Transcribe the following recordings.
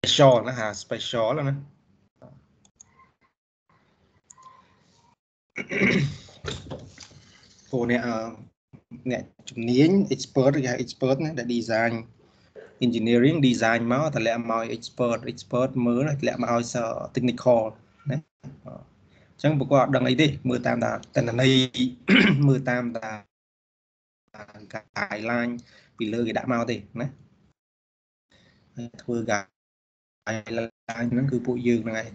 special ណាហៅ special ណាពួកអ្នកអ្នកជំនាញ expert គេហៅ expert ណាដែល design engineering design មកតម្លាក់មក expert expert មើលតម្លាក់មកឲ្យ technical ណាអញ្ចឹងពួកគាត់អត់ដឹងអីទេមើលតាមតាតនន័យមើលតាមតា guideline ពីលើគេដាក់មកទេណាធ្វើ guideline ហ្នឹងគឺពួកយើងហ្នឹងឯង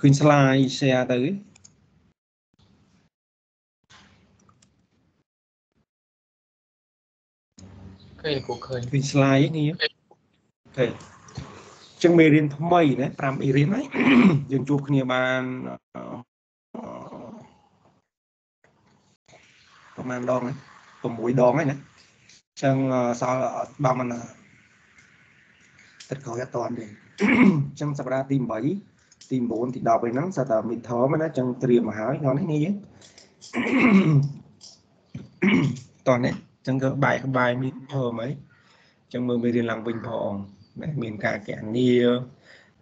ឃើញ slide share ទៅឃើញគូឃើញឃើញ slide នេះអូខេចឹងមេរៀនថ្មីណា5អីរៀនហើយយើងជួបគ្នាបានប្រហែលដង6ដងហើយណា ចឹងសល់បើមិនទឹកក្រោយអត់តាន់ទេចឹងសប្តាហ៍ទី8ទី9ទី10អីហ្នឹងសិតតែ midterm ណាចឹងត្រៀមមកហើយថ្ងៃនេះនេះតោះនេះចឹងក៏បែកក្បែរ midterm អីចឹងមើលមេរៀនឡើងវិញផងមានការកណនី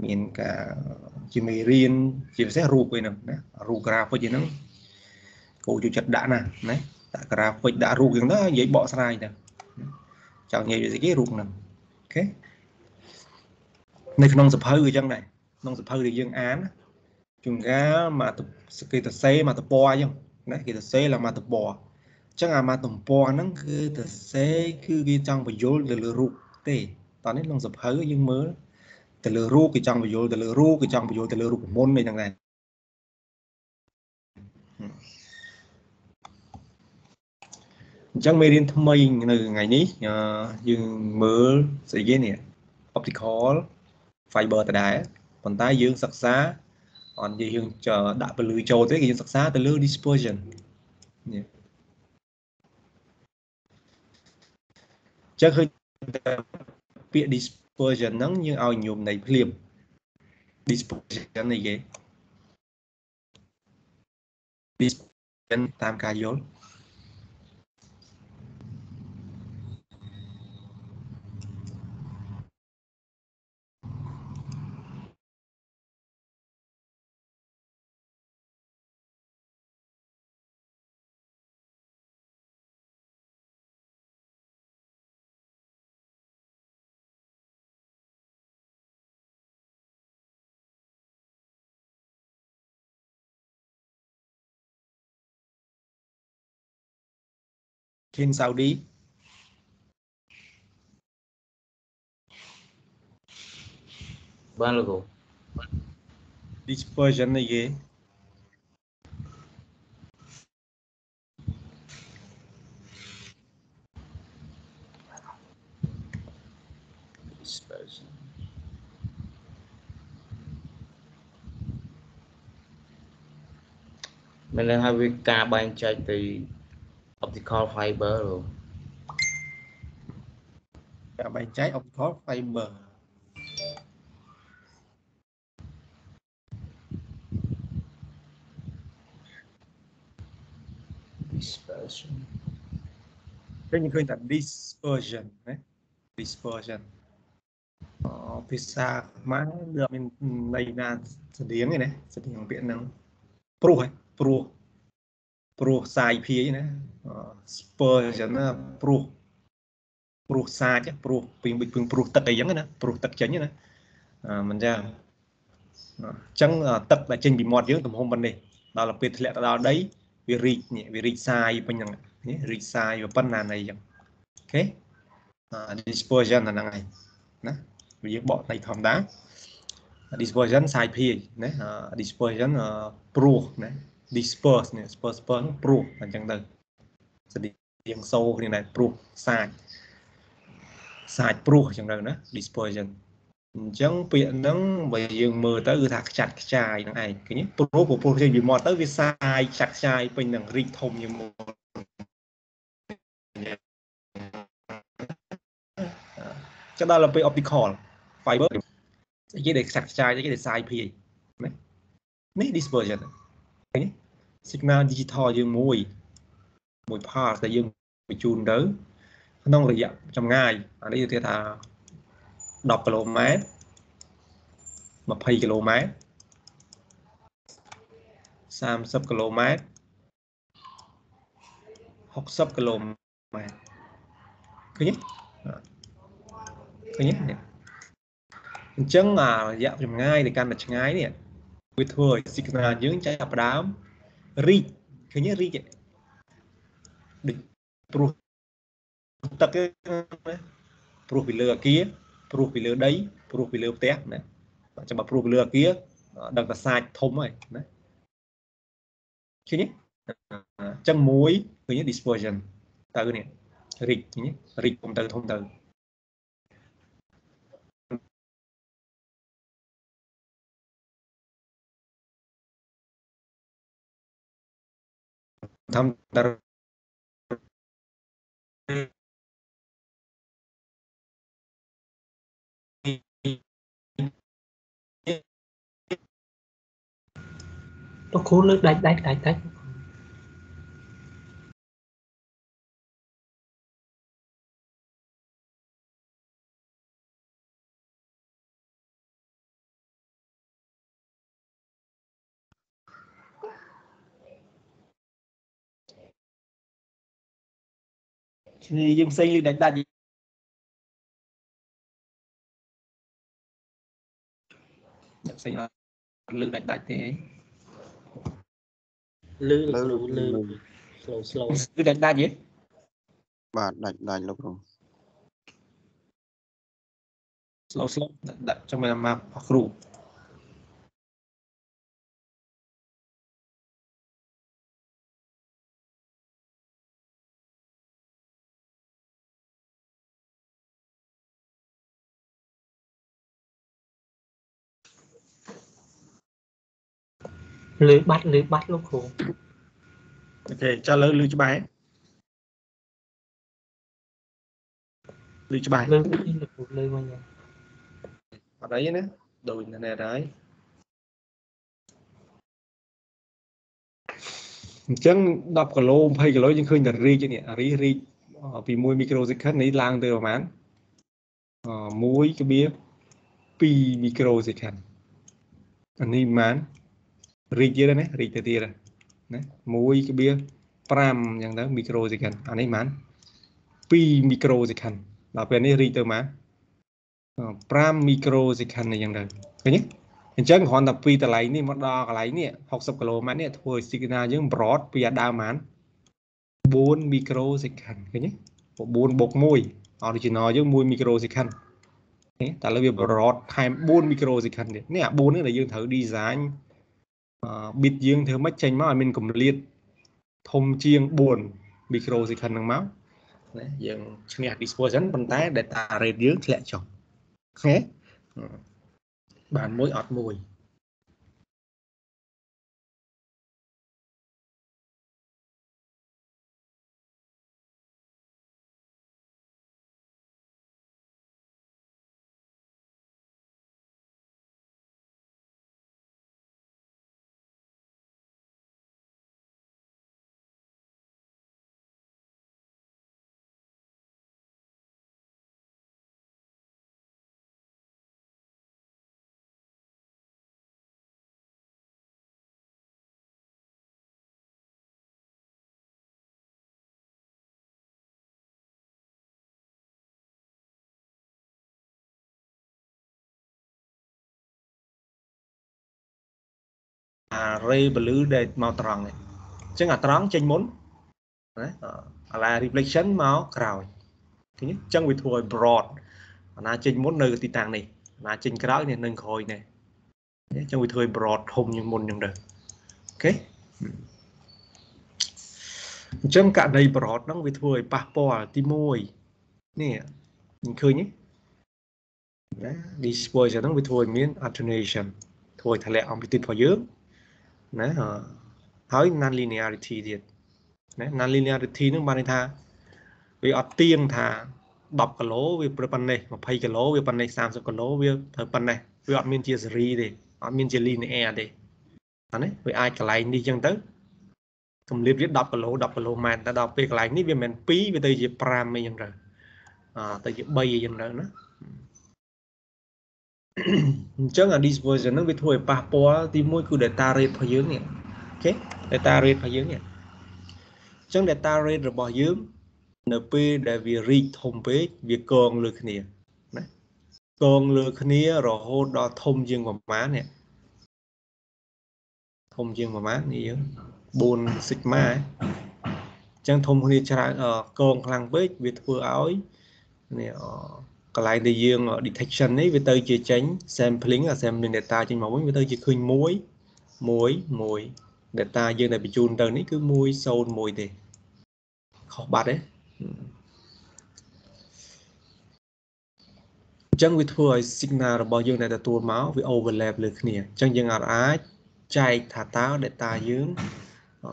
មានការជាមេរៀនជាពិសេសរូបអីហ្នឹងណារូប graphic ហ្នឹងគោជួយចិត្តដាក់ណាណាដាក់ graphic ដាក់រូបយ៉ាងទៅនិយាយបកស្រាយទៅ ចង់និយាយស្អីគេរូបហ្នឹងអូខេនៅក្នុងសភៅគឺចឹងដែរក្នុងសភៅដែលយើងអានជួនកាលមកគេទៅសេមកតពណ៌អញ្ចឹងណាគេទៅសេឡើងមកតពណ៌អញ្ចឹងអាមកទំព័រហ្នឹងគឺទៅសេគឺគេចង់បញ្យល់ទៅលើរូបទេតោះនេះក្នុងសភៅយើងមើលទៅលើរូបគេចង់បញ្យល់ទៅលើរូបគេចង់បញ្យល់ទៅលើរូបមន្តអីហ្នឹងដែរ អញ្ចឹងមេរៀនថ្មីនៅថ្ងៃនេះយើងមើលស្អីគេនេះ optical fiber ដដែលប៉ុន្តែយើងសិក្សាអត់និយាយយើងដាក់ពលឺចូលទេគឺយើងសិក្សាទៅលើ dispersion នេះចឹងឃើញពាក្យ dispersion ហ្នឹងយើងឲ្យញោមន័យភ្លាម dispersion នេះគេ dispersion តាមការយល់ thiên sao đi Balago dispersion này gì mình đang hai việc ca ban chạy thì optical fiber លោកការបែងចែក optical fiber dispersion ឃើញឃើញថា dispersion ណា dispersion អភាសាខ្មែរវាមានន័យណាស្តៀងទេណាស្តៀង ពាក្យហ្នឹងព្រោះហ៎ព្រោះព្រោះសាយភាយណាស្ពើអញ្ចឹងណាព្រោះព្រោះសាចព្រោះពីពីព្រោះទឹកអីចឹងណាព្រោះទឹកចេញណាមិនចឹងអញ្ចឹងទឹកដែលចេញពីមាត់យើងទំហំប៉ុណ្នេះដល់ពេលធ្លាក់ទៅដល់ដីវារីកនេះវារីកសាយពេញហ្នឹងនេះរីកសាយប៉ុណ្ណាណីចឹងអូខេ dispersion ហ្នឹងហើយណាវាយើងបកន័យធម្មតា dispersion សាយភាយណា dispersion ព្រោះណា disperse នេះ disperse ព្រោះអញ្ចឹងទៅស្តៀងសូគ្នាដែរព្រោះសាច់សាច់ព្រោះអញ្ចឹងទៅណា dispersion អញ្ចឹងពាក្យហ្នឹងបើយើងមើលទៅគឺថាខ្ចាត់ខ្ចាយហ្នឹងឯងឃើញព្រោះព្រោះចេញពីមាត់ទៅវាសាយខ្ចាត់ខ្ចាយពេញនឹងរីកធំជាងមុនចុះដល់ទៅ optical fiber ស្អីគេដែលខ្ចាត់ខ្ចាយស្អីគេដែលសាយភាយណានេះ dispersion ឃើញ signal digital យើងមួយមួយ part ដែលយើងបញ្ជូនទៅក្នុងរយៈចម្ងាយអានេះគេថា10គីឡូម៉ែត្រ20គីឡូម៉ែត្រ30គីឡូម៉ែត្រ60គីឡូម៉ែត្រឃើញទេឃើញទេអញ្ចឹងអារយៈចម្ងាយនៃកាន់តែឆ្ងាយនេះ វាធ្វើឲ្យ signal យើងចាប់ផ្ដើម reach ឃើញទេ reach ដូចព្រោះទឹកព្រោះពីលើអាគារព្រោះពីលើដីព្រោះពីលើផ្ទះណាចាំបើព្រោះពីលើអាគារដឹងតែសាច់ធំហើយណាឃើញទេអញ្ចឹងមួយឃើញ dispersion ទៅនេះ reach ឃើញទេ reach ធំទៅធំទៅ thăm nó khốn nước đánh đánh đánh đánh យើងផ្សេងលើកដាច់ដាច់ផ្សេងលើកដាច់ដាច់ទេលឺលោកគ្រូលឺ slow slow គឺដាច់ដាច់ហ៎បាទដាច់ដាច់លោកគ្រូ slow slow ដាក់ចាំមកមកគ្រូ លឺបាត់លឺបាត់លោកគ្រូអូខេចាលើលឺច្បាស់លឺច្បាស់លឺវិញលោកគ្រូលឺវិញហើយអត់អីណាដូចនៅនេះហើយអញ្ចឹង10គីឡូ20គីឡូយើងឃើញតែរីកនេះរីរីកពី1មីក្រូសេកិននេះឡើងទៅប្រហែលអ1ក្បៀ2មីក្រូសេកិនអានេះប្រហែលរីកទៀតណារីកទៅទៀតណា1ក្បៀ5អញ្ចឹងទៅមីក្រូសេកិនអានេះប្រហែល2មីក្រូសេកិនដល់ពេលនេះរីកទៅប្រហែល5មីក្រូសេកិនអញ្ចឹងទៅឃើញទេអញ្ចឹងគ្រាន់តែពីកន្លែងនេះមកដល់កន្លែងនេះ60គីឡូម៉ែត្រនេះធ្វើឲ្យ signal យើង broad ពីអាដើមបាន4មីក្រូសេកិនឃើញទេ4បូក1 original យើង1មីក្រូសេកិនតែលើវា broad ថែម4មីក្រូសេកិនទៀតនេះអា4នេះដែលយើងត្រូវ design អឺ bit យើងធ្វើម៉េចចេញមកឲ្យមានកម្រិតធំជាង4មីក្រូសេកិនហ្នឹងមកណាយើងឈ្នះ dispersion ប៉ុន្តែ data rate យើងធ្លាក់ចុះឃើញបានមួយអត់មួយ អា ray blue ដែលមកត្រង់នេះអញ្ចឹងអាត្រង់ចេញមុនណាអាឡា reflection មកក្រោយឃើញទេអញ្ចឹងវាធ្វើឲ្យ broad អាណាចេញមុននៅទីតាំងនេះអាណាចេញក្រោយនេះនៅក្រោយនេះអញ្ចឹងវាធ្វើឲ្យ broad ធំជាងមុនអញ្ចឹងទៅអូខេអញ្ចឹងករណី broad ហ្នឹងវាធ្វើឲ្យប៉ះពាល់ទី1នេះឃើញទេណា dispersion ហ្នឹងវាធ្វើឲ្យមាន attenuation ធ្វើឲ្យធ្លាក់ amplitude របស់យើង ណាហើយ non linearity ទៀតណា non linearity ហ្នឹងបានន័យថាវាអត់ទៀងថា10គីឡូវាប្រប៉ុណ្ណេះ20គីឡូវាប៉ុណ្ណេះ30គីឡូវាត្រូវប៉ុណ្ណេះវាអត់មានជាសេរីទេអត់មានជា linear ទេអានេះវាអាចកន្លែងនេះចឹងទៅកម្រិតវា10គីឡូ10គីឡូម៉ែត្រតែដល់ពេលកន្លែងនេះវាមិនមែន2វាទៅជា5អីចឹងទៅអទៅជា3អីចឹងទៅណា អញ្ចឹងអា dispersion ហ្នឹងវាធ្វើឲ្យប៉ះពាល់ទី1គឺ data rate របស់យើងនេះអូខេ data rate របស់យើងនេះអញ្ចឹង data rate របស់យើង នៅពេលដែលវា reach ធំពេកវាកងលើគ្នាណាកងលើគ្នារហូតដល់ធំជាងប្រមាណនេះធំជាងប្រមាណនេះយើង4 sigma អញ្ចឹងធំគ្នាច្រើនកងខ្លាំងពេកវាធ្វើឲ្យនេះ កន្លែងដែលយើង detection នេះវាទៅជាចេញ sampling sampling data ចេញមកវិញវាទៅជាឃើញ1 1 1 data យើងដែលបញ្ជូនទៅនេះគឺ1 0 1ទេខុសបាត់ទេអញ្ចឹងវាធ្វើឲ្យ signal របស់យើងដែលទទួលមកវា overlap លើគ្នាអញ្ចឹងយើងអាចចែកថាតើ data យើង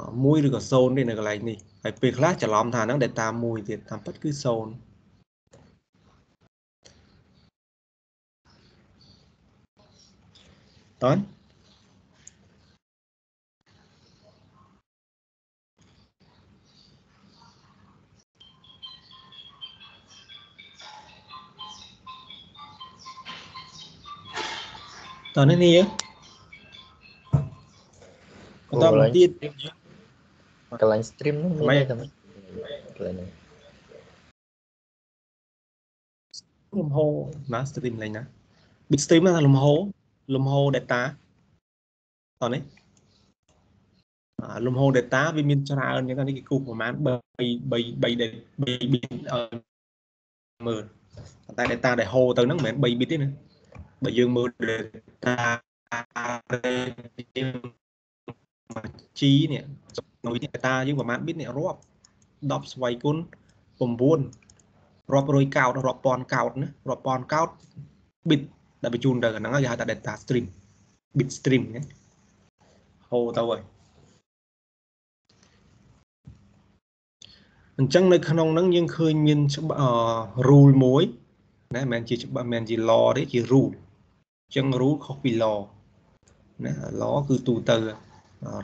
1ឬក៏0ទេនៅកន្លែងនេះហើយពេលខ្លះច្រឡំថាហ្នឹង data 1ទៀតតាមពិតគឺ0 តើតើនេះនេះបន្តមកទៀតកន្លែង stream នោះមានតែមិនកន្លែងហ្នឹងលំហណា stream ឡើងណា bit stream ណា លំហលំហ data តោះនេះលំហ data វាមានច្រើនអញ្ចឹងនេះគេគូប្រហែល3 3 3 3 bit ឲ្យមើលតែ data ដែលហូរទៅហ្នឹងមិនមែន3 bit ទេណាបើយើងមើល data មួយ G នេះនៅនេះ data យើងប្រហែល bit នេះរាប់10ស្វ័យគុណ9រាប់រយកោតរាប់ពាន់កោតណារាប់ពាន់កោត bit ដែលបញ្ជូនទៅហ្នឹងគេហៅថា data stream bit stream ណាហូរទៅហើយអញ្ចឹងនៅក្នុងហ្នឹងយើងឃើញមាន rule មួយណាមិនមែនជាច្បាប់មិនមែនជា law ទេជា rule អញ្ចឹង rule ខុសពី law ណា law គឺទូទៅ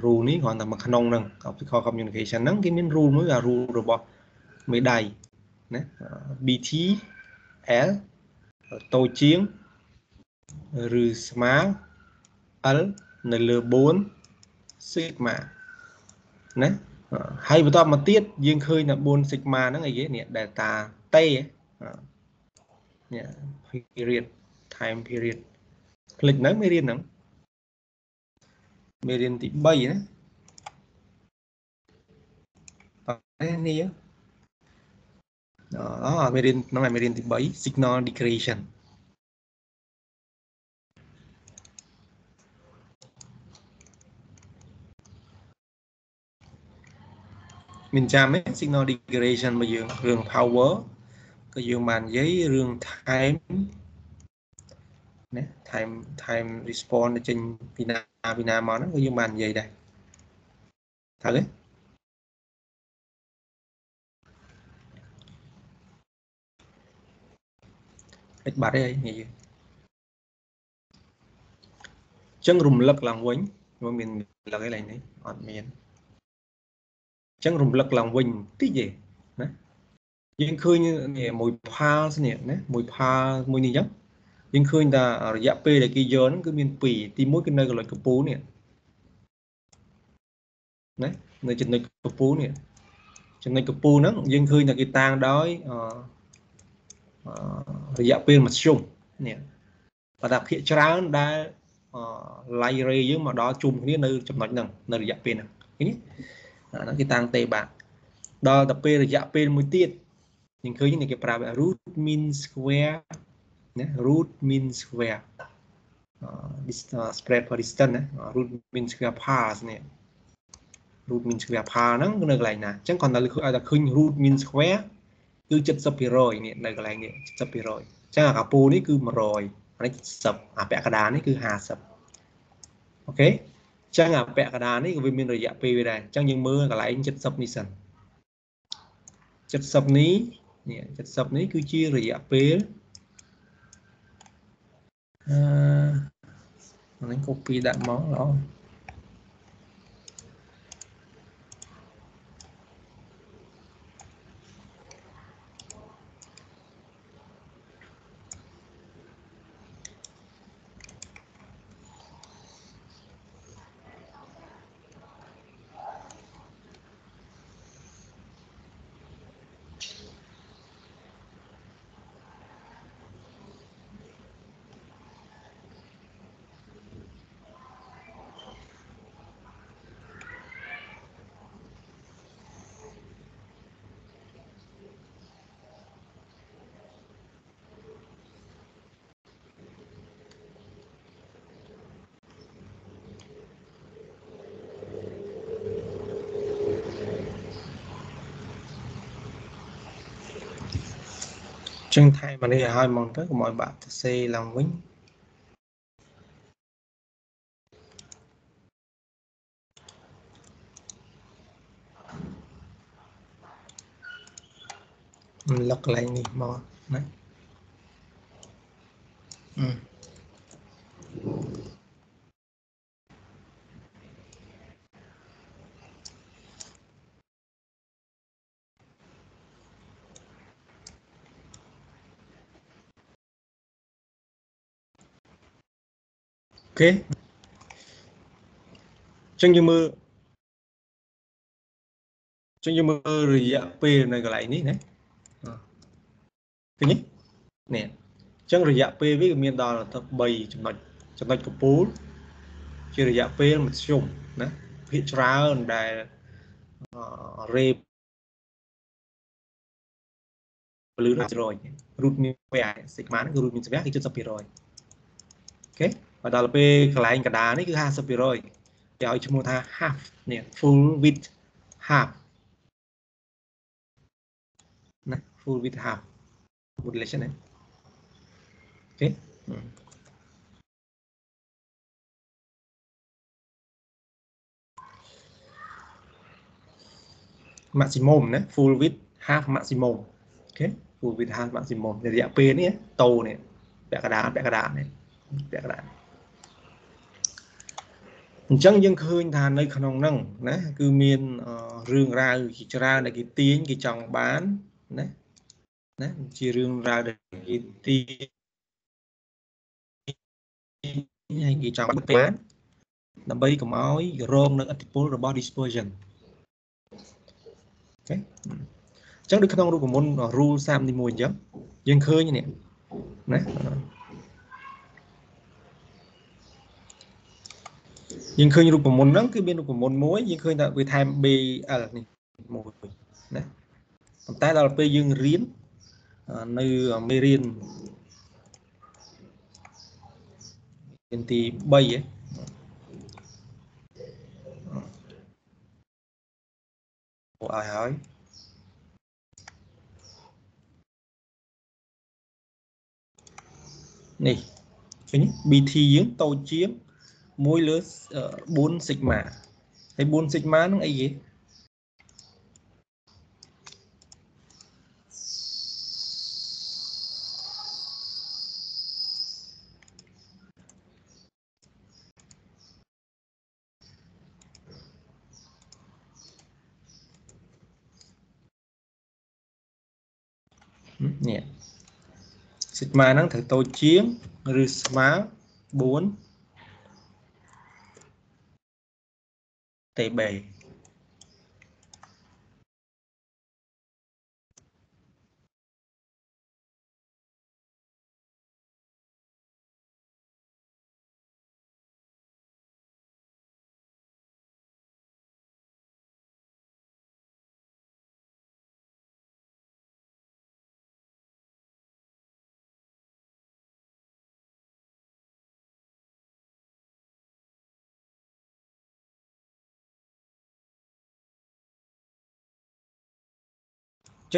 rule នេះគ្រាន់តែមកក្នុងហ្នឹង optical communication ហ្នឹងគេមាន rule មួយអា rule របស់មេដៃណា BT L តូចជាង ឬស្មើ L នៅលើ4 sigma ណាហើយបន្ទាប់មកទៀតយើងឃើញថា4 sigma ហ្នឹងអីគេនេះ delta t នេះ period time period คลิกនៅមេរៀនហ្នឹងមេរៀនទី3ណាអេនេះអូមេរៀនក្នុងមេរៀនទី3 signal degradation មានចាំទេ signal degradation របស់យើងរឿង power ក៏យើងបាននិយាយរឿង time ណា time time response ចេញពីណាពីណាមកហ្នឹងក៏យើងបាននិយាយដែរត្រូវទេពេចបាត់ទេនិយាយចឹងរំលឹកឡើងវិញមិនមានរំលឹកអីឡើយនេះអត់មាន ចឹងរំលឹកឡើងវិញតិចទេណាយើងឃើញមួយផាលនេះណាមួយផាលមួយនេះចឹងយើងឃើញថារយៈពេលដែលគេយកហ្នឹងគឺមាន2ទី1គឺនៅកន្លែងកពូនេះណានៅចំណុចកពូនេះចំណុចកពូហ្នឹងយើងឃើញថាគេតាំងដោយរយៈពេលមធ្យមនេះបើថាភាកច្រើនដែលឡៃរេយើងមកដល់ជុំគ្នានៅចំណុចហ្នឹងនៅរយៈពេលហ្នឹងឃើញទេ អាហ្នឹងគេតាំងទេបាក់ដល់ទៅពេលរយៈពេលមួយទៀតយើងឃើញនេះគេប្រើ root mean square ណា root mean square uh, spread for distance ណា root mean square pass នេះ root mean square pass ហ្នឹងនៅកន្លែងណាអញ្ចឹងគាត់នៅឲ្យតែឃើញ root mean square គឺ70%នេះនៅកន្លែងនេះ70%អញ្ចឹងអាកាពូនេះគឺ100អានេះ70អាពាក់កណ្ដាលនេះគឺ50អូខេអញ្ចឹងអាពាក់កណ្ដាលនេះក៏វាមានរយៈពេលវាដែរអញ្ចឹងយើងមើលកន្លែង70នេះសិន70នេះនេះ70នេះគឺជារយៈពេលអឺនេះ copy ដាក់មកល្អ ចឹងថែមអានេះឲ្យហ្មងទៅកុំឲ្យបាក់ទៅសេឡើងវិញលឹកកន្លែងនេះមកណាអឺ អូខេចឹងយើងមើលចឹងយើងមើលរយៈពេលនៅកន្លែងនេះណាឃើញទេនេះចឹងរយៈពេលវាក៏មានដល់ទៅ3ចំណុចចំណុចកំពូលជារយៈពេលមធ្យមណាភាគច្រើនដែលរេពលឺ100រូតមានវាសិក្មាហ្នឹងគឺរូតមានស្វះគឺ70%អូខេ មកដល់ពេលកន្លែងកដានេះគឺ50%គេឲ្យឈ្មោះថា half នេះ full width half ណា full width half modulation ណាអូខេ maximum ណា full width half maximum អូខេ full width half maximum រយៈពេលនេះតោនេះពាក់កណ្ដាលពាក់កណ្ដាលនេះពាក់កណ្ដាល អញ្ចឹងយើងឃើញថានៅក្នុងហ្នឹងណាគឺមានរឿងរ៉ាវជាច្រើនដែលគេទាញគេចង់បានណាណាជារឿងរ៉ាវដែលគេទាញហើយគេចង់បានដើម្បីកុំឲ្យរងនៅឥទ្ធិពលរបស់ dispersion អូខេអញ្ចឹងដូចក្នុងរូបមន្ត rule 31អញ្ចឹងយើងឃើញនេះណា យើងឃើញរូបមន្តហ្នឹងគឺមានរូបមន្តមួយយើងឃើញថាវាថែម BL នេះមួយណាប៉ុន្តែដល់ពេលយើងរៀននៅមេរៀនរៀនទី3ហ៎អូឲ្យហើយនេះឃើញ BT យើងតូចជាង 1លើ4 sigma ហើយ4 sigma ហ្នឹងអីគេនេះ sigma ហ្នឹងត្រូវតូចជាង ឬស្មើ4 TB ចឹ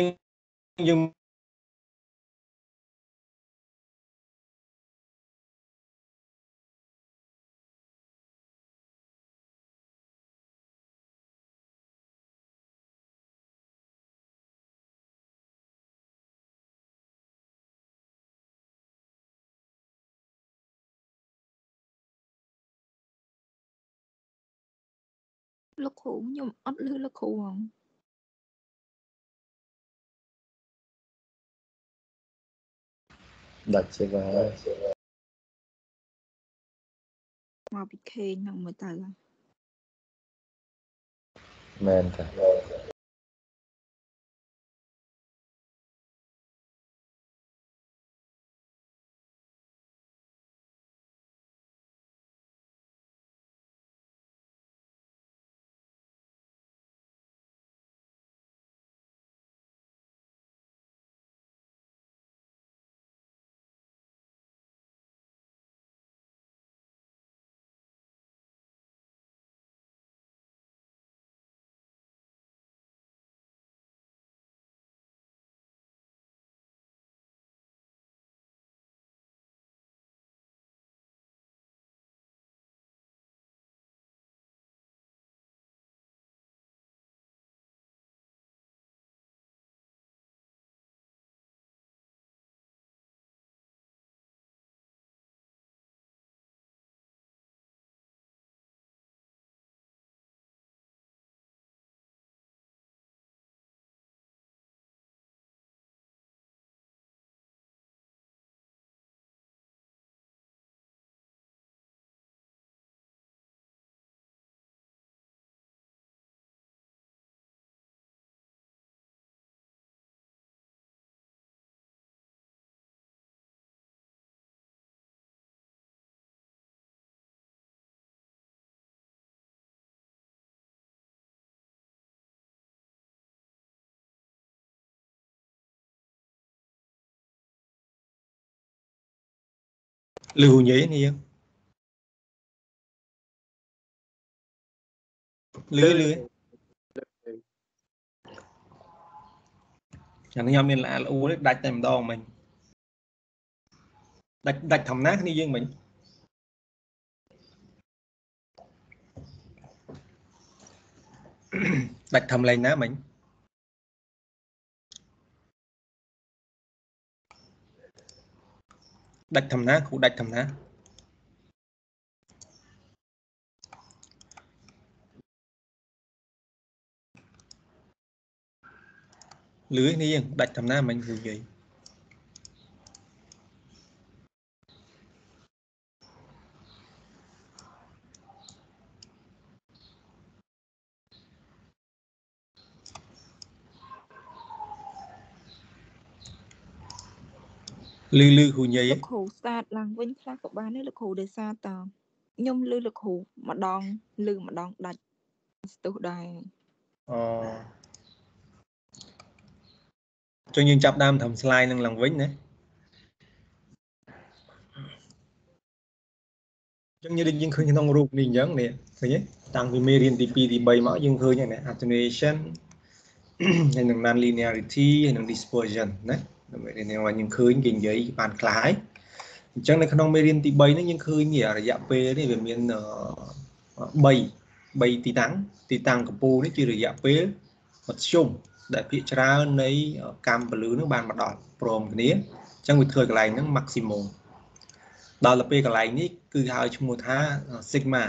ងយើងលោកគ្រូខ្ញុំអ ដាច់ជាហើយមកពីខេងហ្នឹងមើលទៅមែនតា លឺហ៊ូញីនេះយើងលឺលឺចាំខ្ញុំមានល្អល្អនេះដាច់តែម្ដងមិញដាច់ដាច់ធម្មតាគ្នាយើងមិញដាច់ធម្មលេងណាមិញ ដាច់ធម្មតាគ្រូដាច់ធម្មតាលឺនេះយើងដាច់ធម្មតាមិញគ្រូនិយាយ លឺលឺគ្រូនិយាយលោកគ្រូស្អាតឡើងវិញខ្លះក៏បានដែរលោកគ្រូដោយសារតខ្ញុំលឺលោកគ្រូម្ដងលឺម្ដងដាច់ស្ទុះដែរអូចុះយើងចាប់ដើមធ្វើ slide នឹងឡើងវិញណាចឹងយើងដូចយើងឃើញក្នុងរូបនេះអញ្ចឹងនេះឃើញទេតាំងពីមេរៀនទី2ទី3មកយើងឃើញហើយណា attenuation ហើយនឹង non linearity ហើយនឹង dispersion ណានៅ មេរៀននេះយើងឃើញគេនិយាយបានខ្លះហើយអញ្ចឹងនៅក្នុងមេរៀនទី3នេះយើងឃើញរយៈពេលនេះវាមាន3 3ទីតាំងទីតាំងកម្ពូលនេះជារយៈពេលមធ្យមដែលភាគច្រើននៃកម្មពលឺនឹងបានមកដល់ព្រមគ្នាអញ្ចឹងវាធ្វើកន្លែងហ្នឹង maximum ដល់ទៅពេលកន្លែងនេះគឺហៅឈ្មោះថា sigma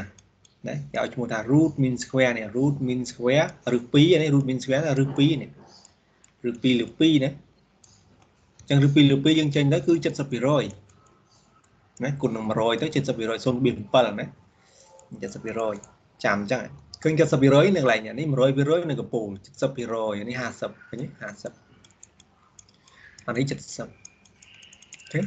ណាគេឲ្យឈ្មោះថា root mean square នេះ root mean square ឬ2នេះ root mean square ឬ2នេះឬ2លើ2ណាអញ្ចឹងឬ2លើ2យើងចេញទៅគឺ70%ណាគុណនឹង100ទៅ70% 0.7ណា70%ចាំអញ្ចឹងឃើញ70%នៅកន្លែងនេះ100%នៅកំពូល70%នេះ50ឃើញ50អានេះ70អូខេ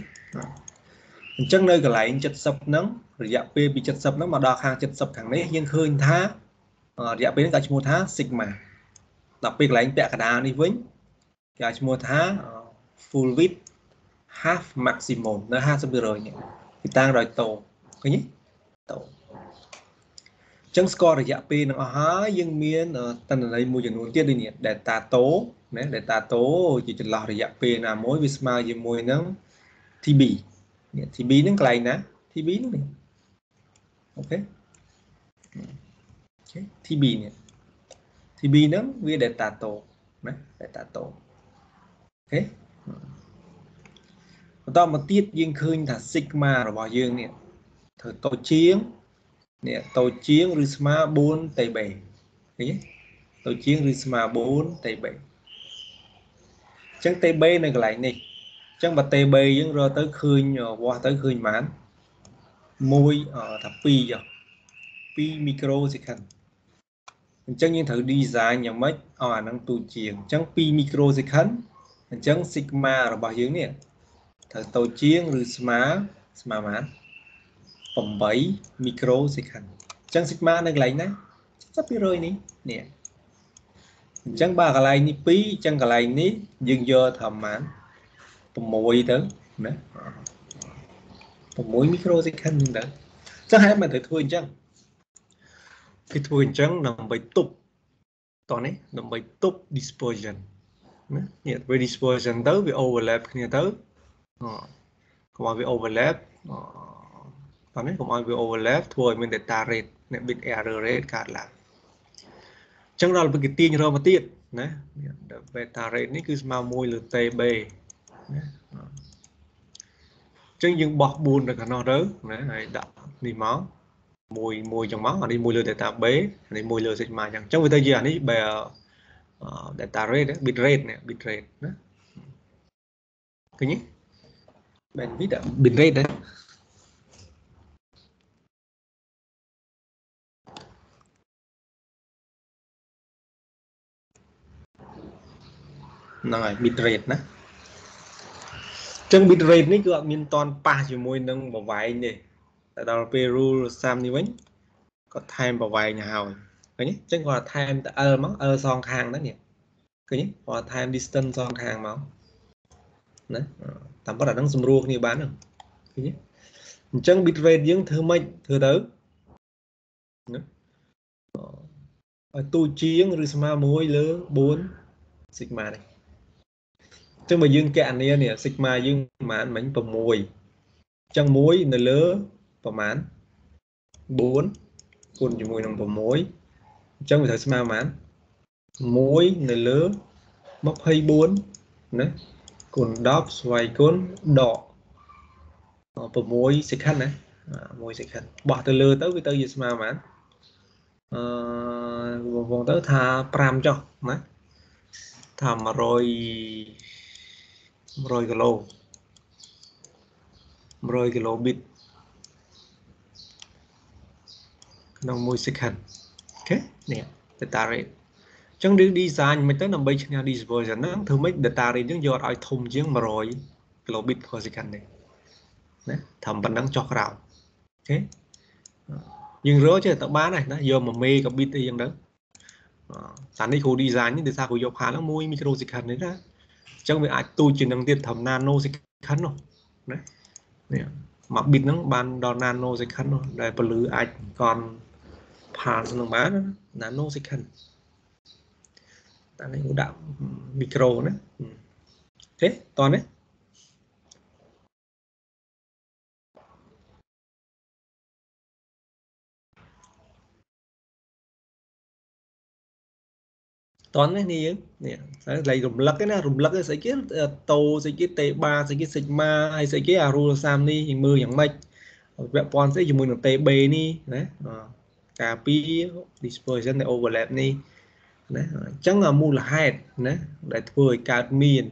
អញ្ចឹងនៅកន្លែង70ហ្នឹងរយៈពេលពី70ហ្នឹងមកដល់ខាង70ខាងនេះយើងឃើញថារយៈពេលហ្នឹងគេឈ្មោះថា sigma ដល់ពេលកន្លែងពាក់កណ្ដាលនេះវិញគេឈ្មោះថា full width half maximum នៅ50%នេះគឺតាំងដោយតោឃើញទេតោចឹងស្គាល់រយៈពេលនឹងអស់ហើយយើងមានតន្ន័យមួយចំនួនទៀតដូចនេះ data តោណា data តោជាចន្លោះរយៈពេលណាមួយវាស្មើជាមួយនឹង TB នេះ TB ហ្នឹងកន្លែងណា TB ហ្នឹងនេះ okay okay TB នេះ TB ហ្នឹងវា delta tau ណា data តោអូខេ បន្តមកទៀតយើងឃើញថា sigma របស់យើងនេះធ្វើតូចជាងនេះតូចជាង ឬស្មើ4 TB ឃើញទេតូចជាងឬស្មើ4 TB អញ្ចឹង TB នៅកន្លែងនេះអញ្ចឹងបើ TB យើងរកទៅឃើញវាស់ទៅឃើញប៉ុន្មាន1ថា2ចុះ2 microsecond អញ្ចឹងយើងត្រូវ design យ៉ាងម៉េចឲ្យអានឹងទូជាងអញ្ចឹង2 microsecond អញ្ចឹង sigma របស់យើងនេះត្រូវតូចជាងឬស្មើស្មើប៉ុន្មាន8 microsecond អញ្ចឹង sigma នៅកន្លែងណា70%នេះនេះអញ្ចឹងបើកន្លែងនេះ2អញ្ចឹងកន្លែងនេះយើងយកថាប៉ុន្មាន6ទៅណា6 microsecond ហ្នឹងទៅអញ្ចឹងហេតុមិនត្រូវធ្វើអញ្ចឹងគឺធ្វើអញ្ចឹងដើម្បីទប់តោះនេះដើម្បីទប់ dispersion ណានេះវា dispersion ទៅវា overlap គ្នាទៅកុំឲ្យវា overlap តោះនេះកុំឲ្យវា overlap ធ្វើឲ្យមាន data rate អ្នក bit error rate កើតឡើងអញ្ចឹងដល់ពេលគេទាញរកមកទៀតណា data rate នេះគឺស្មើ1លើ TB ណាអញ្ចឹងយើងបោះ4ទៅខាងនោះទៅណាហើយដាក់នេះមកមួយមួយចឹងមកអានេះមួយលើ data base អានេះមួយលើ sigma ចឹងអញ្ចឹងវាទៅជាអានេះបែ data rate bit rate នេះ bit rate ណាឃើញទេ bandwidth bit rate ដែរហ្នឹងហើយ bit rate ណាចឹង bit rate នេះគឺអត់មានតន់ប៉ះជាមួយនឹងប្រវែងទេតែដល់ពេល rule sum នេះវិញគាត់ថែមប្រវែងហើយ ឃើញទេចឹងគាត់ថែមទៅ L មក L សងខាងហ្នឹងនេះឃើញទេគាត់ថែម distance សងខាងមកណាតាមពិតអាហ្នឹងស្រួលគ្នាបានហ្នឹងឃើញទេអអញ្ចឹង bit rate យើងធ្វើម៉េចធ្វើទៅណាឲ្យទូជាងឬស្មើ1លើ4 sigma នេះអញ្ចឹងបើយើងកណនានេះ sigma យើងប្រហែលមិញ6អញ្ចឹង1នៅលើប្រហែល4គុណជាមួយនឹង6 អញ្ចឹងវាត្រូវស្មើប្រហែល1នៅលើ24ណាគុណ10ស្វ័យគុណដក6 second ណា1 second បោះទៅលើទៅវាទៅជាស្មើប៉ុន្មានអឺបងប្អូនទៅថា5ចុះណាថា100 100គីឡូ100គីឡូប៊ីតក្នុង1 second អូ ខេនេះ data rate អញ្ចឹងយើង design មិនទៅដើម្បីឈ្នះ dispersion ហ្នឹងធ្វើម៉េច data rate យើងយកឲ្យធំជាង100 kilobit per second នេះណាធ្វើប៉ុណ្ណឹងចុះក្រោមអូខេយើងរកចេះទៅបានហើយណាយក1 megabit អីយ៉ាងទៅតានេះគ្រូ design នេះដោយសារគ្រូយកផានហ្នឹង1 microsecond នេះណាអញ្ចឹងវាអាចទូចជាងនឹងទៀតធ្វើ nano second នោះណានេះមួយ bit ហ្នឹងបានដល់ nano second នោះដែលពលឺអាចកន់ ផាននឹងបាន nano second តានេះគ្រូដាក់មីក្រូណាទេតោះនេះតន់នេះនេះយើងនេះលេខរំលឹកណារំលឹកស្អីគេតូស្អីគេតេបាស្អីគេសិចម៉ាហើយស្អីគេអារូល30នេះយើងមើលយ៉ាងម៉េចពាក់ព័ន្ធស្អីជាមួយនឹងតេបេនេះណា ការពី dispersion នៃ overlap នេះណាអញ្ចឹងមូលហេតុណាដែលធ្វើឲ្យកើតមាន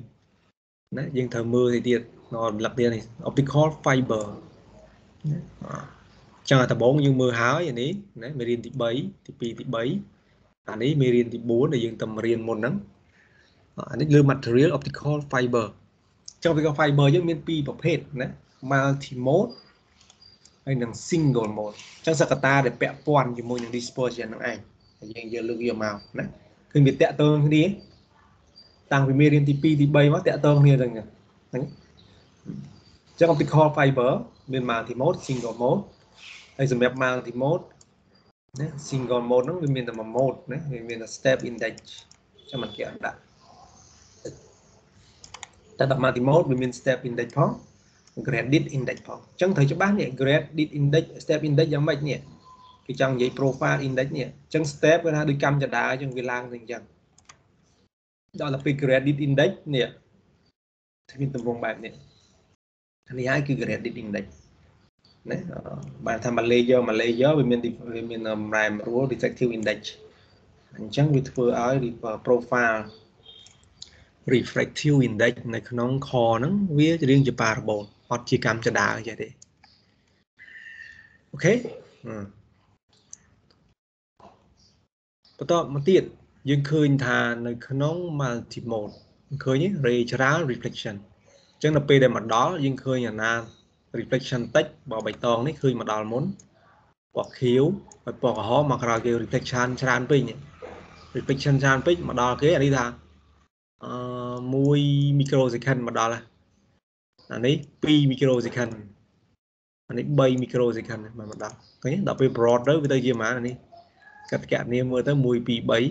ណាយើងត្រូវមើលទៅទៀតរំលឹកទៀតនេះ optical fiber ណាអញ្ចឹងដំបូងយើងមើលហើយអានេះណាមេរៀនទី3ទី2ទី3អានេះមេរៀនទី4ដែលយើងតម្រៀនមុនហ្នឹងអានេះលើ material optical fiber ចុះ optical fiber យើងមានពីរប្រភេទណា multi mode ហើយនិង single mode អញ្ចឹងសកតាដែលពាក់ព័ន្ធជាមួយនឹង dispersion ហ្នឹងឯងហើយយើងយកលើកយកមកណាឃើញវាតាក់ទងគ្នាតាំងពីមេរៀនទី2ទី3មកតាក់ទងគ្នាទាំងហ្នឹងអញ្ចឹង optical fiber មាន multi mode single mode ហើយសម្រាប់ multi mode ណា single mode ហ្នឹងវាមានតែមួយ mode ណាវាមានតែ step index ចាំមិនគេអត់ដាក់តែដល់ multi mode វាមាន step index ផង gradient index ផងអញ្ចឹងត្រូវច្បាស់នេះ gradient index step index យ៉ាងម៉េចនេះគេចង់និយាយ profile index នេះអញ្ចឹង step គេថាដូចកម្មចដាអញ្ចឹងវាឡើងទៅអញ្ចឹងដល់ទៅពេល gradient index នេះមានទម្រង់បែបនេះនេះហើយគឺ gradient index ណាបានថាមួយ layer មួយ layer វាមានវាមានរ៉ែមរួល reflective index អញ្ចឹងវាធ្វើឲ្យ profile refractive index នៅក្នុង core ហ្នឹងវារៀងជា parabol អត់ជាកម្មចដាចេះទេអូខេបន្តមកទៀតយើងឃើញថានៅក្នុង multimode ឃើញ ray ច្រើន reflection អញ្ចឹងនៅពេលដែលមកដល់យើងឃើញអាណា reflection តិចបើបៃតងនេះឃើញមកដល់មុនពណ៌ខៀវហើយពណ៌ក្រហមមកក្រោយគេ reflection ច្រើនពេក reflection ច្រើនពេកមកដល់គេអានេះថាអឺ1 microsecond មកដល់ អានេះ2 microsecond អានេះ3 microsecond មកមកដល់ឃើញដល់ពេល broad ទៅវាទៅជាប៉ុន្មានអានេះកាត់កណនាមើលទៅ1 2 3អឺ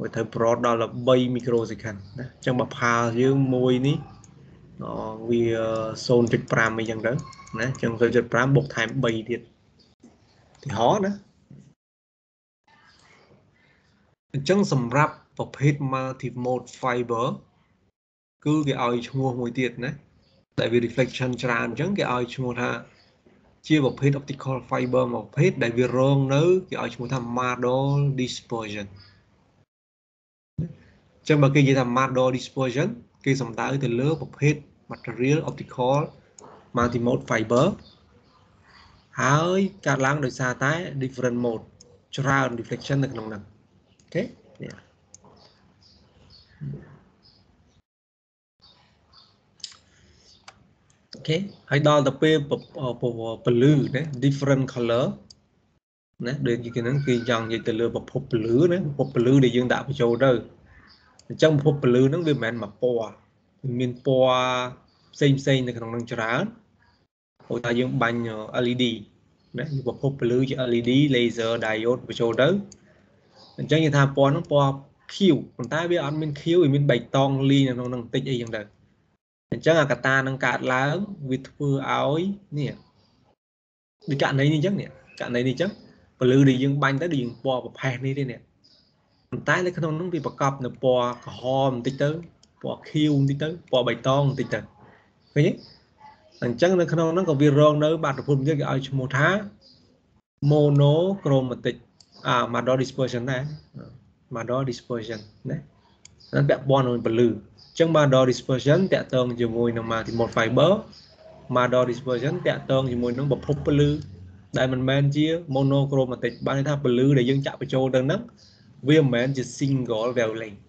វាត្រូវ broad ដល់3 microsecond ណាអញ្ចឹងបើផាលយើងមួយនេះវា0.5អីចឹងទៅណាអញ្ចឹង0.5បូកថែម3ទៀតទីហោណាអញ្ចឹងសម្រាប់ប្រភេទ multi mode fiber គឺគេឲ្យឈ្មោះមួយទៀតណាដែលវា reflection ច្រើនអញ្ចឹងគេឲ្យឈ្មោះថាជាប្រភេទ optical fiber មួយប្រភេទដែលវារងនៅគេឲ្យឈ្មោះថា Madol dispersion អញ្ចឹងបើគេនិយាយថា Madol dispersion គេសំដៅទៅលើប្រភេទ material optical multimode fiber ហើយកាត់ឡើងដោយសារតែ different mode ច្រើន reflection នៅក្នុងហ្នឹងអូខេនេះ អូខេហើយដល់ទៅពេលពលឺណា different color ណាដូចគេហ្នឹងគេចង់និយាយទៅលើប្រភពពលឺណាប្រភពពលឺដែលយើងដាក់បញ្ចូលទៅអញ្ចឹងប្រភពពលឺហ្នឹងវាមិនមែនមកពណ៌មានពណ៌ផ្សេងផ្សេងនៅក្នុងនឹងច្រើនឧទាហរណ៍យើងបាញ់ LED ណាយើងប្រភពពន្លឺជា LED laser diode បញ្ចូលទៅអញ្ចឹងយើងថាពណ៌ហ្នឹងពណ៌ Q ប៉ុន្តែវាអត់មាន Q វាមានបៃតងលីនៅក្នុងហ្នឹងបន្តិចអីចឹងទៅ អញ្ចឹងអាកតានឹងកើតឡើងវាធ្វើឲ្យនេះដូចករណីនេះអញ្ចឹងនេះករណីនេះអញ្ចឹងពលឺដែលយើងបាញ់ទៅដូចយើងពណ៌ប្រផេះនេះទេនេះប៉ុន្តែនៅក្នុងហ្នឹងវាប្រកបនៅពណ៌ក្រហមបន្តិចទៅពណ៌ខៀវបន្តិចទៅពណ៌បៃតងបន្តិចទៅឃើញទេអញ្ចឹងនៅក្នុងហ្នឹងក៏វារងនៅបាតុភូមិទៀតគេឲ្យឈ្មោះថា monochromatic អា Mador dispersion ដែរ Mador dispersion ណាហ្នឹងពាក់ព័ន្ធនឹងពលឺអញ្ចឹង Mador dispersion តាក់ទងជាមួយនឹង multimode fiber Mador dispersion តាក់ទងជាមួយនឹងប្រភពពលឺដែលមិនមែនជា monochromatic បានន័យថាពលឺដែលយើងចាក់បញ្ចូលទៅហ្នឹងវាមិនមែនជា single wavelength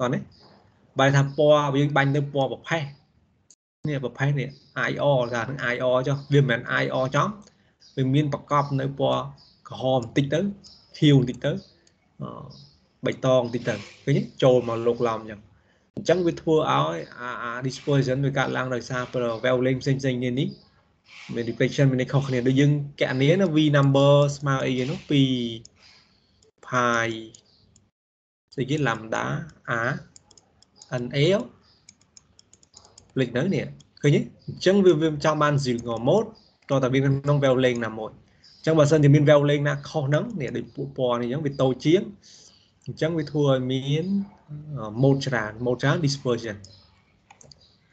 អត់ទេបានថាពណ៌យើងបាញ់ទៅពណ៌ប្រផេះនេះប្រផេះនេះ IR ថានឹង IR ចុះវាមិនមែន IR ចំវាមានប្រកបនៅពណ៌ក្រហមបន្តិចទៅខៀវបន្តិចទៅ បៃតងបន្តិចទៅឃើញចូលមកលោកឡំអញ្ចឹងអញ្ចឹងវាធ្វើឲ្យអា dispersion វាកាត់ឡើងដោយសារ wavelength ផ្សេងផ្សេងនេះនេះមាន reflection មានខុសគ្នាដូចយើងកណនាណា V number ស្មើអីហ្នឹងពី pi ស្អីគេ lambda a na លេខនៅនេះឃើញទេអញ្ចឹងវាវាចង់បាន zero mode តោះតែវាក្នុង wavelength ណាមួយអញ្ចឹងបើសិនជាមាន wavelength ណាខុសហ្នឹងនេះដូចពួកពណ៌នេះអញ្ចឹងវាតូចជាង អញ្ចឹងវាធ្វើឲ្យមាន mode ច្រើន mode ច្រើន dispersion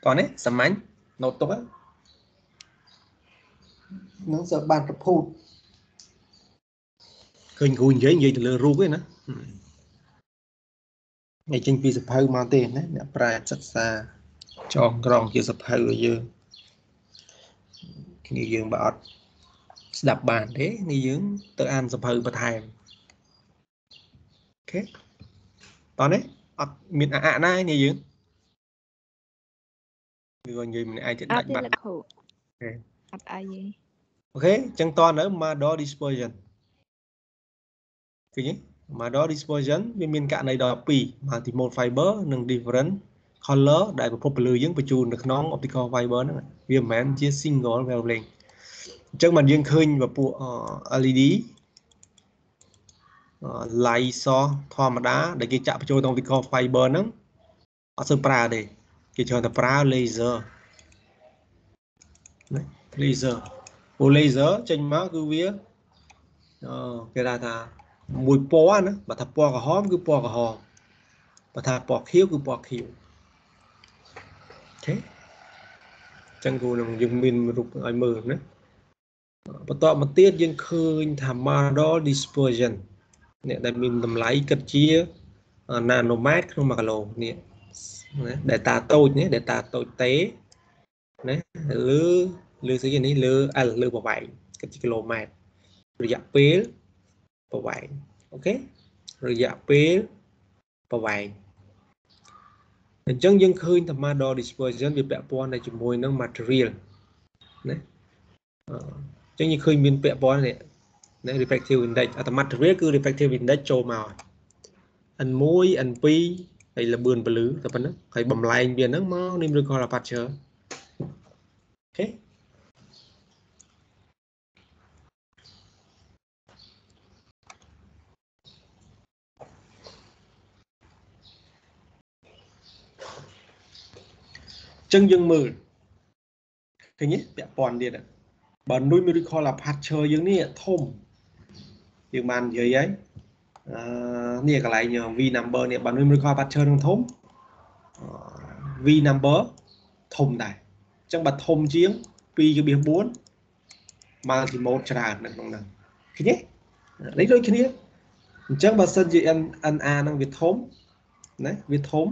តោះនេះសាមញ្ញ note ទុកហ្នឹងសើបានប្រភូតឃើញគ្រូនិយាយនិយាយទៅលើរូបឯណានិយាយចេញពីសភៅមកទេណាអ្នកប្រាជ្ញសិក្សាចងក្រងជាសភៅឲ្យយើងគ្នាយើងបើអត់ស្ដាប់បានទេនេះយើងទៅអានសភៅបន្ថែមអូ ខេតោះនេះអត់មានអអណានេះយើងគឺនិយាយម្នាក់ឯងទៅដាច់បាត់អត់ទេលោកគ្រូអត់អីទេអូខេអញ្ចឹងតនៅ Mador dispersion ឃើញទេ Mador dispersion វាមានករណីដល់2 multimode fiber និង different color ដែលប្រភពពន្លឺយើងបញ្ជូននៅក្នុង optical fiber ហ្នឹងវាមិនមែនជា single wavelength អញ្ចឹងបានយើងឃើញពពួក LED light source ធម្មតា ដែលគេចាក់បញ្ចូលក្នុង optical fiber ហ្នឹងអត់សូវប្រើទេគេច្រើនតែប្រើ laser ណា laser ពូ laser ចេញមកគឺវាអឺគេថាថាមួយពណ៌ណាបើថាពណ៌ក្រហមគឺពណ៌ក្រហមបើថាពណ៌ខៀវគឺពណ៌ខៀវអូខេចឹងគូនឹងយើងមានរូបឲ្យមើលណាបន្តមកទៀតយើងឃើញថា model dispersion នេះដែលមានតម្លៃគិតជា nanometer ក្នុង1គីឡូនេះណា data តូចនេះ data តូចទេណាឬលើស្អីនេះលើ L លើប្រវែងគិតជាគីឡូម៉ែត្ររយៈពេលប្រវែងអូខេរយៈពេលប្រវែងអញ្ចឹងយើងឃើញថា model dispersion វាពាក់ព័ន្ធតែជាមួយនឹង material ណាអញ្ចឹងយើងឃើញមានពាក់ព័ន្ធនេះ ណា refractive index អត្ត material គឺ refractive index ចូលមក N1 N2 ហើយលបឿនពលឺតែប៉ុណ្ណឹងហើយបំលែងវាហ្នឹងមក numerical aperture អូខេចឹងយើងមើលឃើញទេពាក់ព័ន្ធទៀតបើ numerical aperture យើងនេះធំ យើងបាននិយាយហើយអឺនេះកន្លែង V number នេះបើ numerical aperture នឹងធំ V number ធំដែរអញ្ចឹងបើធំជាង2.4 multimode ច្រើននៅក្នុងហ្នឹងឃើញទេនេះដូចគ្នាអញ្ចឹងបើសិនជា NA ហ្នឹងវាធំណាវាធំ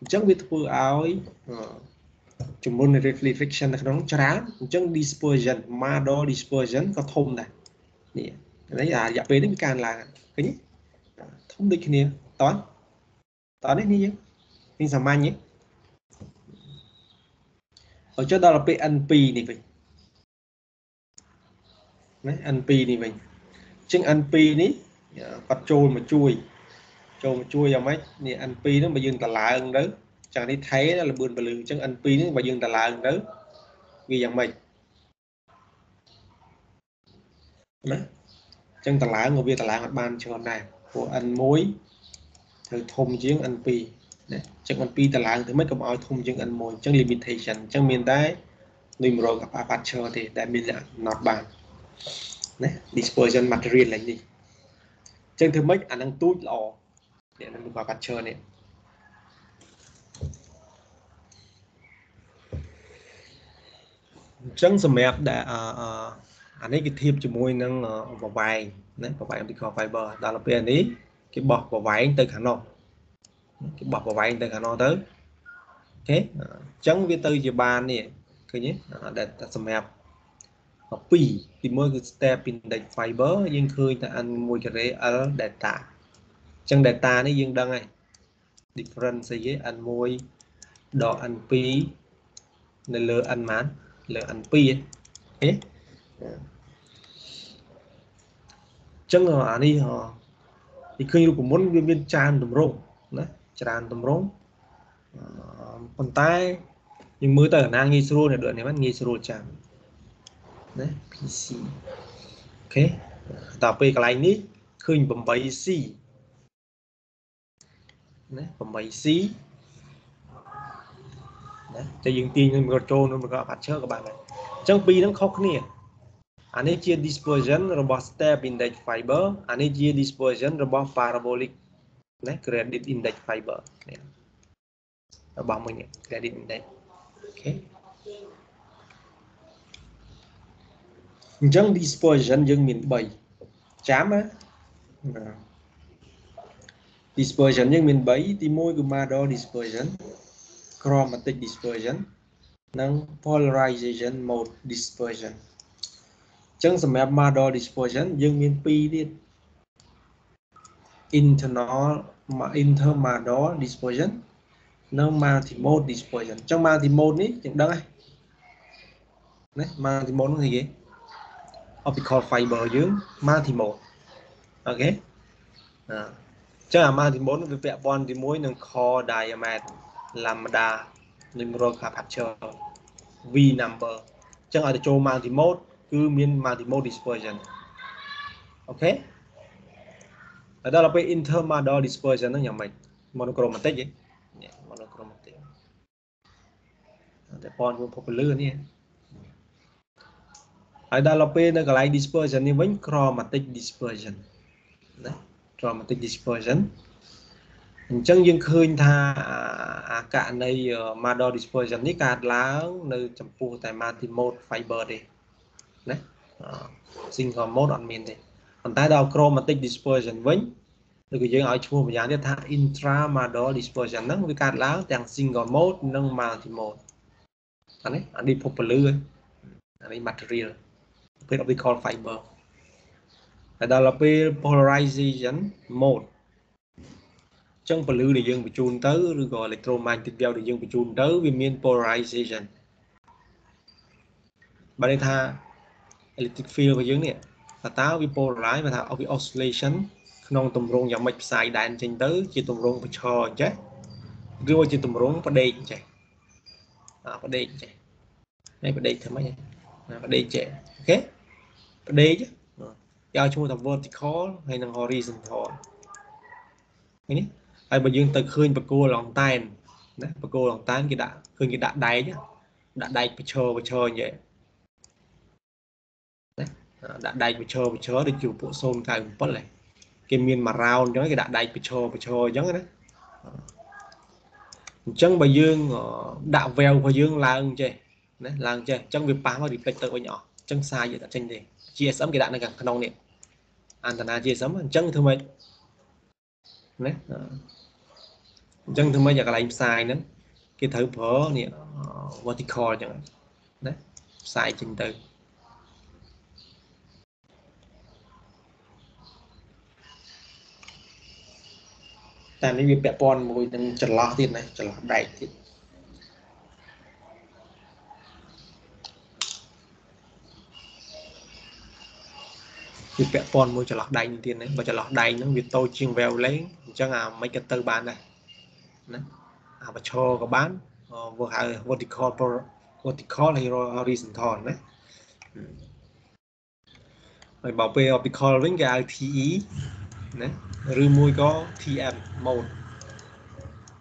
អញ្ចឹងវាធ្វើឲ្យជំនុន reflection នៅក្នុងច្រើនអញ្ចឹង dispersion Mador dispersion ក៏ធំដែរនេះ នេះអារយៈពេលនេះវាកើនឡើងឃើញទេធំដូចគ្នាតើតើនេះនេះយើងនេះសាមញ្ញទេឲ្យចុះដល់ទៅពេល N2 នេះវិញណា N2 នេះវិញអញ្ចឹង N2 នេះគាត់ចូលមកជួយ ចូលមកជួយយ៉ាងម៉េចនេះ N2 ហ្នឹងបើយើងតឡើងទៅចឹងនេះថេលបឿនពលឺអញ្ចឹង N2 នេះបើយើងតឡើងទៅវាយ៉ាងម៉េចណា អញ្ចឹងតម្លើងក៏វាតម្លើងអត់បានច្រើនដែរព្រោះ n1 ត្រូវធំជាង n2 ណាអញ្ចឹង n2 តម្លើងទៅមិនកុំឲ្យធំជាង n1 អញ្ចឹង limitation អញ្ចឹងមានតែនុយ100กับ aperture ទេដែលមានលក្ខណៈបានណា dispersion material ឡើងនេះអញ្ចឹងធ្វើម៉េចអានឹងទូចល្អនេះនឹង aperture នេះអញ្ចឹងសម្រាប់ដែលអឺ អានេះគេធៀបជាមួយនឹងប្រវែងណាប្រវែង optical fiber ដល់ពេលនេះគេបោះប្រវែងទៅខាងនោះគេបោះប្រវែងទៅខាងនោះទៅអូខេអញ្ចឹងវាទៅជាបាននេះឃើញទេដែលសម្រាប់2ទី1គឺ step index fiber យើងឃើញថា n1 ការ៉េ l data អញ្ចឹង data នេះយើងដឹងហើយ difference អីគេ n1 ដល់ n2 នៅលើ n ម៉ានលើ n2 ហ៎អញ្ចឹងអានេះទីឃើញរូបមន្តវាមានច្រើនតម្រងណាច្រើនតម្រងប៉ុន្តែយើងមើលទៅអាណាងាយស្រួលអ្នកដូចនេះមិនងាយស្រួលចាំណា PC អូខេតទៅពេលកន្លែងនេះឃើញ 8C ណា 8C ណាតែយើងទាញនឹងមកចូលនឹងមកអាត់ឈើក៏បានដែរអញ្ចឹងពីរហ្នឹងខុសគ្នា អានេះជា dispersion របស់ step index fiber អានេះជា dispersion របស់ parabolic ណា credit index fiber នេះរបស់មួយនេះ credit index អូខេអញ្ចឹង dispersion យើងមាន3ចាំណា dispersion យើងមាន3ទី1គឺ Mador dispersion chromatic dispersion និង polarization mode dispersion អញ្ចឹងសម្រាប់ Mador dispersion យើងមាន2ទៀត internal intermador dispersion និង multimode dispersion អញ្ចឹង multimode នេះយើងដឹងហើយណា multimode នោះគឺគេ optical fiber យើង multimode អូខេអញ្ចឹងអា multimode វាពាក់ព័ន្ធជាមួយនឹង core diameter lambda នឹង roll aperture v number អញ្ចឹងឲ្យទៅចូល multimode គឺមាន multimode dispersion អូខេហើយដល់ពេល intermodal dispersion ហ្នឹងយ៉ាងម៉េច monochromatic ហ៎ monochromatic តែប៉ុនមួយ popular នេះហើយដល់ពេលនៅកន្លែង dispersion នេះវិញ chromatic dispersion ណា chromatic dispersion អញ្ចឹងយើងឃើញថាអាករណី model dispersion នេះកើតឡើង នៅ ចំពោះតែ multi mode fiber ទេ ណា single mode អត់មានទេប៉ុន្តែដល់ chromatic dispersion វិញឬក៏យើងឲ្យឈ្មោះម្យ៉ាងទៀតថា intra model dispersion ហ្នឹងវាកើតឡើងទាំង single mode និង multi mode អានេះអានេះ popular អានេះ material ប្រភេទ optical fiber ហើយដល់ពេល polarization mode ចឹងពលឺដែលយើងបញ្ជូនទៅឬក៏ electromagnetic wave ដែលយើងបញ្ជូនទៅវាមាន polarization បើន័យថា electric field របស់យើងនេះតើតើវា polarize បើថា oscillation ក្នុងទម្រង់យ៉ាងម៉េចផ្សាយដែនចេញទៅ ជាទម្រង់ប្រឈរអញ្ចេះឬជាទម្រង់ផ្ដេកអញ្ចេះអាផ្ដេកអញ្ចេះនេះផ្ដេកធ្វើម៉េចណាផ្ដេកចេះអូខេផ្ដេកគេឲ្យឈ្មោះថា vertical ហើយនិង horizontal ឃើញទេហើយបើយើងទៅឃើញបកគោឡងតែនណាបកគោឡងតែនគេដាក់ឃើញគេដាក់ដែកដាក់ដែកប្រឈរប្រឈរអញ្ចឹងណា ដាក់ដែកប្រឈរប្រឈរដូចជាពួក097ហ្នឹងគេមានមួយរោនអញ្ចឹងគេដាក់ដែកប្រឈរប្រឈរអញ្ចឹងណាអញ្ចឹងបើយើងដាក់ valve របស់យើងឡើងចេះណាឡើងចេះអញ្ចឹងវាប៉ះមក reflect ទៅវិញអស់អញ្ចឹងសាយវាតែចេញទេ GSM គេដាក់នៅខាងក្នុងនេះអានតាណា GSM អញ្ចឹងធ្វើម៉េចណាអញ្ចឹងធ្វើម៉េចអាកន្លែងផ្សាយហ្នឹងគេត្រូវប្រើនេះ vertical អញ្ចឹងណាផ្សាយចេញទៅ តែនេះវាពាក់ព័ន្ធមួយនឹងចន្លោះទៀតណាចន្លោះដែកទៀតវាពាក់ព័ន្ធមួយចន្លោះដែងទៀតហ្នឹងបើចន្លោះដែងហ្នឹងវាតូចជាង wavelength អញ្ចឹងអាមិនក៏ទៅបានដែរណាអាប្រឈរក៏បានវាហៅ vertical vertical ហើយ horizontal ណាហើយបើពេល optical វិញគេហៅ TE ណា ឬមួយក៏ TM mode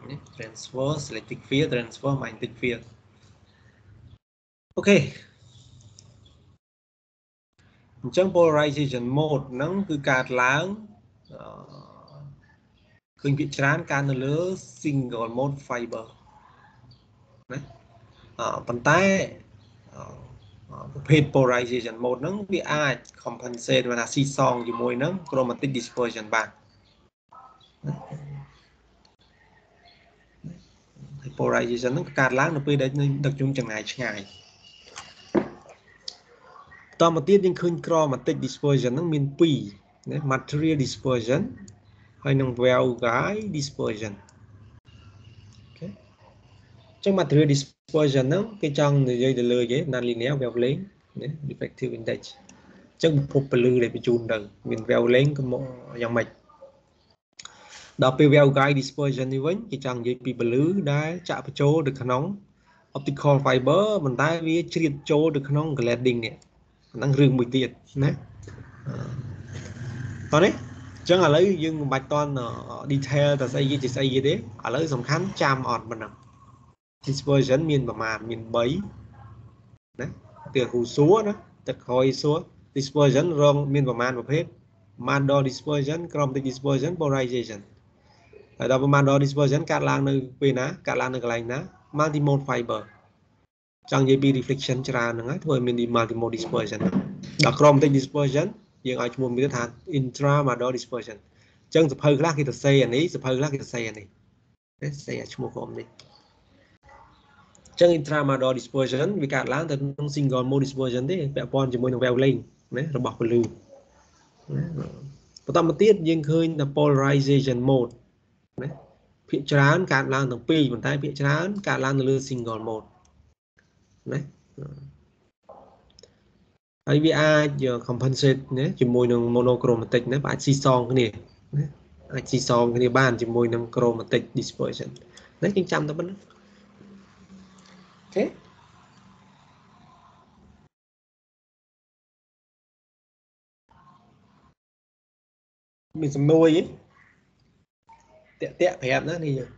ណា transfer selective field transfer magnetic field អូខេអញ្ចឹង polarization mode ហ្នឹងគឺកើតឡើងអឺឃើញភាគច្រើនកើតនៅលើ single mode fiber ណាអឺប៉ុន្តែអឺប្រភេទ polarization mode ហ្នឹងវាអាច compensate ថាស៊ីសងជាមួយនឹង chromatic dispersion បានហើយ polarization ហ្នឹងកើតឡើងនៅពេលដែលដឹកជញ្ជូនចម្ងាយឆ្ងាយតមកទៀតយើងឃើញ chromatic dispersion ហ្នឹងមាន2ណា material dispersion ហើយនឹង waveguide dispersion អូខេចឹង material dispersion ហ្នឹងគេចង់និយាយទៅលើគេ non-linear wavelength ណា refractive index ចឹងប្រភពពលឺដែលបញ្ជូនទៅមាន wavelength យ៉ាងម៉េច ដល់ពេល waveguide dispersion នេះវិញគេចង់និយាយពីពលឺដែលចាក់បញ្ចូលទៅក្នុង optical fiber ប៉ុន្តែវាជ្រៀតចូលទៅក្នុង gladding នេះហ្នឹងរឿងមួយទៀតណាតោះនេះអញ្ចឹងឥឡូវយើងមិនបាច់តន់ detail ទៅស្អីគេជាស្អីគេទេឥឡូវសំខាន់ចាំអត់ប៉ុណ្ណឹង dispersion មានប្រមាណមាន3ណាទើគ្រូសួរណាទឹកក្រោយសួរ dispersion រងមានប្រមាណប្រភេទ Mandor dispersion chromatic dispersion polarization ហើយដល់ប្រមាណ Mandor dispersion កាត់ឡើងនៅពេលណាកាត់ឡើងនៅកន្លែងណា multimode fiber ចង់និយាយពី reflection ច្រើនហ្នឹងហើយធ្វើឲ្យមាន multimode dispersion ដល់ chromatic dispersion យើងឲ្យឈ្មោះមួយទៀតថា intramador dispersion អញ្ចឹងសភៅខ្លះគេទៅសេអានេះសភៅខ្លះគេទៅសេអានេះសេអាឈ្មោះក្រុមនេះអញ្ចឹង intramador dispersion វាកើតឡើងទៅក្នុង single mode dispersion ទេពាក់ព័ន្ធជាមួយនឹង wavelength ណារបស់ពលឺបន្តមកទៀតយើងឃើញ the polarization mode ណាភាគច្រើនកើតឡើងទាំងពីរប៉ុន្តែភាគច្រើនកើតឡើងនៅលើ single mode ណាហើយវាអាច compensate ណាជាមួយនឹង monochromatic ណាអាចស៊ីសងគ្នាណាអាចស៊ីសងគ្នាបានជាមួយនឹង chromatic dispersion ណាយើងចាំតែប៉ុណ្្នឹងអូខេមានសំណួរអី តាក់តាក់ប្រាប់ណានេះយើង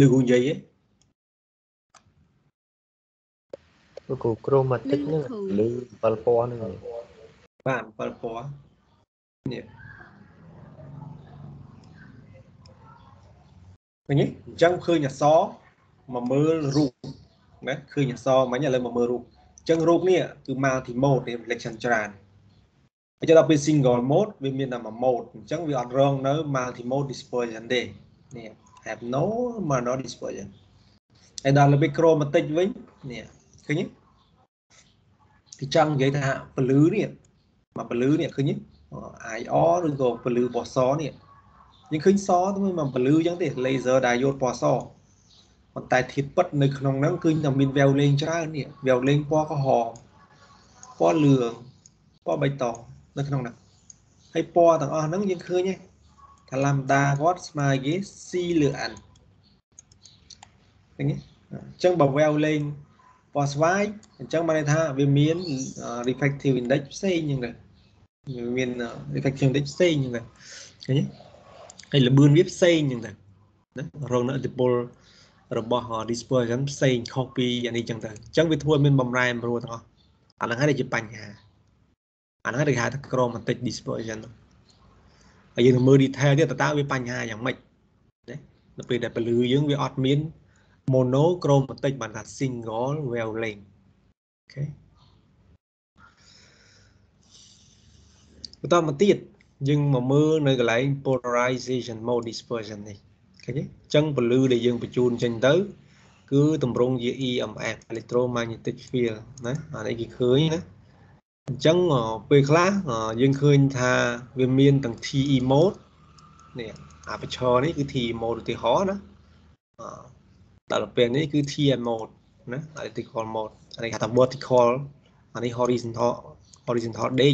ឬគូនិយាយទេគូ chromatic ហ្នឹងលើ7ពណ៌ហ្នឹងបាទ7ពណ៌នេះ ឃើញទេអញ្ចឹងឃើញអសមកមើលរូបណាឃើញអសមិញឥឡូវមកមើលរូបអញ្ចឹងរូបនេះគឺ multi mode reflection ច្រើនហើយដល់ពេល single mode វាមានតែមួយ mode អញ្ចឹងវាអត់រងនៅ multi mode dispersion ទេនេះ have no minor dispersion ហើយដល់ទៅ chromatic វិញនេះឃើញទេគឺចង់និយាយថាពលឺនេះមកពលឺនេះឃើញទេ IR ឬក៏ពលឺពណ៌សនេះ យើងឃើញសទៅមកពលឺអញ្ចឹងទេ laser diode ពណ៌សប៉ុន្តែធាតុពិតនៅក្នុងហ្នឹងគឺតែមាន wavelength ច្រើននេះ wavelength ពណ៌ក្រហមពណ៌លឿងពណ៌បៃតងនៅក្នុងហ្នឹងហើយពណ៌ទាំងអស់ហ្នឹងយើងឃើញទេថា lambda គាត់ស្មើគេ C លើ n ឃើញទេអញ្ចឹងបើ wavelength ពណ៌ស្វាយអញ្ចឹងបានន័យថាវាមាន refractive index ផ្សេងអញ្ចឹងដែរវាមាន refractive index ផ្សេងអញ្ចឹងដែរឃើញទេ ហើយលបឿនវាផ្សេងអញ្ចឹងដែរណារងនៅឥទ្ធិពលរបស់ dispersion ផ្សេងខុសពីអានេះអញ្ចឹងទៅអញ្ចឹងវាធ្វើឲ្យមានបំរែបំរួលទាំងអស់អាហ្នឹងហើយជាបញ្ហាអាហ្នឹងគេហៅថា chromatic dispersion ហើយយើងទៅមើល detail ទៀតតើវាបញ្ហាយ៉ាងម៉េចណានៅពេលដែលពលឺយើងវាអត់មាន monochromatic បានថា single wavelength អូខេបន្តមកទៀត យើងមកមើលនៅកន្លែង polarization mode dispersion នេះឃើញទេអញ្ចឹងពលឺដែលយើងបញ្ជូនចេញទៅ គឺតម្រង់ជា EMF electromagnetic field ណាអានេះគេឃើញណាអញ្ចឹងពេលខ្លះយើងឃើញថាវាមានទាំង TE mode នេះ aperture នេះគឺ TE mode ឧទាហរណ៍ណាដល់ពេលនេះគឺ TM mode ណា electrical mode អានេះគេថា vertical អានេះ horizontal horizontal ដេក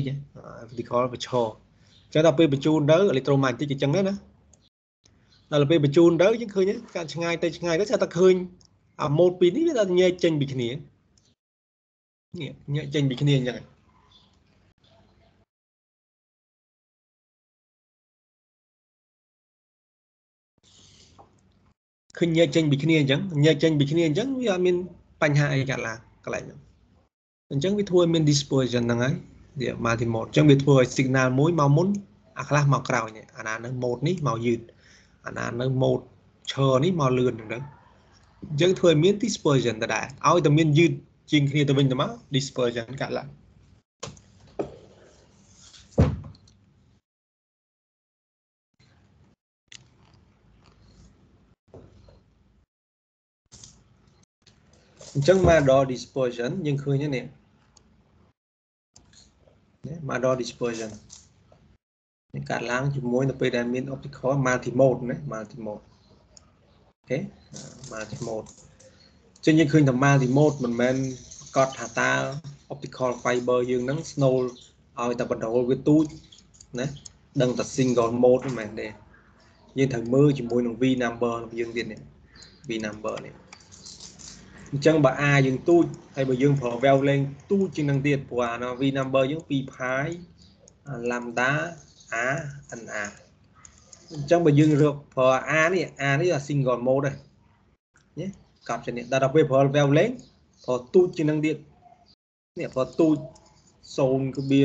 vertical ប្រឈរអញ្ចឹងដល់ពេលបញ្ជូនទៅ electromagnetic អញ្ចឹងណាដល់ពេលបញ្ជូនទៅយើងឃើញការឆ្ងាយទៅឆ្ងាយទៅស្អាតតែឃើញអា mode ពីរនេះវាដល់ញែកចេញពីគ្នានេះញែកចេញពីគ្នាអញ្ចឹងឃើញញែកចេញពីគ្នាអញ្ចឹងញែកចេញពីគ្នាអញ្ចឹងវាអត់មានបញ្ហាអីកើតឡើងកន្លែងហ្នឹងអញ្ចឹងវាធ្វើឲ្យមាន dispersion ហ្នឹងហើយវា multi mode អញ្ចឹងវាធ្វើឲ្យ signal មួយមកមុនអាខ្លះមកក្រោយអាណានៅ mode នេះមកយឺតអាណានៅ mode ឈរនេះមកលឿនហ្នឹងអញ្ចឹងធ្វើឲ្យមាន dispersion ដដែលឲ្យតែមានយឺតជាងគ្នាទៅវិញទៅមក dispersion កើតឡើងអញ្ចឹងមកដល់ dispersion យើងឃើញនេះនេះ មកដល់ dispersion នេះកាត់ឡើងជាមួយនៅពេលដែលមាន optical multi mode ណា multi mode អូខេ multi mode ចឹងយើងឃើញថា multi mode មិនមែនកត់ថាតើ optical fiber យើងហ្នឹង snow ឲ្យតែបណ្ដូលវាទូចណាដឹងតែ single mode មិនមែនទេយើងត្រូវមើលជាមួយនឹង V number របស់យើងទៀតនេះ V number នេះ អញ្ចឹងបើ A យើងទូចហើយបើយើងប្រើ wavelength ទូចជាងនឹងទៀតព្រោះអា V number យើង2 pi lambda A NA អញ្ចឹងបើយើងរកប្រើ A នេះ A នេះអា single mode ទេណាកប់ជានេះដល់ដល់ពេលប្រើ wavelength ប្រើទូចជាងនឹងទៀតនេះប្រើទូច0គឺវា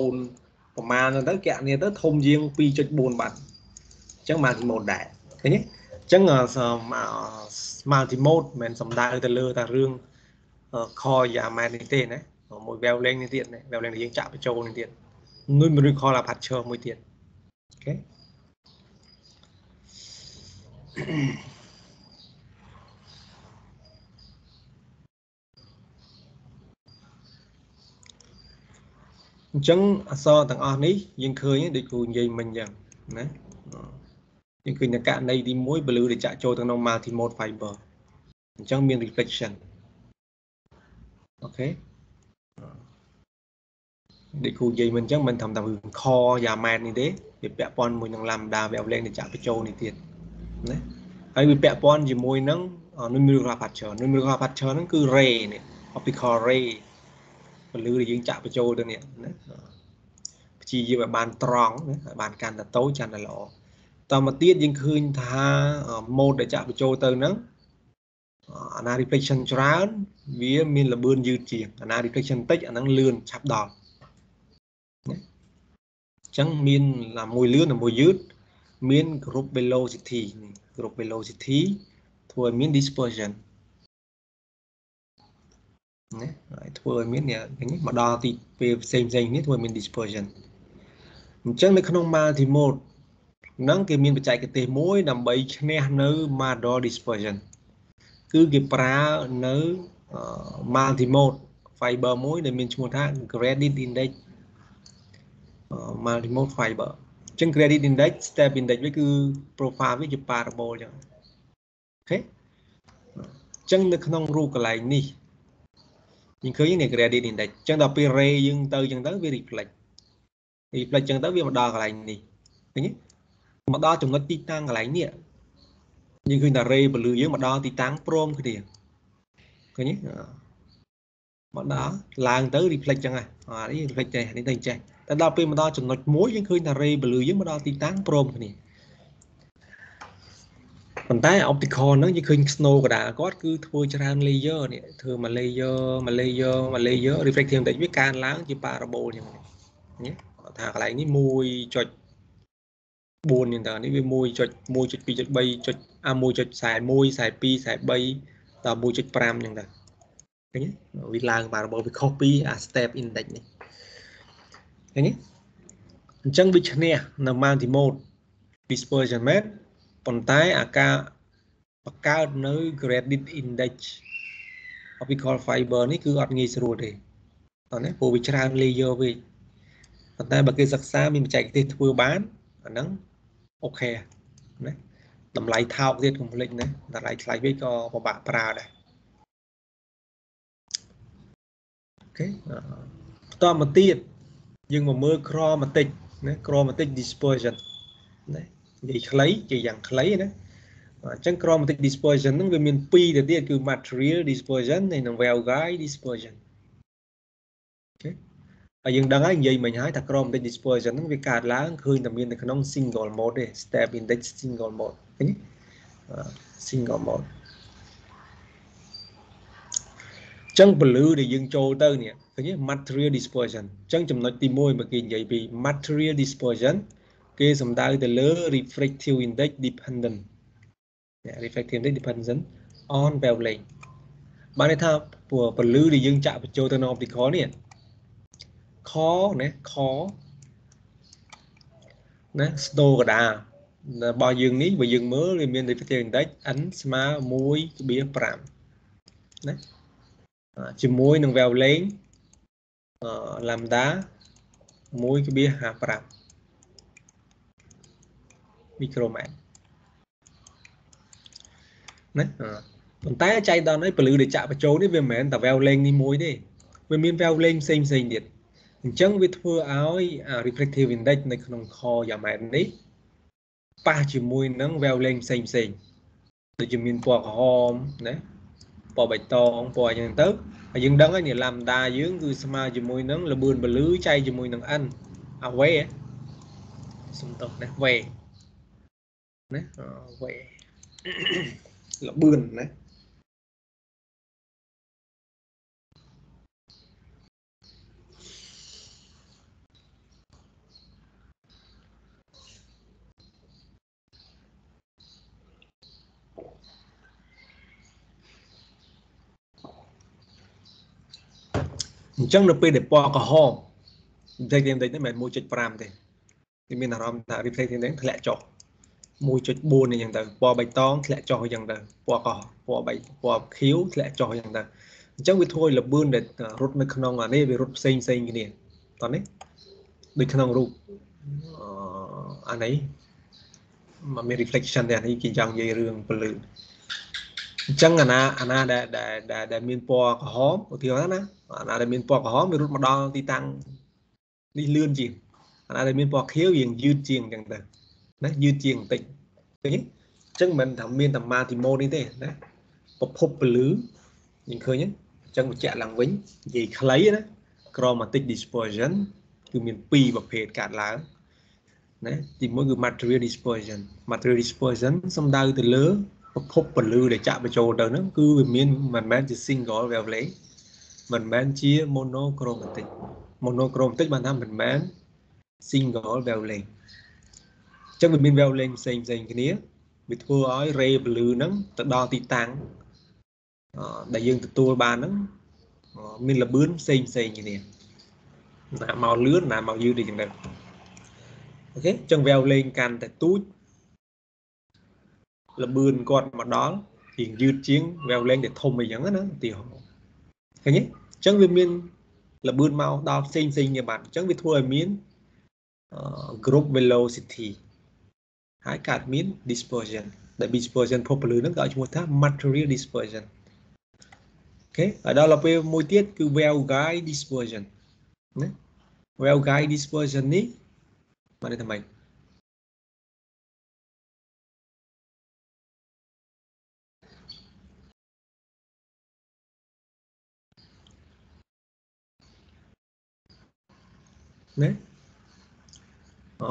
0ប្រមាណហ្នឹងទៅកណនីទៅធំជាង2.4បាត់អញ្ចឹង multi mode ដែរឃើញទេ អញ្ចឹង multi mode មិនមែនសំដៅទៅលើតែរឿង core យ៉ាម៉ែននេះទេណាមួយ wavelength នេះទៀតណា wavelength ដែលយើងចាក់បញ្ចូលនេះទៀតមួយមួយ call aperture មួយទៀតអូខេអញ្ចឹងអក្សរទាំងអស់នេះយើងឃើញដូចគ្រូនិយាយមិញអញ្ចឹងណា យើងឃើញតែករណីទី1ពលឺដែលចាក់ចូលទៅក្នុង multi mode fiber អញ្ចឹងមាន reflection អូខេដូចគ្រូនិយាយមិនអញ្ចឹងមិនត្រឹមតែខយ៉ាម៉ែតនេះទេវាពាក់ព័ន្ធមួយនឹង lambda wavelength ដែលចាក់បញ្ចូលនេះទៀតណាហើយវាពាក់ព័ន្ធជាមួយនឹង numerical aperture numerical aperture ហ្នឹងគឺ ray នេះ optical ray ពលឺដែលយើងចាក់បញ្ចូលទៅនេះណាព្យាយាមឲ្យបានត្រង់ណាឲ្យបានកាន់តែតូចកាន់តែល្អ តមកទៀតយើងឃើញថា mode ដែលចាក់បញ្ចូលទៅហ្នឹងអាណា reflection ច្រើនវាមានល្បឿនយឺតជាងអាណា reflection តិចអាហ្នឹងលឿនឆាប់ដល់ណាអញ្ចឹងមានមួយលឿននិងមួយយឺតមាន group velocity នេះ group velocity ធ្វើឲ្យមាន dispersion ណាហើយធ្វើឲ្យមាននេះមកដល់ទីពេលផ្សេងផ្សេងនេះធ្វើឲ្យមាន dispersion អញ្ចឹងនៅក្នុង multi mode ហ្នឹងគេមានបច្ចេកទេសមួយដើម្បីឈ្នះនៅ model dispersion គឺគេប្រើនៅ multi mode fiber មួយដែលមានឈ្មោះថា gradient index multi mode fiber អញ្ចឹង gradient index step index វាគឺ profile វាជា parabol អញ្ចឹងអូខេអញ្ចឹងនៅក្នុងរូបកន្លែងនេះយើងឃើញនេះ gradient index អញ្ចឹងដល់ពេល ray យើងទៅអញ្ចឹងទៅវា reflect reflect អញ្ចឹងទៅវាមកដល់កន្លែងនេះឃើញទេ មកដល់ចំណុចទីតាំងកន្លែងនេះយើងឃើញថា ray ពលឺយើងមកដល់ទីតាំងព្រមគ្នាឃើញទេមកដល់ឡើងទៅ reflect ចឹងហ่ะអានេះ reflect ចេះនេះទៅចេះតែដល់ពេលមកដល់ចំណុចមួយយើងឃើញថា ray ពលឺយើងមកដល់ទីតាំងព្រមគ្នាប៉ុន្តែ optical ហ្នឹងយើងឃើញ snow កដាលគាត់គឺធ្វើច្រើន layer នេះធ្វើមួយ layer មួយ layer មួយ layer reflective index វាកើនឡើងជា parabol ចឹងនេះថាកន្លែងនេះ1.4 4នេះតើនេះវា1.1.2.3ចុចអា1.41 42 43ដល់1.5អញ្ចឹងតើឃើញវាឡើងបារបូវាខុសពីអា step index នេះឃើញអញ្ចឹងវាឈ្នះនៅ multi mode dispersion មែនប៉ុន្តែអាការបង្កើតនៅ gradient index optical fiber នេះគឺអត់ងាយស្រួលទេតោះណាព្រោះវាច្រើន layer វិញប៉ុន្តែបើគេសិក្សាមានបច្ចេកទេសធ្វើបានអាហ្នឹង អូខេណាតម្លៃថោកទៀតកុំភ្លេចណាតម្លៃថ្លៃវិញក៏ពិបាកប្រើដែរអូខខេបន្តមកទៀតយើងមកមើល chromatic ណា chromatic dispersion ណានិយាយខ្លីជាយ៉ាងខ្លីណាអញ្ចឹង chromatic dispersion ហ្នឹងវាមានពីរទៅទៀតគឺ material dispersion និង waveguide dispersion អូខេ ហើយយើងដឹងហើយនិយាយមិញហើយថា chromatic dispersion ហ្នឹងវាកើតឡើងឃើញតែមាននៅក្នុង single mode ទេ step index single mode ឃើញទេ single mode ចឹងពលឺដែលយើងចូលទៅនេះឃើញទេ material dispersion ចឹងចំណុចទី1មកគេនិយាយពី material dispersion គេសំដៅទៅលើ refractive index dependent refractive index dependent on wavelength បានន័យថាពលឺដែលយើងចាក់បញ្ចូលទៅក្នុង optical នេះ ខណាខណាស្នូកដារបស់យើងនេះបើយើងមើលវាមាន refractive index n ស្មើ1.5ណាជាមួយនឹង wavelength អឺ lambda 1.55មីក្រូម៉ែត្រណាប៉ុន្តែចៃដន្យហើយពលឺដែលចាក់បញ្ចូលនេះវាមិនមែនតែ wavelength នេះមួយទេវាមាន wavelength ផ្សេងផ្សេងទៀតអញ្ចឹងវាធ្វើឲ្យ refractive index នៅក្នុងខយ៉ាម៉ែត្រនេះប៉ះជាមួយនឹង wavelength ផ្សេងផ្សេងដូចជាមានពណ៌ក្រហមណាពណ៌បៃតងពណ៌អញ្ចឹងទៅហើយយើងដឹងហើយនេះ lambda យើងគឺស្មើជាមួយនឹងល្បឿនពលឺចែកជាមួយនឹង n អាវេសុំតោះណាវេណាវេល្បឿនណា អញ្ចឹងនៅពេលដែលពណ៌ក្រហម reflective index នេះមិនមែន1.5ទេវាមានអារម្មណ៍ថា reflective index ធ្លាក់ចុះ1.4អញ្ចឹងទៅពណ៌បៃតងធ្លាក់ចុះអញ្ចឹងទៅពណ៌កោះពណ៌បៃពណ៌ខៀវធ្លាក់ចុះអញ្ចឹងទៅអញ្ចឹងវាធ្វើឲ្យលបឿនដែលរត់នៅក្នុងអានេះវារត់ផ្សេងផ្សេងគ្នាតោះនេះដូចក្នុងរូបអានេះមកមាន reflection ទេអានេះគេចង់និយាយរឿងពលឺ អញ្ចឹងអាណាអាណាដែលដែលដែលមានពណ៌ក្រហមឧទាហរណ៍ណាអាណាដែលមានពណ៌ក្រហមវារត់មកដល់ទីតាំងនេះលឿនជាងអាណាដែលមានពណ៌ខៀវវាយឺតជាងអញ្ចឹងទៅណាយឺតជាងបន្តិចឃើញទេអញ្ចឹងមិនថាមានតែម៉ាទីម៉ូនេះទេណាប្រភពពលឺយើងឃើញអញ្ចឹងបញ្ជាក់ឡើងវិញនិយាយខ្លីណា chromatic dispersion គឺមានពីរប្រភេទកើតឡើងណាទីមួយគឺ material dispersion material dispersion សំដៅទៅលើ ប្រភពពលឺដែលចាក់បញ្ចូលទៅហ្នឹងគឺវាមានមិនមែនជា single wavelength មិនមែនជា monochromatic monochromatic បានថាមិនមែន single wavelength ចឹងវាមាន wavelength ផ្សេងផ្សេងគ្នាវាធ្វើឲ្យ ray ពលឺហ្នឹងទៅដល់ទីតាំងដែលយើងទទួលបានហ្នឹងមានល្បឿនផ្សេងផ្សេងគ្នាណាមកលឿនណាមកយឺតដូចចឹងទៅអូខេចឹង wavelength កាន់តែទូច ល្បឿនគាត់មកដល់ជាងយឺតជាង wavelength ដែលធំអីចឹងណាឧទាហរណ៍ឃើញទេអញ្ចឹងវាមានល្បឿនមកដល់ផ្សេងផ្សេងគ្នាបាទអញ្ចឹងវាធ្វើឲ្យមាន group velocity ហើយកើតមាន dispersion ដែល dispersion ភពពលឺហ្នឹងក៏ឲ្យឈ្មោះថា material dispersion អូខេហើយដល់ទៅពេលមួយទៀតគឺ waveguide dispersion ណា waveguide dispersion នេះបានន័យថាម៉េច ណាអ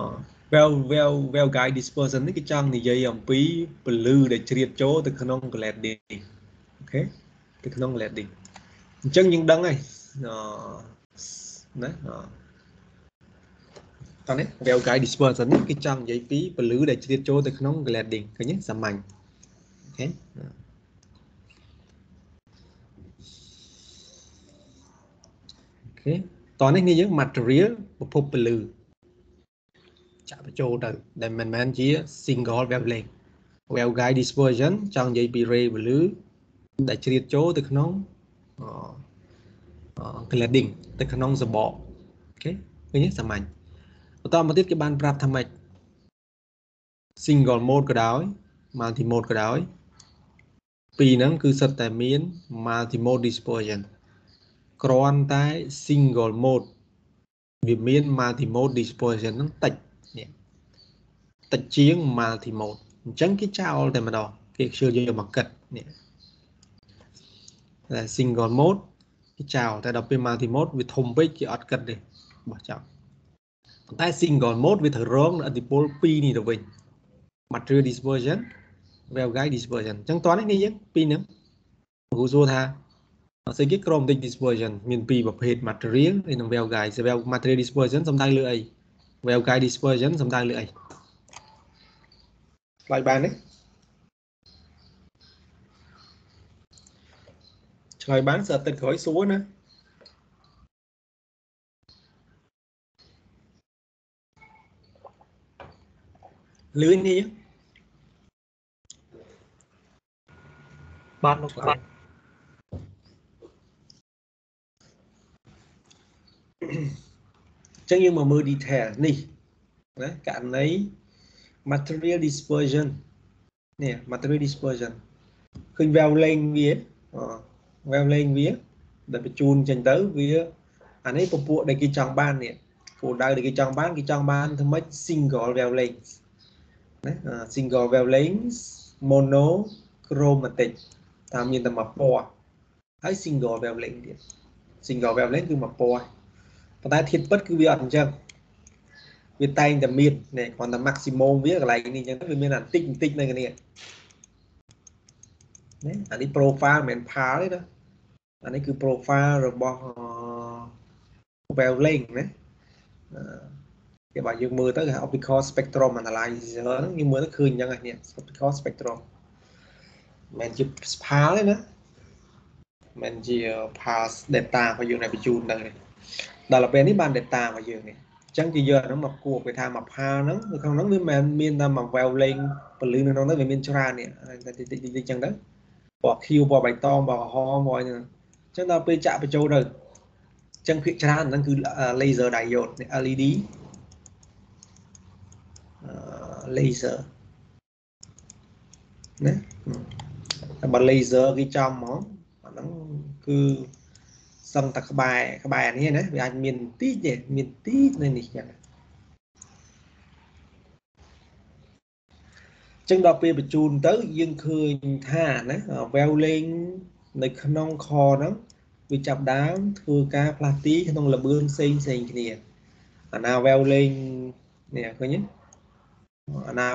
well well well guide dispersion នេះគេចង់និយាយអំពីពលឺដែលជ្រៀតចូលទៅក្នុង gladding អូខេទៅក្នុង gladding អញ្ចឹងយើងដឹងហើយណាតោះនេះ well guide dispersion នេះគេចង់និយាយពីពលឺដែលជ្រៀតចូលទៅក្នុង gladding ឃើញទេសាមញ្ញអូខេអូខេ តោះនេះនេះយើង material ប្រភពពលឺចាក់បញ្ចូលទៅដែលមិនមែនជា single wavelength waveguide dispersion ចង់និយាយពី ray ពលឺដែលជ្រៀតចូលទៅក្នុង cladding ទៅក្នុងសបកអូខេឃើញទេសាមញ្ញបន្តមកទៀតគេបានប្រាប់ថាម៉េច single mode ក៏ដោយ multi mode ក៏ដោយពីរហ្នឹងគឺសិតតែមាន multi mode dispersion គ្រាន់តែ single mode វាមាន multi mode dispersion ហ្នឹងតិចនេះតិចជាង multi mode អញ្ចឹងគេចោលតែម្ដងគេខ្ជិលយកមកគិតនេះតែ single mode គេចោលតែដល់ពេល multi mode វាធំពេកគេអត់គិតទេបោះចោលប៉ុន្តែ single mode វាត្រូវរងឥទ្ធិពល2នេះទៅវិញ material dispersion waveguide dispersion អញ្ចឹងតោះនេះយើងពីរហ្នឹងគ្រូសួរថា ស្អីគេ chromatic dispersion មានពីរប្រភេទ material ហើយនិង waveguide material dispersion សំដៅលើអី waveguide dispersion សំដៅលើអីឆ្លើយបានទេឆ្លើយបានសើទឹកក្រោយសួរណាលឿននេះបាទលោកគ្រូ អញ្ចឹងយើងមកមើល detail នេះណាករណី material dispersion នេះ material dispersion ឃើញ wavelength វា wavelength វាដែលបញ្ជូនចេញទៅវាអានេះពពួកដែលគេចង់បាននេះគោលដៅដែលគេចង់បានគេចង់បានធ្វើម៉េច single wavelength ណា single wavelength monochromatic តាមមានតែមួយពណ៌ហើយ single wavelength ទៀត single wavelength គឺមួយពណ៌ ប៉ុន្តែធាតុពិតគឺវាអត់អញ្ចឹងវាតែងតែមាននេះគ្រាន់តែ maximum វាកន្លែងនេះអញ្ចឹងវាមានអាបន្តិចបន្តិចនៅគ្នាណាអានេះ profile មិនមែន PAL ទេណាអានេះគឺ profile របស់ wavelength ណាគេបើយើងមើលទៅគេ optical spectrum analyzer ហ្នឹងយើងមើលទៅឃើញអញ្ចឹងនេះ optical spectrum មិនជា PAL ទេណាមិនជា PAL data របស់យើងដែលបញ្ជូនទៅនេះ ដល់ពេលនេះបាន data របស់យើងនេះអញ្ចឹងគេយកអាហ្នឹងមកគួបគេថាមកផាហ្នឹងនៅក្នុងហ្នឹងវាមិនមានតែមក wavelength ពលឺនៅក្នុងហ្នឹងវាមានច្រើននេះតែតិចតិចតិចអញ្ចឹងទៅពណ៌ខៀវពណ៌បៃតងពណ៌ក្រហមពណ៌អញ្ចឹងអញ្ចឹងដល់ពេលចាក់បញ្ចូលទៅអញ្ចឹងភាគច្រើនហ្នឹងគឺ laser diode LED laser ណាតែបើ laser គេចំហ្មងអាហ្នឹងគឺ សឹងតែក្បែរក្បែរនេះណាវាអាចមានតិចទេមានតិចនៅនេះចឹងចឹងដល់ពេលបញ្ជូនទៅយើងឃើញថាណា wavelength នៅក្នុងខហ្នឹងវាចាប់ដើមធ្វើការផ្លាស់ទីក្នុងលបឿនផ្សេងផ្សេងគ្នាអាណា wavelength នេះឃើញទេអាណា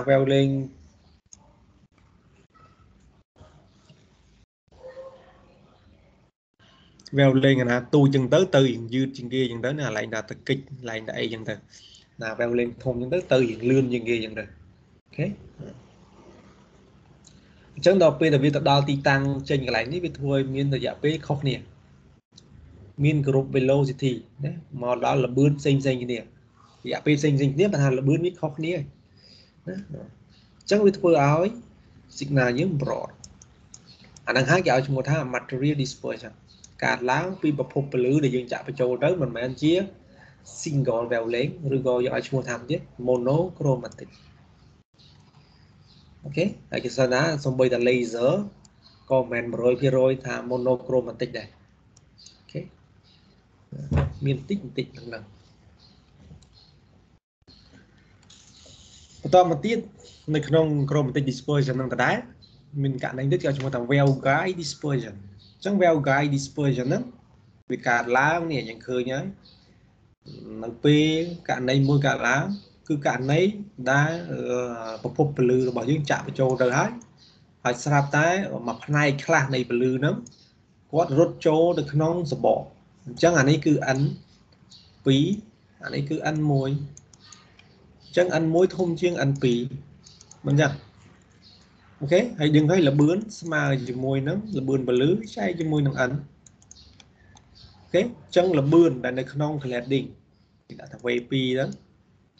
wavelength wavelength អាណាទូចឹងទៅទៅរៀងយឺតជាងគេចឹងទៅណាកន្លែងដាក់តកិចកន្លែងដាក់អីចឹងទៅណា wavelength ធំចឹងទៅទៅរៀងលឿនជាងគេចឹងទៅអូខេអញ្ចឹងដល់ពេលដែលវាទៅដល់ទីតាំងចេញកន្លែងនេះវាធ្វើឲ្យមានរយៈពេលខុសគ្នាមានគ្រប់ velocity ណាមកដល់ល្បឿនផ្សេងផ្សេងគ្នារយៈពេលផ្សេងផ្សេងគ្នាបើថាល្បឿនវាខុសគ្នាណាអញ្ចឹងវាធ្វើឲ្យ signal យើង broad អាហ្នឹងហើយគេឲ្យឈ្មោះថា material dispersion កើតឡើងពីប្រភពពលឺដែលយើងចាក់បញ្ចូលទៅមិនមែនជា single wavelength ឬក៏យកឲ្យឈ្មោះថាទៀត monochromatic អូខេហើយគេសិនណាសំបីតែ laser ក៏មិនមែន100%ថា monochromatic ដែរអូខេមានតិចបន្តិចហ្នឹងបន្តមកទៀតនៅក្នុង chromatic dispersion ហ្នឹងដដែលមានករណីទៀតគេហៅឈ្មោះថា waveguide dispersion ចឹង waveguide dispersion ហ្នឹងវាកើតឡើងនេះយើងឃើញហើយនៅពេលករណីមួយកើតឡើងគឺករណីដែលប្រភពពលឺរបស់យើងចាក់បញ្ចូលទៅហើយហើយស្រាប់តែមួយផ្នែកខ្លះនៃពលឺហ្នឹងគាត់រត់ចូលទៅក្នុងសបកអញ្ចឹងអានេះគឺ n 2អានេះគឺ n 1អញ្ចឹង n 1ធំជាង n 2មិនចឹង អូខេហើយដឹងហើយលបឿនស្មើជាមួយនឹងលបឿនពលឺចែកជាមួយនឹង n អូខេអញ្ចឹងលបឿនដែលនៅក្នុង cladding គេដាក់ថា v2 ហ្នឹង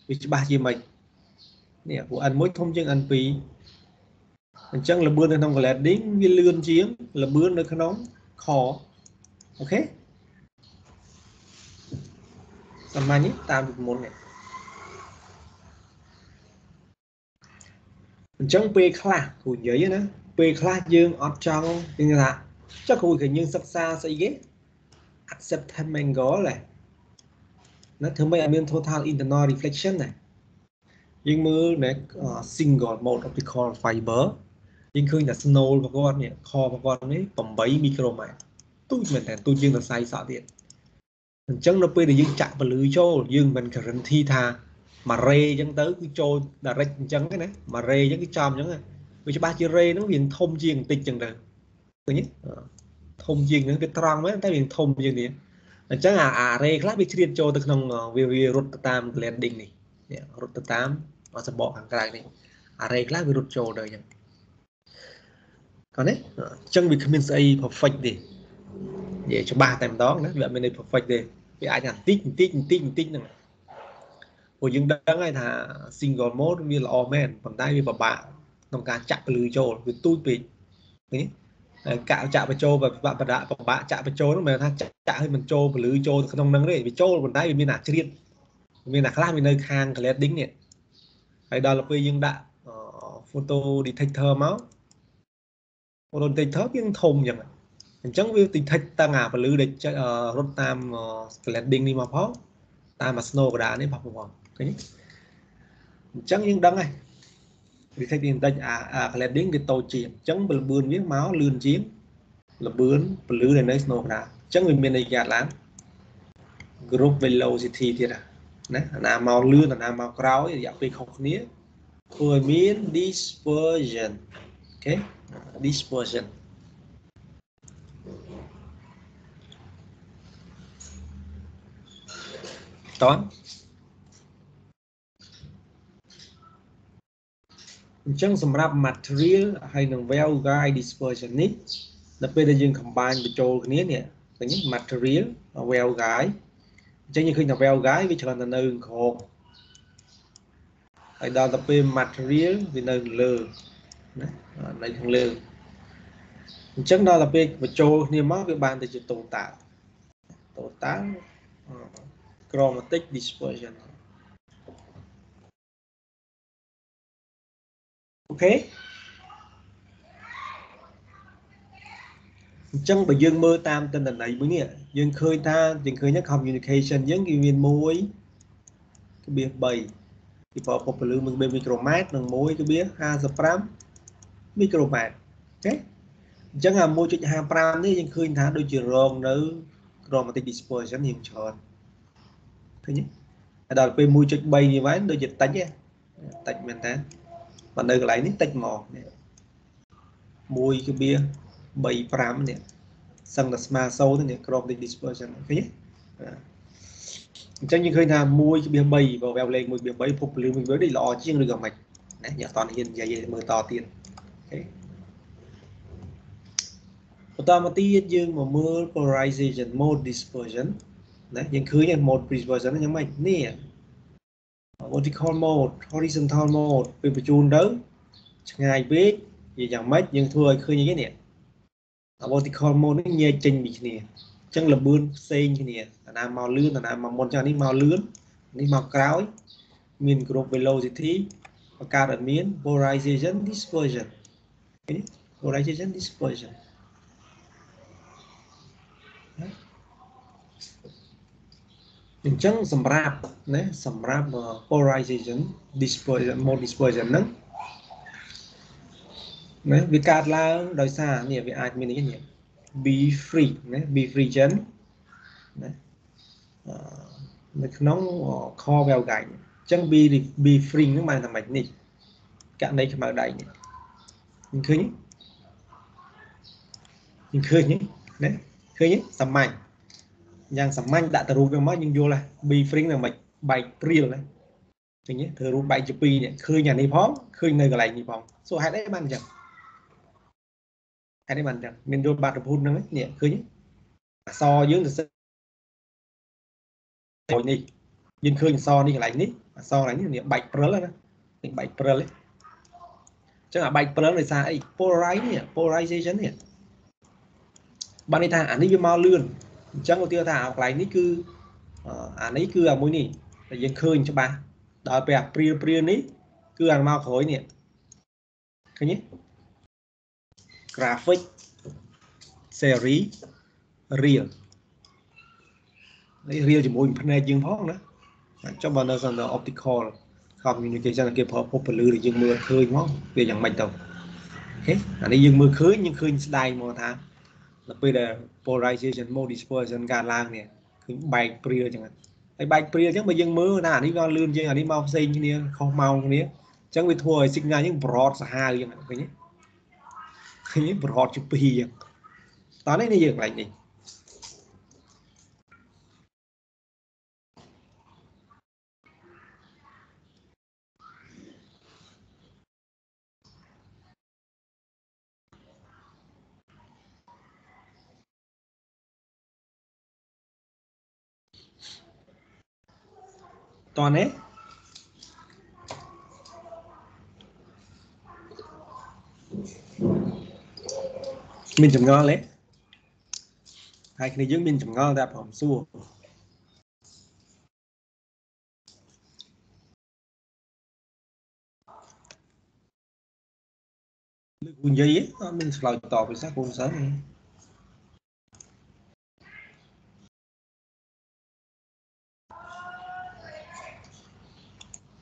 វាច្បាស់ជាម៉េចនេះពួក n1 ធំជាង n2 អញ្ចឹងលបឿននៅក្នុង cladding វាលឿនជាងលបឿននៅក្នុង core អូខេសាមញ្ញតាមពីមុននេះ អញ្ចឹងពេលខ្លះគ្រូនិយាយណាពេលខ្លះយើងអត់ចង់យើងថាចុះគ្រូឃើញយើងសិក្សាស្អីគេ acceptance angle ដែរណាធ្វើម៉េចឲ្យមាន total internal reflection ដែរយើងមើលណែ single mode optical fiber យើងឃើញថា snow របស់គាត់នេះខរបស់គាត់នេះ8មីក្រូម៉ែត្រទូចមែនតើទូចជាងសរសៃសក់ទៀតអញ្ចឹងនៅពេលដែលយើងចាក់ពលឺចូលយើងមិន guarantee ថា មួយរេអញ្ចឹងទៅគឺចូល direct អញ្ចឹងណាមួយរេអញ្ចឹងគឺចំអញ្ចឹងវាច្បាស់ជារេហ្នឹងវាធំជាងបន្តិចអញ្ចឹងទៅឃើញទេធំជាងហ្នឹងវាត្រង់មែនតែវាធំជាងនេះអញ្ចឹងអាអារេខ្លះវាជ្រៀតចូលទៅក្នុងវាវារត់ទៅតាម blending នេះរត់ទៅតាមសបកខាងក្រៅនេះអារេខ្លះវារត់ចូលទៅអញ្ចឹងគាត់នេះអញ្ចឹងវាគ្មានស្អី perfect ទេនិយាយច្បាស់តែម្ដងណាវាអត់មានន័យ perfect ទេវាអាចថាបន្តិចបន្តិចបន្តិចបន្តិចហ្នឹង ព្រោះយើងដឹងហើយថា single mode វាល្អមែនប៉ុន្តែវាពិបាកក្នុងការចាក់ពលឺចូលវាទូចពេកឃើញទេកាក់ចាក់បញ្ចូលបបាក់បដាពិបាកចាក់បញ្ចូលហ្នឹងមិនថាចាក់ឲ្យមិនចូលពលឺចូលក្នុងហ្នឹងទេវាចូលប៉ុន្តែវាមានអាជ្រៀតមានអាខ្លះវានៅខាង cladding នេះហើយដល់ពេលយើងដាក់ photo detector មក photo detector វាធំអញ្ចឹងអញ្ចឹងវា detect តាំងអាពលឺដែលរត់តាម cladding នេះមកផងតាមអា snow កដានេះផងផង ឃើញអញ្ចឹងយើងដឹងហើយ detect index អា cladding វាតូចជាងអញ្ចឹងលបឿនវាមកលឿនជាងលបឿនពលឺដែលនៅ snow កដាអញ្ចឹងវាមានន័យកើតឡើង group velocity ទៀតណាអាណាមកលឿនអាណាមកក្រោយរយៈពេលខុសគ្នាធ្វើឲ្យមាន dispersion អូខេ dispersion ត អញ្ចឹងសម្រាប់ material ហើយនឹង waveguide dispersion នេះដល់ពេលដែលយើង combine បញ្ចូលគ្នានេះឃើញ material waveguide អញ្ចឹងយើងឃើញថា waveguide វាច្រើនទៅនៅក្រោមហើយដល់ទៅពេល material វានៅលើណានៅខាងលើអញ្ចឹងដល់ទៅពេលបញ្ចូលគ្នាមកវាបានទៅជា total total chromatic dispersion ខេអញ្ចឹងបើយើងមើលតាមទិន្នន័យមួយនេះយើងឃើញថាយើងឃើញថា communication យើងគឺមាន1.3ពីព្រោះពពលឺ1មីក្រូម៉ែត្រនិង1.55មីក្រូម៉ែត្រអូខេអញ្ចឹងអា1.55នេះយើងឃើញថាដូចជារងនៅ chromatic dispersion យើងច្រើនឃើញទេដល់ពេល1.3នេះវិញដូចជាតិចទេតិចមែនតើ បើនៅកន្លែងនេះតិចមកនេះ1.35នេះសឹងតែស្មើ0ទេនេះ chromatic dispersion ឃើញទេអញ្ចឹងយើងឃើញថា1.3បើវ៉ែវលេខ1.3ភពពលឺ1.3នេះល្អជាងឬក៏មិនណាយើងអត់ហ៊ាននិយាយមើលតទៀតអូខេបន្តមកទៀតយើងមកមើល polarization mode dispersion ណាយើងឃើញ mode dispersion ហ្នឹងយ៉ាងម៉េចនេះ vertical mode horizontal mode ពេលបញ្ជូនទៅឆ្ងាយពេកនិយាយយ៉ាងម៉េចយើងធ្វើឲ្យឃើញអីនេះ vertical mode នេះញែកចេញពីគ្នាអញ្ចឹងលបឿនផ្សេងគ្នាអាណាមកលឿនអាណាមកមុនចឹងនេះមកលឿននេះមកក្រោយ មាន group velocity បង្កើតឲ្យមាន polarization dispersion polarization dispersion អញ្ចឹងសម្រាប់ណាសម្រាប់ polarization dispersion mode dispersion ហ្នឹងណាវាកើតឡើងដោយសារនេះវាអាចមាននេះ B free ណា B free gen ណានៅក្នុង core waveguide អញ្ចឹង B B free ហ្នឹងបានតែម៉េចនេះករណីខ្មៅដៃនេះឃើញឃើញណាឃើញសាមញ្ញ យ៉ាងសាមញ្ញដាក់ទៅរូបវាមកយើងយល់ហើយ B fring នឹងមិនបែកព្រាលណាឃើញទេធ្វើរូបបែកជាពីរនេះឃើញអានេះផងឃើញនៅកន្លែងនេះផងសួរហេតុអីបានអញ្ចឹងហេតុអីបានអញ្ចឹងមានយល់បាត់រភូតហ្នឹងនេះឃើញអសយើងទៅដូចនេះយើងឃើញអសនេះកន្លែងនេះអសកន្លែងនេះនេះបែកព្រិលណានេះបែកព្រិលទេអញ្ចឹងអាបែកព្រិលដោយសារអី polarize នេះ polarization នេះបានន័យថាអានេះវាមកលឿន អញ្ចឹងឧទាហរណ៍ថាកន្លែងនេះគឺអានេះគឺអាមួយនេះដែលយើងឃើញច្បាស់ដល់ពេលអាព្រាលព្រាលនេះគឺអាមកក្រោយនេះឃើញទេ graphic series real នេះរៀលជាមួយភ្នែកយើងផងណាចុះបើនៅសន្តិ optical communication គេប្រើពុបពលឺដែលយើងមើលឃើញមកវាយ៉ាងម៉េចទៅហេអានេះយើងមើលឃើញយើងឃើញស្ដាយមកថា ដល់ពេលដែល polarization mode dispersion កើតឡើងនេះឃើញបែកព្រាលចឹងហើយបែកព្រាលចឹងបើយើងមើលណាអានេះវាលឿនជាងអានេះមកផ្សេងគ្នាខុសម៉ោងគ្នាអញ្ចឹងវាធ្វើឲ្យ signal យើង broad សាហាវចឹងឃើញទេឃើញ broad ជាពីរចឹងតោះនេះនេះយើងកន្លែងនេះ តោះនេះមានចម្ងល់ទេហើយគ្នាយើងមានចម្ងល់តែព្រមសួរលើកគូនិយាយអត់មានឆ្លើយតបពីសោះគូសិន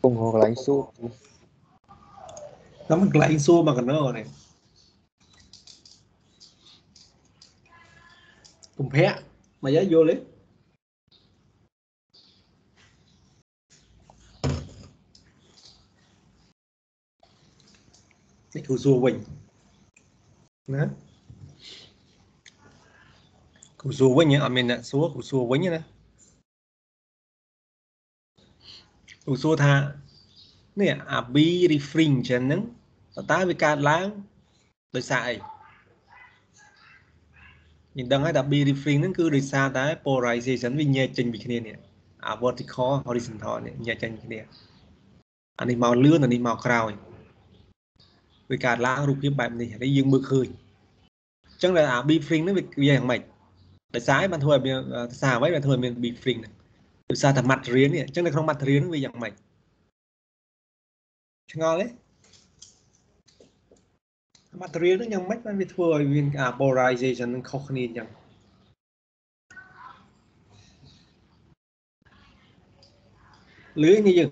ពងកន្លែងសួរតែមិនកន្លែងសួរមកកណោនេះកុំភៈមកយាយយល់ទេនេះគ្រូសួរវិញណាគ្រូសួរវិញអត់មានអ្នកសួរគ្រូសួរវិញណា គ្រូសួរថានេះអា B refrain ចឹងហ្នឹងតើវាកើតឡើងដោយសារអីយើងដឹងហើយថា B refrain ហ្នឹងគឺដោយសារតែ polarization វាញែកចេញពីគ្នានេះអា vertical horizontal នេះញែកចេញពីគ្នាអានេះមកលឿនអានេះមកក្រោយវាកើតឡើងរូបភាពបែបនេះហើយយើងមើលឃើញអញ្ចឹងតែអា B refrain ហ្នឹងវាយ៉ាងម៉េចដោយសារបានធ្វើឲ្យមានសារអ្វីបានធ្វើឲ្យមាន B refrain ហ្នឹង ដោយសារតែ material នេះអញ្ចឹងនៅក្នុង material ហ្នឹងវាយ៉ាងម៉េចឆ្ងល់ទេ material ហ្នឹងយ៉ាងម៉េចបានវាធ្វើឲ្យមាន polarization នឹងខុសគ្នាអញ្ចឹងលឿននេះយើង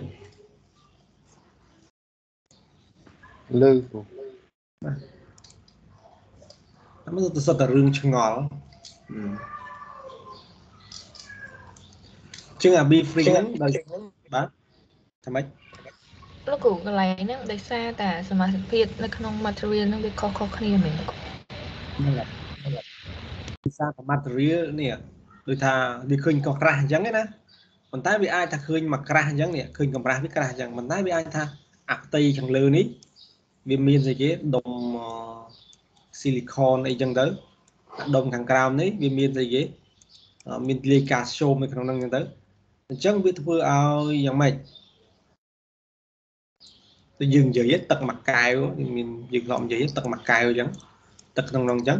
លើគ្រូតែមិនទៅសុទ្ធតែរឿងឆ្ងល់ ជាងអា B free ហ្នឹងដោយបាទថាម៉េចលោកគ្រូកន្លែងហ្នឹងដោយសារតែសមាសភាពនៅក្នុង material ហ្នឹងវាខុសៗគ្នាមែនទេហ្នឹងហើយភាសាប្រមាត់រៀលនេះដូចថាវាឃើញកក្រាស់អញ្ចឹងណាប៉ុន្តែវាអាចថាឃើញមកក្រាស់អញ្ចឹងនេះឃើញកម្រាស់វាក្រាស់អញ្ចឹងប៉ុន្តែវាអាចថាអាផ្ទៃខាងលើនេះវាមានស្អីគេដុំស៊ីលីខនអីចឹងទៅអាដុំខាងក្រោមនេះវាមានស្អីគេមានលេខកាស្យូមនៅក្នុងហ្នឹងអញ្ចឹងទៅ អញ្ចឹងវាធ្វើឲ្យយ៉ាងម៉េចទៅយើងនិយាយទឹកមួយកែវមានយើងធ្លាប់និយាយទឹកមួយកែវអញ្ចឹងទឹកក្នុងនោះអញ្ចឹង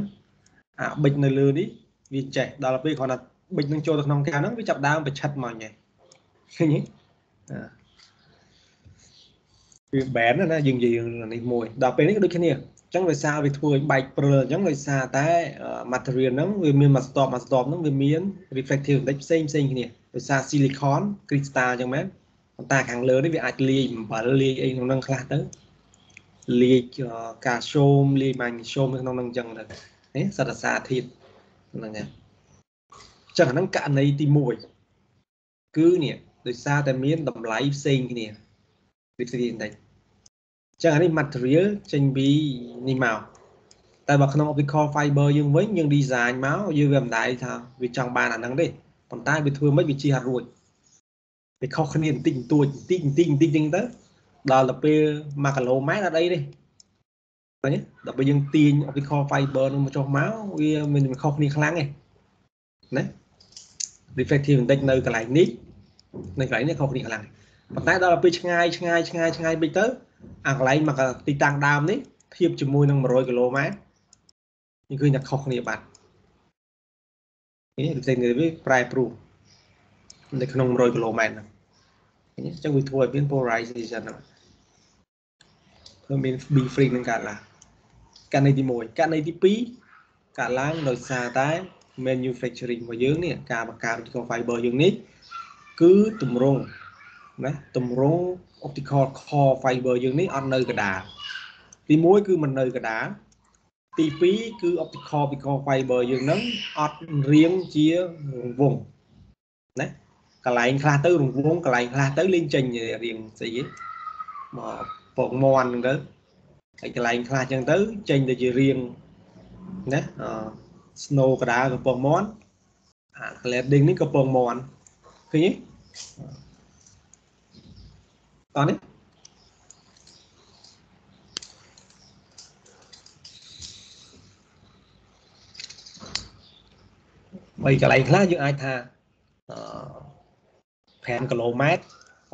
អាប៊ិចនៅលើនេះវាចេះដល់ពេលគ្រាន់តែប៊ិចនឹងចូលទៅក្នុងកែវហ្នឹងវាចាប់ដើមប្រឆិតមកញ៉េឃើញទេវាបែនណាយើងនិយាយនេះមួយដល់ពេលនេះក៏ដូចគ្នាអញ្ចឹងដោយសារវាធ្វើឲ្យបែកព្រើអញ្ចឹងដោយសារតែ material ហ្នឹងវាមានមួយស្ទប់មួយស្ទប់ហ្នឹងវាមាន reflective index ផ្សេងផ្សេងគ្នា ដោយសារ silicon crystal អញ្ចឹងមែនប៉ុន្តែខាងលើនេះវាអាចលាយអំបិលលាយអីក្នុងហ្នឹងខ្លះទៅលាយកាល់ស្យូមលាយម៉ាញ៉េស្យូមក្នុងហ្នឹងអញ្ចឹងទៅនេះសត្វសារធាតុហ្នឹងហើយអញ្ចឹងអាហ្នឹងករណីទី1គឺនេះដោយសារតែមានតម្លៃផ្សេងគ្នា reflective index ចឹងអានេះ material ចេញពីនេះមកតែបើក្នុង optical fiber យើងវិញយើង design មកយើងវាមិនដែរថាវាចង់បានអាហ្នឹងទេ ប៉ុន្តែវាធ្វើមិនវាជាអត់រួចវាខុសគ្នាបន្តិចបន្តួចបន្តិចបន្តិចបន្តិចចឹងទៅដល់ទៅពេល1គីឡូម៉ែត្រអត់អីទេឃើញដល់ពេលយើងទាញ optical fiber នោះមកចុះមកវាមានខុសគ្នាខ្លាំងទេណា reflective index នៅកន្លែងនេះនៅកន្លែងនេះខុសគ្នាខ្លាំងប៉ុន្តែដល់ពេលឆ្ងាយឆ្ងាយឆ្ងាយឆ្ងាយពេកទៅអាកន្លែងមកទីតាំងដើមនេះធៀបជាមួយនឹង100គីឡូម៉ែត្រនេះឃើញតែខុសគ្នាបាត់ នេះដូចតែវាប្រែប្រួលនៅក្នុង100គីឡូម៉ែត្រហ្នឹងអញ្ចឹងវាធ្វើឲ្យមាន polarization ហ្នឹងធ្វើមាន B free នឹងកើតឡើងករណីទី1ករណីទី2កើតឡើងដោយសារតែ manufacturing របស់យើងនេះការបង្កើត optical fiber យើងនេះគឺទម្រង់ណាទម្រង់ optical core fiber យើងនេះអត់នៅកណ្ដាលទី1គឺមិននៅកណ្ដាល ទី2គឺ optical optical fiber យើងហ្នឹងអត់រៀងជារង្វង់ណាកន្លែងខ្លះទៅរង្វង់កន្លែងខ្លះទៅលេងចេញរៀងស្អីគេមកពងមន់ហ្នឹងទៅហើយកន្លែងខ្លះចឹងទៅចេញទៅជារៀងណាអ snow កដាលកំពង់មន់អា cladding នេះកំពង់មន់ឃើញទេតោះនេះ បីកន្លែងខ្លះយើងអាចថាអឺ5គីឡូម៉ែត្រ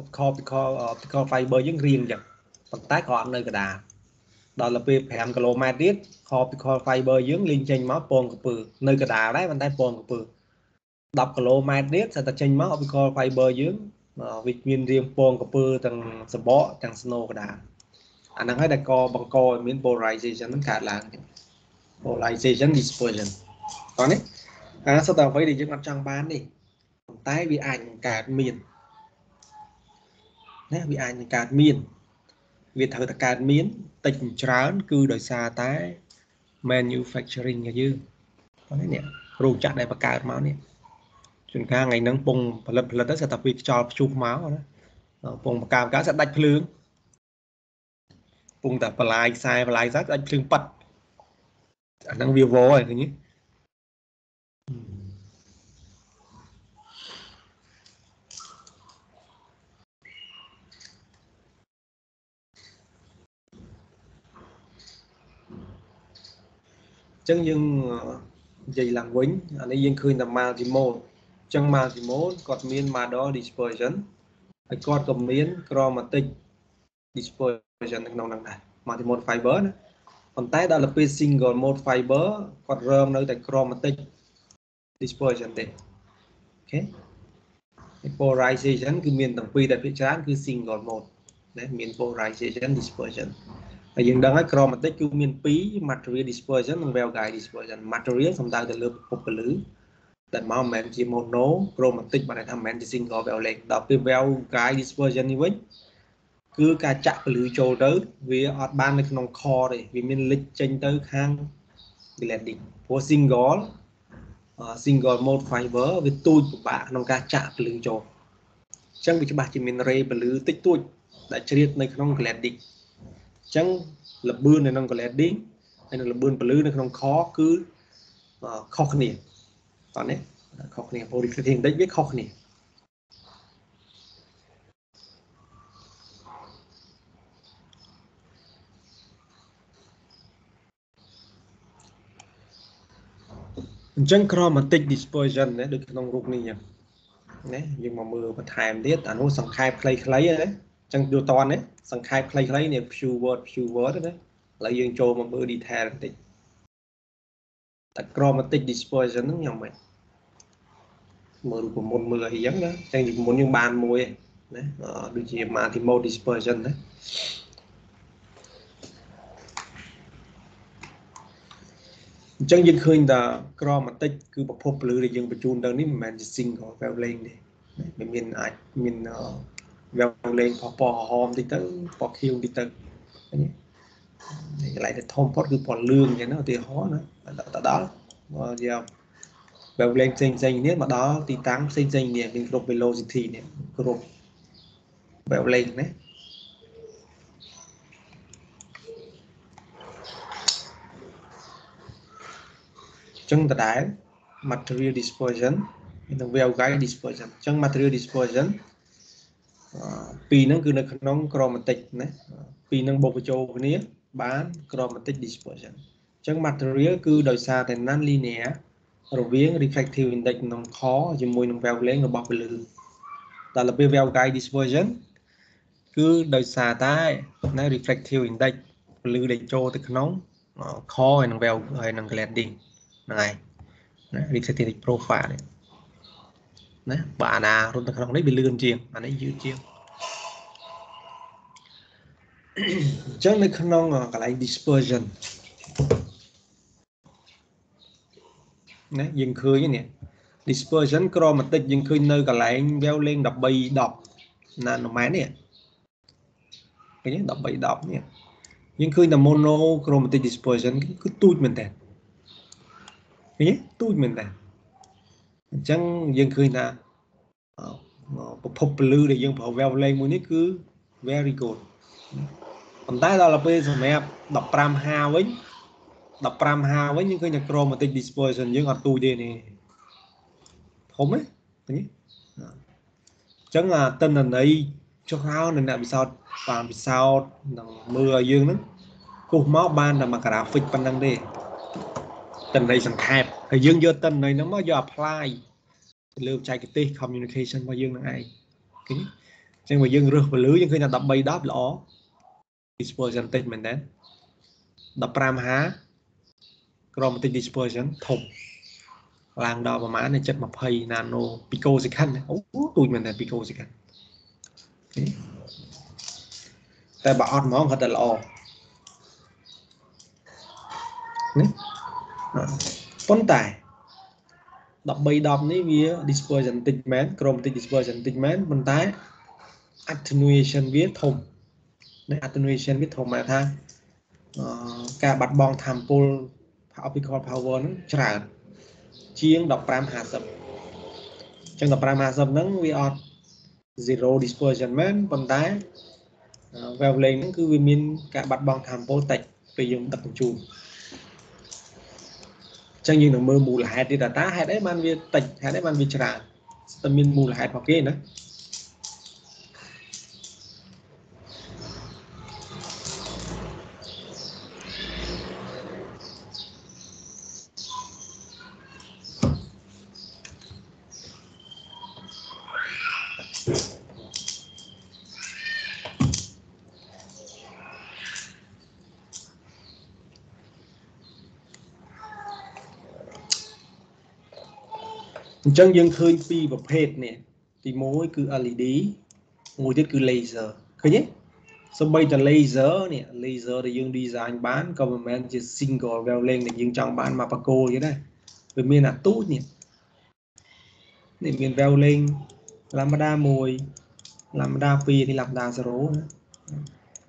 optical optical optical fiber យើងរៀងចឹងប៉ុន្តែក៏អត់នៅកណ្ដាលដល់ទៅពេល5គីឡូម៉ែត្រទៀត optical fiber យើងលេងចេញមកពងកពើនៅកណ្ដាលដែរប៉ុន្តែពងកពើ10គីឡូម៉ែត្រទៀតស្អាតតែចេញមក optical fiber យើងវាមានរាងពងកពើទាំងសបកទាំង snow កណ្ដាលអាហ្នឹងហើយដែលកបង្កឲ្យមាន polarization ហ្នឹងកើតឡើង polarization dispersion តោះនេះ អាសុទ្ធតែអ្វីដែលយើងអត់ចង់បាននេះប៉ុន្តែវាអាចនឹងកើតមានណាវាអាចនឹងកើតមាន វាត្រូវតែកើតមានតិចច្រើន គឺដោយសារតែ manufacturing របស់យើងហ្នឹងនេះរោងចក្រដែលបង្កើតមកនេះជួនកាលថ្ងៃហ្នឹងពងផលិតផលិតទៅស្អាតតែពីខ្យល់ព្យុះមកណាពងបង្កើតកើតស្អាតដាច់ភ្លើងពងតែបន្លាយខ្សែបន្លាយខ្សែដាច់ភ្លើងប៉ាត់អាហ្នឹងវាវហើយឃើញទេ អញ្ចឹងយើងនិយាយឡើងវិញអានេះយើងឃើញតែ multimode អញ្ចឹង multimode គាត់មាន model dispersion ហើយគាត់ក៏មាន chromatic dispersion នៅក្នុងហ្នឹងដែរ multimode fiber ណាប៉ុន្តែដល់ទៅពេល single mode fiber គាត់រងនៅតែ chromatic dispersion ទេអូខេ polarization គឺមានទាំងពីរតែភាគច្រើនគឺ single mode ណាមាន polarization dispersion ហើយយើងដឹងហើយ chromatic គឺមាន2 material dispersion និង waveguide dispersion material សំដៅទៅលើពពពលឺដែលមកមិនមែនជា mono chromatic បានថាមិនមែនជា single wavelength ដល់ពេល waveguide dispersion នេះវិញគឺការចាក់ពលឺចូលទៅវាអត់បាននៅក្នុង core ទេវាមានលេចចេញទៅខាង gladding ព្រោះ single single mode fiber វាទូចពិបាកក្នុងការចាក់ពលឺចូលអញ្ចឹងវាច្បាស់ជាមាន ray ពលឺតិចតួចដែលជ្រៀតនៅក្នុង gladding អញ្ចឹងលបឿននៅក្នុង gladding ហើយនឹងលបឿនពលឺនៅក្នុង core គឺខុសគ្នាតោះនេះខុសគ្នា polyclitic index វាខុសគ្នាអញ្ចឹង chromatic dispersion ណាដូចក្នុងរូបនេះអញ្ចឹងណាយើងមកមើលបន្ថែមទៀតអានោះសង្ខេបខ្លីៗណាអញ្ចឹងយល់តន់ទេសង្ខេបខ្លីៗនេះ few word few word ណាឥឡូវយើងចូលមកមើល detail បន្តិចតែ chromatic dispersion ហ្នឹងយ៉ាងម៉េចមើលរូបមន្តមើលអីចឹងណាអញ្ចឹងរូបមន្តយើងបានមួយណាដូចជា multimode dispersion ណាអញ្ចឹងយើងឃើញថា chromatic គឺប្រភពពលឺដែលយើងបញ្ជូនទៅនេះមិនមែនជា single wavelength ទេវាមានអាចមាន wavelength ផពណ៌ហមតិចទៅពណ៌ខៀវតិចទៅឃើញទេកន្លែងដែលធំផុតគឺពណ៌លឿងអញ្ចឹងណាឧទាហរណ៍ណាទៅដល់យក wavelength ផ្សេងផ្សេងនេះមកដល់ទីតាំងផ្សេងផ្សេងនេះមានគ្រប់ velocity នេះគ្រប់ wavelength ណាចឹងដដែល material dispersion និង waveguide dispersion អញ្ចឹង material dispersion ពីរហ្នឹងគឺនៅក្នុង chromatic ណាពីរហ្នឹងបូកបញ្ចូលគ្នា បាន chromatic dispersion អញ្ចឹង material គឺដោយសារតែ non linear រវាង refractive index ក្នុង core ជាមួយនឹង wavelength របស់ពលឺដល់ទៅពេល waveguide dispersion គឺដោយសារតែណា refractive index ពលឺដែលចូលទៅក្នុង core ហើយនឹង wave ហើយនឹង gladding ហ្នឹងហើយណា reflective profile នេះ ណាបើអាណារត់នៅក្នុងនេះវាលឿនជាងអានេះយឺតជាងអញ្ចឹងនៅក្នុងកន្លែង dispersion ណាយើងឃើញនេះ dispersion chromatic យើងឃើញនៅកន្លែង wavelength 13 10 nanometer នេះឃើញទេ13 10នេះយើងឃើញតែ monochromatic dispersion គឺទូចមែនតើឃើញទេទូចមែនតើ អញ្ចឹងយើងឃើញថាអឺប្រភពពលឺដែលយើងប្រើ wavelength មួយនេះគឺ very good ប៉ុន្តែដល់ពេលសម្រាប់15វិញ15វិញយើងឃើញតែ chromatic dispersion យើងអត់ទូចទេនេះធំទេឃើញទេអញ្ចឹងអាតិន្នន័យចុះហៅនៅអ្នកពិសោធន៍បានពិសោធន៍នឹងមើលឲ្យយើងហ្នឹងគូសមកបានតែមួយ graphic ប៉ុណ្ណឹងទេតិន្ន័យសង្ខេប ហើយយើងយកតិន្នន័យហ្នឹងមកយក apply ទៅលើបច្ចេកទេស communication របស់យើងនឹងឯងឃើញទេអញ្ចឹងបើយើងរើសពលឺយើងឃើញថា13 10ល្អ dispersion តិចមែនតើ15 5 chromatic dispersion ធំឡើងដល់ប្រហែលចិត្ត20 nano picosecond អូទូចមែនតើ picosecond តែបើអត់ហ្មងគាត់តែល្អនេះ ប៉ុន្តែ13 10នេះវា dispersion តិចមែន chromatic dispersion តិចមែនប៉ុន្តែ attenuation វាធំនៃ attenuation វាធំហៅថាអឺការបាត់បង់ធម៌ពល optical power ហ្នឹងច្រើនជាង1550អញ្ចឹង1550ហ្នឹងវាអត់ zero dispersion មែនប៉ុន្តែ wavelength ហ្នឹងគឺវាមានការបាត់បង់ធម៌ពលតិចពេលយើងដឹកជញ្ជូនអញ្ចឹងយើងនឹងមើលមូលហេតុទៀតថាតើហេតុអីបានវាតិចហេតុអីបានវាច្រើនស្ទើរមានមូលហេតុរបស់គេណា ញ្ចឹងយើងឃើញពីរប្រភេទនេះទី1គឺ LED មួយទៀតគឺ laser ឃើញទេសម្បីតែ laser នេះ laser ដែលយើង design បានក៏មិនមែនជា single wavelength ដែលយើងចង់បានមកបកគោលទេដែរវាមានអាទូចនេះនេះមាន wavelength lambda 1 lambda 2នេះ lambda 0ណា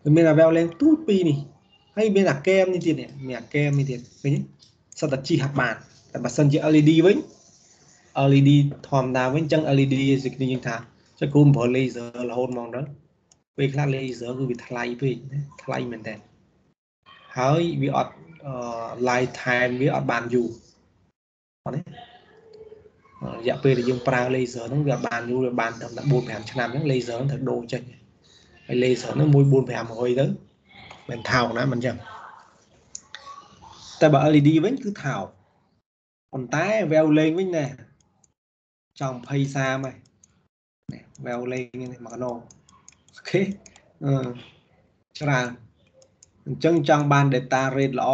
វាមានអា wavelength ទូចពីរនេះហើយមានអាកែមនេះទៀតនេះមានអាកែមនេះទៀតឃើញទេសត្វតែជីហាត់បានតែបើសិនជា LED វិញ LED ធម្មតាវិញអញ្ចឹង LED សេចក្ដីយើងថាចុះគ្រូប្រើ laser រហូតហ្មងទៅពេលខ្លះ laser គឺវាថ្លៃពេកណាថ្លៃមែនតើហើយវាអត់ light time វាអត់បានយូរអត់ទេរយៈពេលដែលយើងប្រើ laser ហ្នឹងវាអត់បានយូរវាបានត្រឹមតែ4 5ឆ្នាំអញ្ចឹង laser ហ្នឹងត្រូវដូរចេញហើយ laser ហ្នឹងមួយ4 500ទៅមិនថោកណាមិនអញ្ចឹងតែបើ LED វិញគឺថោកប៉ុន្តែ wavelength វិញណា ចង់20 30ហើយនេះ wavelength នេះមកកណោអូខេអឺច្រើនអញ្ចឹងចង់បាន data rate ល្អ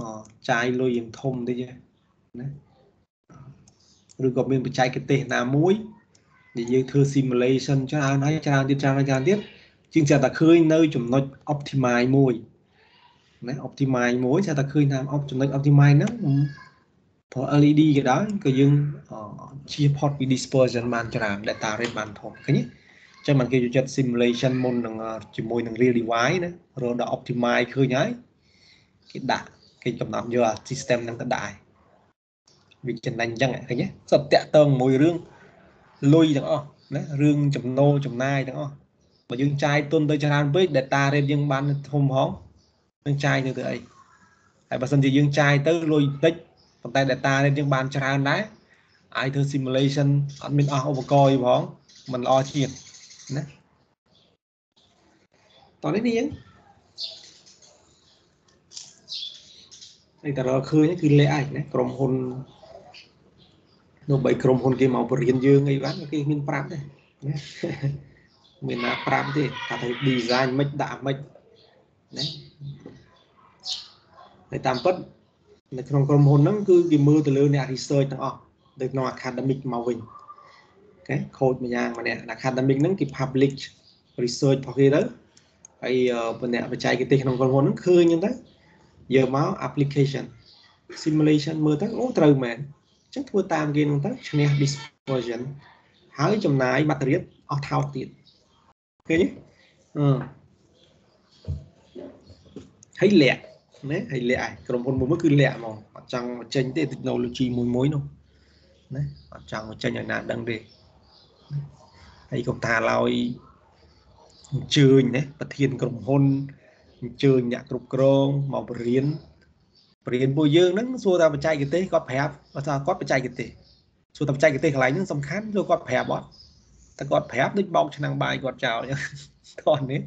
អចាយលុយយ៉ាងធំតិចណាឬក៏មានបច្ចេកទេសណាមួយដែលយើងធ្វើ simulation ច្រើនហើយច្រើនទៀតច្រើនច្រើនទៀតជាងចាតែឃើញនៅចំណុច optimize មួយណា optimize មួយចាតែឃើញថាចំណុច optimize ហ្នឹង ព្រោះ LED ក៏ដោយក៏យើងជៀសផុតពី dispersion បានច្រើន data rate បានធំឃើញទេអញ្ចឹងបានគេចូលចិត្ត simulation មុននឹងជាមួយនឹង real device ណារកដល់ optimize ឃើញហើយគេដាក់គេកំណត់យកអា system ហ្នឹងទៅដាក់វាចំណេញអញ្ចឹងឃើញទេសត្វតាក់តងមួយរឿងលុយទាំងអស់ណារឿងចំណូលចំណាយទាំងអស់បើយើងចាយទុនទៅច្រើនពេក data rate យើងបានធំហងនឹងចាយទៅទៅអីហើយបើសិនជាយើងចាយទៅលុយតិច ប៉ុន្តែ data នេះយើងបានច្រើនដែរអាចធ្វើ simulation អត់មានអស់ឧបករណ៍អីផងมันល្អជាងណាតោះនេះនេះយើងនេះតើរកឃើញគឺលេខអាចណាក្រុមហ៊ុននៅបីក្រុមហ៊ុនគេមកបរៀនយើងអីបានគេមានប្រាប់ទេណាមានណាប្រាប់ទេថាទៅ design មិនដាក់មិនណាតែតាមពិត នៅក្នុងក្រុមហ៊ុនហ្នឹងគឺគេមើលទៅលើអ្នក research ទាំងអស់នៅក្នុង academic មកវិញអូខេខូចម្យ៉ាងម្នាក់ academic ហ្នឹងគេ publish research របស់គេទៅហើយម្នាក់បច្ចេកទេសក្នុងក្រុមហ៊ុនហ្នឹងឃើញហ្នឹងទៅយកមក application simulation មើលទៅអូត្រូវមែនអញ្ចឹងធ្វើតាមគេហ្នឹងទៅឈ្នះ dispersion ហើយចំណាយបាត់រៀតអស់ថោកទៀតឃើញទេអឺហើយលាក់ ណាហើយលាក់ឯងក្រុមហ៊ុនមួយមួយគឺលាក់ហ្មងអត់ចង់មកចេញទេ technology មួយមួយនោះណាអត់ចង់មកចេញឲ្យណាដឹងទេហើយកុំថាឡើយអញ្ជើញណាប្រធានក្រុមហ៊ុនអញ្ជើញអ្នកគ្រប់គ្រងមកបរៀនបរៀនពួកយើងហ្នឹងសួរថាបច្ចេកទេសគាត់ប្រាប់គាត់ថាគាត់បច្ចេកទេសសួរថាបច្ចេកទេសកន្លែងហ្នឹងសំខាន់សួរគាត់ប្រាប់អត់តែគាត់ប្រាប់ដូចបោកឆ្នាំងបាយគាត់ចោលអញ្ចឹងតោះនេះ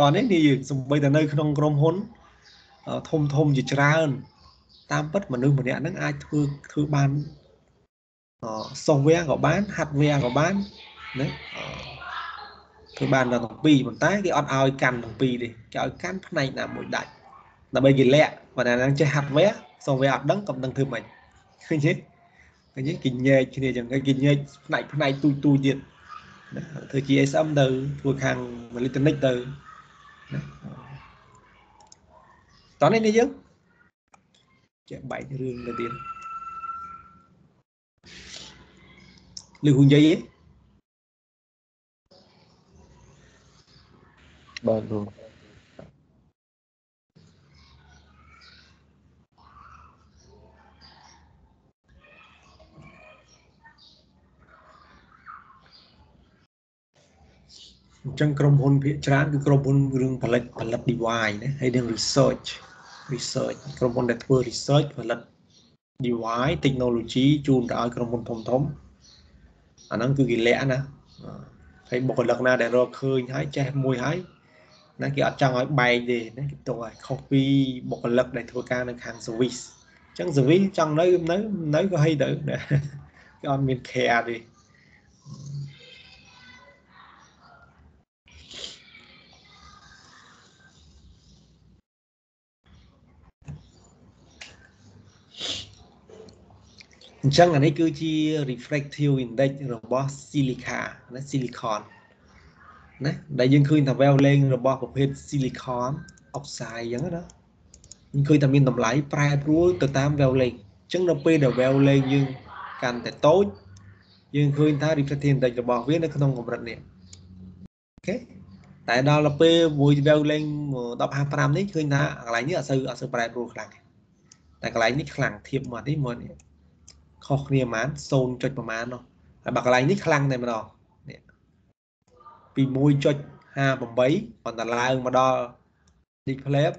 តោះនេះនេះសំបីតែនៅក្នុងក្រុមហ៊ុនធំធំជាច្រើន តាមពិតមនុស្សម្នាក់ហ្នឹងអាចធ្វើធ្វើបាន software ក៏បាន hardware ក៏បានណាធ្វើបានដល់ទាំងពីរប៉ុន្តែគេអត់ឲ្យកាន់ទាំងពីរទេគេឲ្យកាន់ផ្នែកណាមួយដាច់ដើម្បីគេលាក់បើតែហ្នឹងចេះ hardware software អត់ដឹងក៏មិនដឹងធ្វើម៉េចឃើញទេឃើញទេគេញែកគ្នាចឹងគេញែកផ្នែកផ្នែកទូចទូចទៀតណាធ្វើ GSM ទៅធ្វើខាង electronic ទៅណា តោះនេះនេះយើងចេះបែករឿងទៅទៀតឬហ៊ុននិយាយទេបាទគ្រូ អញ្ចឹងក្រុមហ៊ុនភាគច្រើនគឺក្រុមហ៊ុនរឿងផលិតផលិត device ណាហើយនឹង research research ក្រុមហ៊ុនដែលធ្វើ research ផលិត device technology ជូនទៅឲ្យក្រុមហ៊ុនធំធំអាហ្នឹងគឺគេលាក់ណាហើយបុគ្គលិកណាដែលរកឃើញហើយចេះមួយហើយណាគេអត់ចង់ឲ្យបែកទេណាគេទុកឲ្យខុសពីបុគ្គលិកដែលធ្វើការនៅខាង service អញ្ចឹង service ចង់នៅនៅនៅក៏ហីទៅគេអត់មាន care ទេ អញ្ចឹងអានេះគឺជា refractive index របស់ silica ណា silicon ណាដែលយើងឃើញថា wavelength របស់ប្រភេទ silicon oxide អញ្ចឹងណាយើងឃើញថាមានតម្លៃប្រែប្រួលទៅតាម wavelength អញ្ចឹងនៅពេលដែល wavelength យើងកាន់តែតូចយើងឃើញថា refractive index របស់វានៅក្នុងកម្រិតនេះអូខេតែដល់ទៅពេលមួយ wavelength 1055នេះឃើញថាកន្លែងនេះអត់សូវអត់សូវប្រែប្រួលខ្លាំងតែកន្លែងនេះខ្លាំងធៀបមកនេះមកនេះ ខុសគ្នាប្រហែល 0. ចុចប្រហែលនោះហើយបើកន្លែងនេះខ្លាំងតែម្ដងនេះពី1.58ប៉ុន្តែឡើងមកដល់ display ព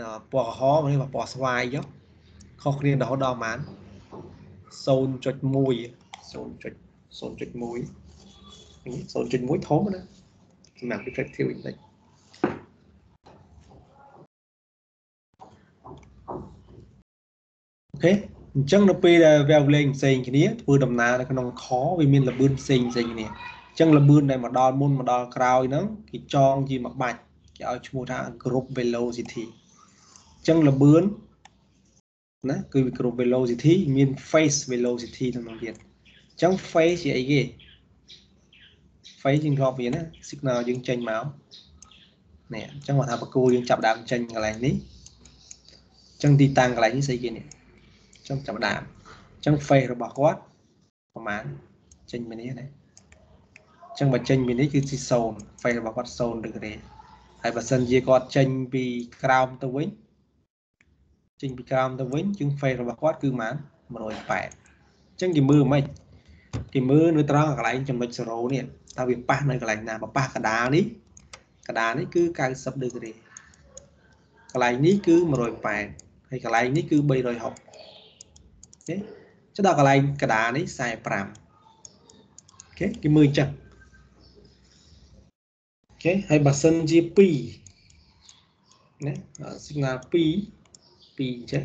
ណ៌ក្រហមនេះពណ៌ស្វាយចុះខុសគ្នារហូតដល់ប្រហែល0.1 0.0.1 0.1ធំណាសម្រាប់ refractive index អូខេ អញ្ចឹងនៅពេលដែល wavelength ផ្សេងគ្នាធ្វើដំណើរនៅក្នុងខវាមានល្បឿនផ្សេងផ្សេងគ្នាអញ្ចឹងល្បឿនដែលមកដល់មុនមកដល់ក្រោយហ្នឹងគេចងជាមួយបាច់គេឲ្យឈ្មោះថា group velocity អញ្ចឹងល្បឿនណាគឺ group velocity មាន phase velocity ក្នុងទៀតអញ្ចឹង phase ជាអីគេ phase យើងធ្លាប់វាណា signal យើងចេញមកនេះអញ្ចឹងគាត់ថាបកគោយើងចាប់ដើមចេញកន្លែងនេះអញ្ចឹងទីតាំងកន្លែងនេះស្អីគេនេះ ចឹងចាប់ដើមអញ្ចឹង face របស់គាត់ប្រហែលចេញពីនេះណាអញ្ចឹងបើចេញពីនេះគឺជា0 face របស់គាត់0 degree ហើយបើសិនជាគាត់ចេញពីក្រោមទៅវិញចេញពីក្រោមទៅវិញជាង face របស់គាត់គឺប្រហែល108អញ្ចឹងគេមើលមិនគេមើលនៅត្រង់កន្លែងចំណុច0នេះតើវាប៉ះនៅកន្លែងណាបើប៉ះកដាលនេះកដាលនេះគឺ90 degree កន្លែងនេះគឺ108ហើយកន្លែងនេះគឺ360 ទេចុះដល់កន្លែងកដានេះ45អូខេគេមើលចឹងអូខេហើយបើសិនជា2ណា signal 2 2ចេះ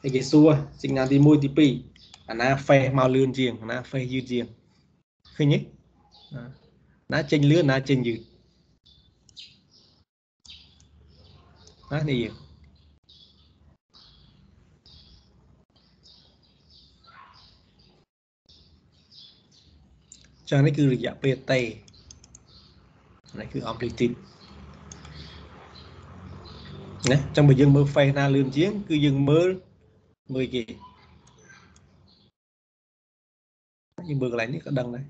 ហើយគេសួរ signal ទី1ទី2អាណា phase មកលឿនជាងអាណា phase យឺតជាងឃើញទេណាចេញលឿនណាចេញយឺតណានេះយើង ចឹងនេះគឺរយៈពេលតេនេះគឺ amplitude ណាអញ្ចឹងបើយើងមើល face ណាលឿនជាង គឺយើងមើលមើលគេយើងមើលកន្លែងនេះក៏ដឹងដែរ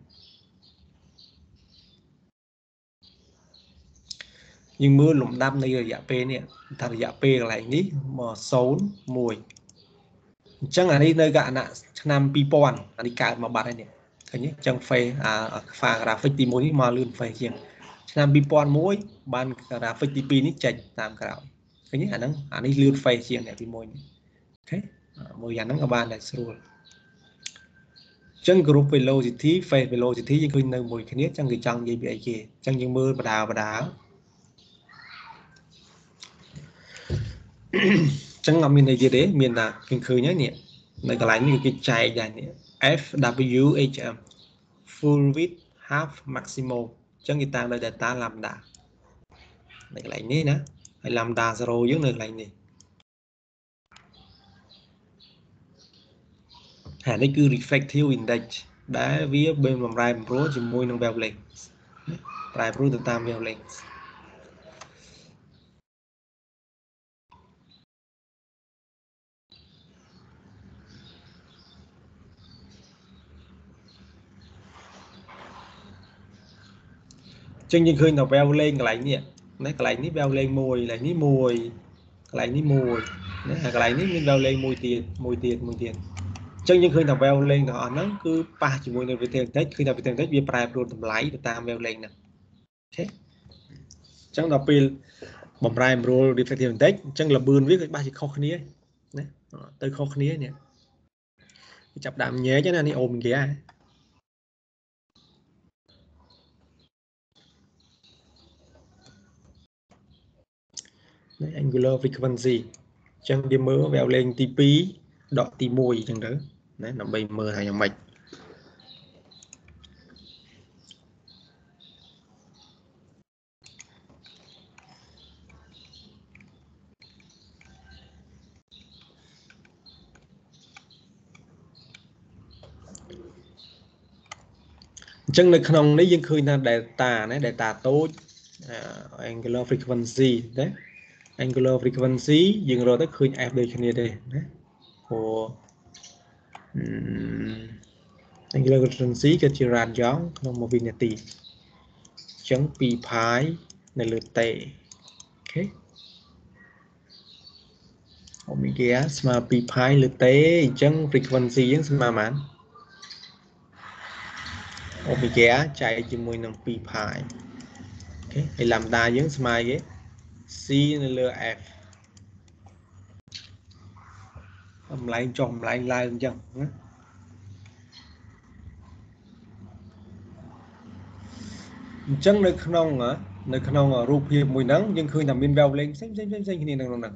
យើងមើលលំដាប់នៃរយៈពេលនេះថារយៈពេលកន្លែងនេះមក0 1អញ្ចឹងអានេះនៅកណៈឆ្នាំ2000អានេះកើតមកបាត់ហើយនេះ ឃើញទេអញ្ចឹង face អា pha graphic ទី1នេះមកលឿន face ជាងឆ្នាំ2001បាន graphic ទី2នេះចេញតាមក្រោយឃើញទេអាហ្នឹងអានេះលឿន face ជាងអ្នកទី1នេះអូខេមួយយ៉ាងហ្នឹងក៏បានដែរស្រួលអញ្ចឹង group velocity face velocity យើងឃើញនៅមួយគ្នាអញ្ចឹងគេចង់និយាយពីអីគេអញ្ចឹងយើងមើលបដាបដាចឹងអត់មានអីទៀតទេមានតែឃើញឃើញហើយនេះនៅកន្លែងនេះគេចែកដែរនេះ FWHM full width half maximum ចឹងគេតាមដោយ data lambda នៅកន្លែងនេះណាហើយ lambda 0យើងនៅកន្លែងនេះហើយនេះគឺ reflective index ដែលវាបានបំរែបំរួលជាមួយនឹង wavelength ប្រែប្រួលទៅតាម wavelength ចឹងយើងឃើញតែ valve លេងកន្លែងនេះណាកន្លែងនេះ valve លេង1កន្លែងនេះ1កន្លែងនេះ1ណាហើយកន្លែងនេះមាន valve លេងមួយទៀតមួយទៀតមួយទៀតចឹងយើងឃើញតែ valve លេងទាំងអស់ហ្នឹងគឺប៉ះជាមួយនឹង vector index ឃើញថា vector index វាប្រែប្រួលតម្លៃទៅតាម valve លេងហ្នឹងអូខេចឹងដល់ពេលបំរែបំរួល reflective index អញ្ចឹងលបឿនវាគឺបាសជាខុសគ្នាណាទៅខុសគ្នានេះចាប់ដាក់ញែកណានេះអូមគេហ่า angular frequency អញ្ចឹងវាមើលវាលេងទី2ដកទី1អញ្ចឹងទៅណាដើម្បីមើលថាយ៉ាងម៉េចអញ្ចឹងនៅក្នុងនេះយើងឃើញថា delta ណា delta តូច angular frequency ណា angular frequency យើងរកទៅឃើញ f ដូចគ្នាទេណាព្រោះ angular frequency គឺជា radian ក្នុង1វិនាទីអញ្ចឹង 2 pi នៅលើតេអូខេអូមេហ្គាស្មើ 2 pi លើតេអញ្ចឹង frequency យើងស្មើប៉ុន្មានអូមេហ្គាចែកជាមួយនឹង 2 pi អូខេហើយ lambda យើងស្មើគេ C នៅលើ F តម្លៃចុះតម្លៃឡើងអញ្ចឹងណាអញ្ចឹងនៅក្នុងនៅក្នុងរូបភាពមួយហ្នឹងយើងឃើញថាមាន wavelength ផ្សេងផ្សេងផ្សេងគ្នានៅក្នុងហ្នឹង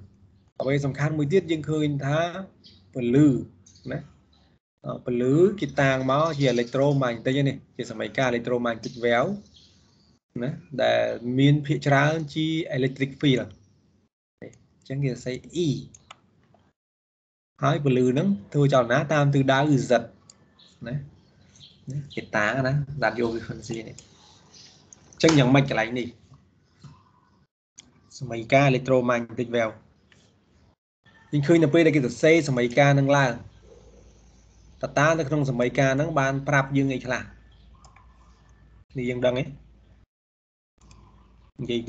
អ្វីសំខាន់មួយទៀតយើងឃើញថាពលឺណាពលឺគេតាំងមកជា electromagnetic នេះជាសមីការ electromagnetic wave ណាដែលមានភាគច្រើនជា electric field អញ្ចឹងគេសរសេរ E ហើយពលឺហ្នឹងធ្វើចលនាតាមទិសដៅគឺ Z ណាគេតាណា radio frequency នេះអញ្ចឹងយ៉ាងម៉េចកន្លែងនេះសម័យកាល electromagnetic wave យើងឃើញនៅពេលដែលគេសរសេរសម័យកាលនឹងឡើងតើតានៅក្នុងសម័យកាលហ្នឹងបានប្រាប់យើងអីខ្លះនេះយើងដឹងទេ និយាយ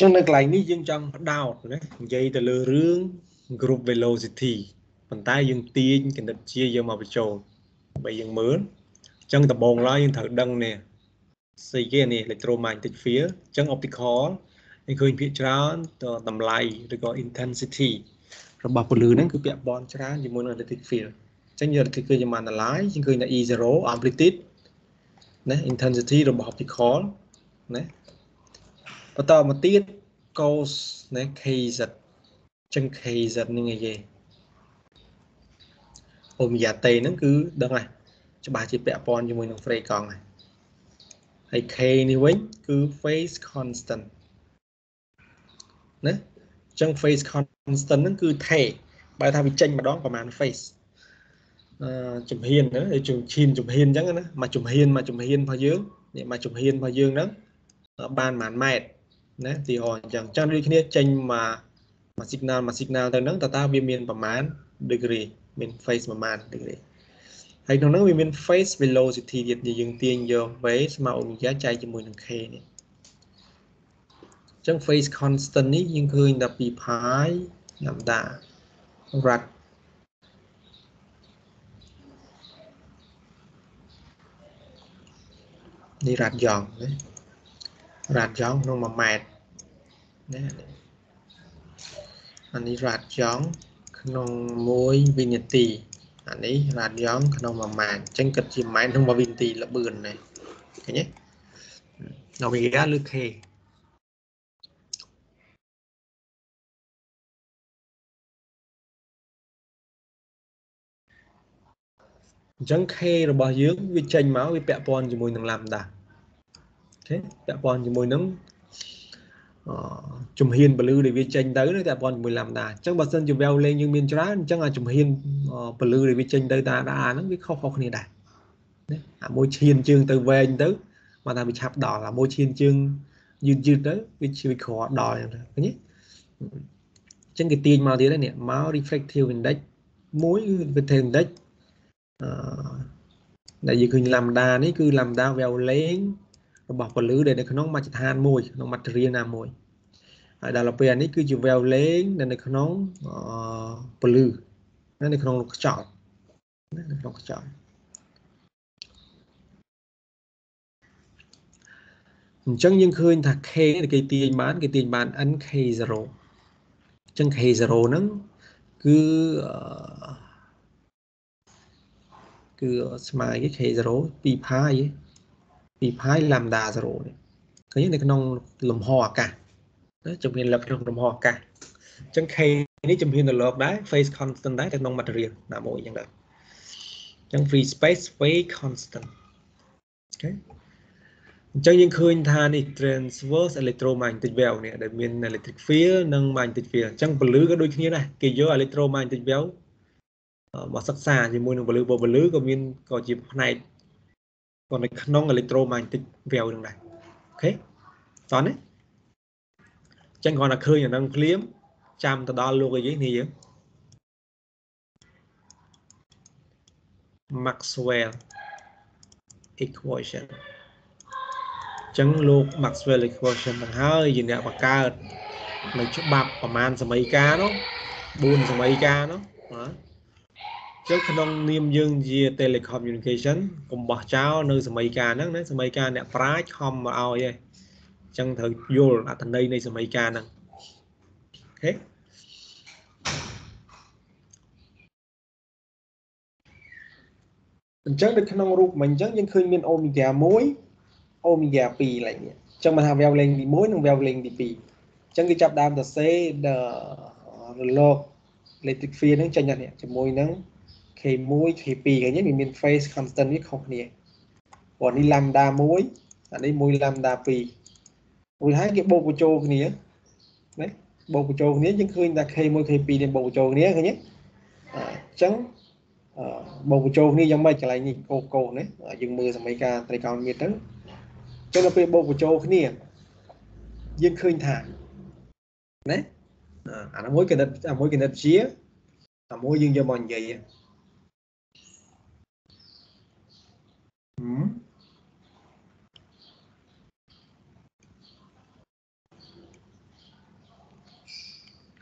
ចមើលចឹងនៅកន្លែងនេះយើងចង់បដោតណានិយាយទៅលើរឿង group velocity ប៉ុន្តែយើងទាញគណិតជាយកមកបញ្ចូលដើម្បីយើងមើលអញ្ចឹងដំបូងឡើយយើងត្រូវដឹងនេះស្អីគេនេះ electromagnetic field អញ្ចឹង optical យើងឃើញភាគច្រើនទៅតម្លៃឬក៏ intensity របស់ពន្លឺហ្នឹងគឺពាក់ព័ន្ធច្រើនជាមួយនឹង electric field អញ្ចឹងយើងគឺយើងបាន analyze យើងឃើញថា E0 amplitude ណា intensity របស់ optical ណា បន្តមកទៀត cos ណា kz ចឹង kz នឹងអីគេអូមីយ៉ាតេហ្នឹងគឺដឹងហើយច្បាស់ជាពាក់ព័ន្ធជាមួយនឹង Frey កង់ហើយហើយ k នេះវិញគឺ phase constant ណាអញ្ចឹង phase constant ហ្នឹងគឺថេបើថាវាចេញម្ដងប្រហែល phase អឺជំហានណាជំឈានជំហានអញ្ចឹងណាមួយជំហានមួយជំហានរបស់យើងនេះមួយជំហានរបស់យើងហ្នឹងបានប្រហែលម៉ែត្រ ណាទីហោអញ្ចឹងអញ្ចឹងដូចគ្នាចេញមកមួយ signal មួយ signal ទៅហ្នឹងតើតើវាមានប្រមាណ degree មាន phase ប្រមាណ degree ហើយក្នុងហ្នឹងវាមាន phase velocity ទៀតយើងទាញយក v ស្មើអូមេហ្គាចែកជាមួយនឹង k នេះអញ្ចឹង phase constant នេះយើងឃើញថាពី pi lambda រ៉ាត់នេះរ៉ាត់យ៉ងណា រ៉ាត់យ៉ងក្នុង1ម៉ែត្រណាអានេះរ៉ាត់យ៉ងក្នុង1វិនាទីអានេះរ៉ាត់យ៉ងក្នុង1ម៉ែត្រអញ្ចឹងគិតជាម៉ែត្រក្នុង1វិនាទីលបឿនណាឃើញទេអូមេហ្គាឬ k អញ្ចឹង k របស់យើងវាចេញមកវាពាក់ព័ន្ធជាមួយនឹង lambda អូខេពាក់ព័ន្ធជាមួយនឹងអជំហានពលឺដែលវាចេញទៅពាក់ព័ន្ធជាមួយ lambda អញ្ចឹងបើសិនជា wavelength យើងមានច្រើនអញ្ចឹងអាជំហានពលឺដែលវាចេញទៅតាតាហ្នឹងវាខុសៗគ្នាដែរណាអាមួយឈានជើងទៅវែងទៅមកថាវាឆាប់ដល់អាមួយឈានជើងយឺតយឺតទៅវាជួយក្រដល់អញ្ចឹងឃើញទេអញ្ចឹងគេទាញមកទៀតនេះមក refractive index មួយគឺ refractive index អឺដែលយើងឃើញ lambda នេះគឺ lambda wavelength របស់ពលឺដែលនៅក្នុងមជ្ឈដ្ឋានមួយក្នុង material ណាមួយហើយដល់ទៅពេលនេះគឺជា wavelength ដែលនៅក្នុងអឺពលឺនៅក្នុងខ្យល់នៅក្នុងខ្យល់អញ្ចឹងយើងឃើញថា k នេះគេទាញបានគេទាញបាន nk0 អញ្ចឹង k0 ហ្នឹងគឺអឺគឺស្មើគេ k0 2 pi 2 pi lambda 0នេះឃើញនៅក្នុងលំហអាកាសណាជំហានលើក្នុងលំហអាកាសអញ្ចឹង k នេះជំហានទៅលើដែរ phase constant ដែរនៅក្នុង material ណាមួយអញ្ចឹងដែរអញ្ចឹង free space phase constant អូខេអញ្ចឹងយើងឃើញថានេះ transverse electromagnetic wave នេះដែលមាន electric field និង magnetic field អញ្ចឹងពលឺក៏ដូចគ្នាដែរគេយក electromagnetic wave មកសិក្សាជាមួយនឹងពលឺពលឺក៏មានក៏ជាផ្នែក ក៏នៅក្នុង electromagnetic wave នឹងដែរអូខេតោះនេះអញ្ចឹងគ្រាន់តែឃើញអានឹងភ្លាម ចាំទៅដល់លោកអីនេះយើង Maxwell equation អញ្ចឹងលោក Maxwell equation ហ្នឹងហើយជាអ្នកបង្កើតនៅច្បាប់ប្រមាណសម័យកាលនោះ4សម័យកាលនោះណា ចឹងក្នុងនាមយើងជា telecommunication កុំបោះចោលនៅសម័យកាលហ្នឹងណាសម័យកាលអ្នកប្រាជ្ញខំមកឲ្យឯងចឹងត្រូវយល់អត្ថន័យនៃសម័យកាលហ្នឹងអូខេអញ្ចឹងនៅក្នុងរូបមិញអញ្ចឹងយើងឃើញមានអូមេហ្គា1អូមេហ្គា2ឡើងនេះអញ្ចឹងមកថា wavelength ទី1និង wavelength ទី2អញ្ចឹងគឺចាប់ដើមទៅសេរលក electric field ហ្នឹងចេញនេះជាមួយនឹង K1 K2 ឃើញទេវាមាន phase constant វាខុសគ្នាព្រោះនេះ lambda 1អានេះ1 lambda 2មួយហើយគេបូកបញ្ចូលគ្នាណាបូកបញ្ចូលគ្នាយើងឃើញថា K1 K2 នេះបូកបញ្ចូលគ្នាឃើញទេអញ្ចឹងបូកបញ្ចូលគ្នាយ៉ាងម៉េចកន្លែងនេះកោកោណាយើងមើលសមីការត្រីកោណមៀតទៅអញ្ចឹងដល់ពេលបូកបញ្ចូលគ្នាយើងឃើញថាណាអាមួយគណិតអាមួយគណិតជាអាមួយយើងយកមកនិយាយ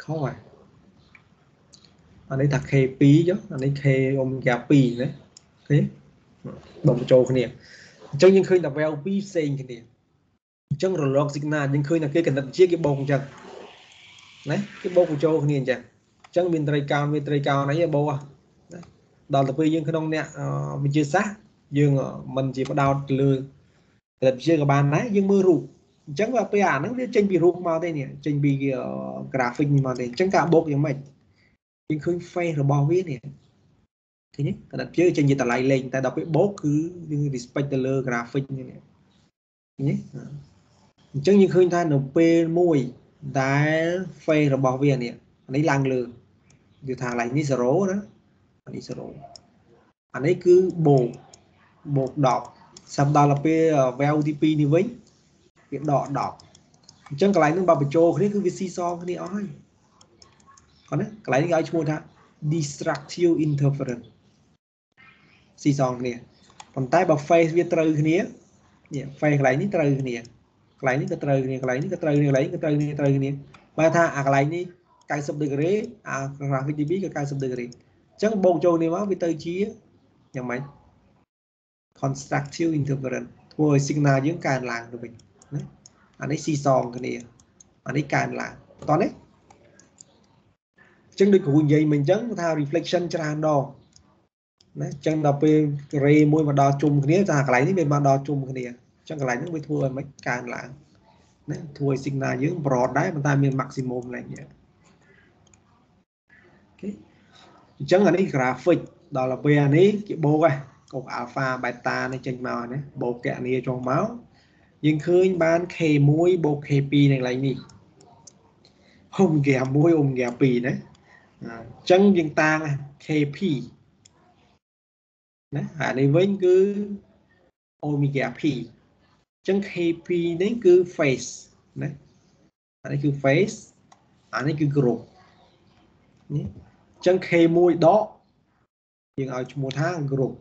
ខុសហើយអានេះថា K2 ចុះអានេះ K អ៊ុំយ៉ា2ណាឃើញបងបញ្ចូលគ្នាអញ្ចឹងយើងឃើញតែ value 2ផ្សេងគ្នាអញ្ចឹងរលក signal យើងឃើញតែគេគណិតវិទ្យាគេបូកអញ្ចឹងណាគេបូកបញ្ចូលគ្នាអញ្ចឹងអញ្ចឹងមានត្រីកោណមានត្រីកោណអីបូកណាដល់ទៅពេលយើងក្នុងអ្នកវិទ្យាសាស្ត្រ យើងមិនជាបដោតទៅលើគណិតវិទ្យាក៏បានដែរយើងមើលរូបអញ្ចឹងដល់ពេលអាហ្នឹងវាចេញពីរូបមកទេនេះចេញពី graphic នេះមកទេអញ្ចឹងការបូកយ៉ាងម៉េចយើងឃើញ face របស់វានេះឃើញទេកណ្ដាប់ជើចេញជាតម្លៃលេខតែដល់ពេលបូកគឺយើង respect ទៅលើ graphic នេះឃើញទេអញ្ចឹងយើងឃើញថានៅពេលមួយដែល face របស់វានេះអានេះឡើងលើវាថាកន្លែងនេះ0ណាអានេះ0អានេះគឺបូក បូក10សាប់ដល់ទៅពេល value ទី2នេះវិញវាដក10អញ្ចឹងកន្លែងហ្នឹងបើបញ្ចូលគ្នាគឺវាស៊ីសងគ្នាអស់ហើយគាត់ណាកន្លែងនេះគេឲ្យឈ្មោះថា destructive interference ស៊ីសងគ្នាប៉ុន្តែបើ phase វាត្រូវគ្នានេះ phase កន្លែងនេះត្រូវគ្នាកន្លែងនេះក៏ត្រូវគ្នាកន្លែងនេះក៏ត្រូវគ្នាកន្លែងនេះក៏ត្រូវគ្នាត្រូវគ្នាបើថាអាកន្លែងនេះ90 degree អា graphic DB ក៏90 degree អញ្ចឹងបូកចូលនេះមកវាទៅជាយ៉ាងម៉េច constructive interference ធ្វើឲ្យ signal យើងកើនឡើងទៅវិញណាអានេះស៊ីសងគ្នាអានេះកើនឡើងតោះនេះអញ្ចឹងដូចគ្រូនិយាយមិញអញ្ចឹងថា reflection ច្រើនដងណាអញ្ចឹងដល់ពេល ray មួយមកដល់ជុំគ្នាថាកន្លែងនេះវាមកដល់ជុំគ្នាអញ្ចឹងកន្លែងហ្នឹងវាធ្វើឲ្យមិនកើនឡើងណាធ្វើឲ្យ signal យើង broad ដែរប៉ុន្តែមាន maximum ឡើងយ៉ាងអូខេអញ្ចឹងអានេះ graphic ដល់ទៅពេលអានេះគេបូកហ្នឹង កុក alpha beta នេះចេញមកណាបូកកណនីចុះមកយើងឃើញបាន k1 បូក k2 នៅកន្លែងនេះ omega 1 omega 2ណាអញ្ចឹងយើងតាំង kp ណាអានេះវិញគឺ omega p អញ្ចឹង kp នេះគឺ phase ណាអានេះគឺ phase អានេះគឺ group នេះអញ្ចឹង k1 ដកយើងឲ្យឈ្មោះថា group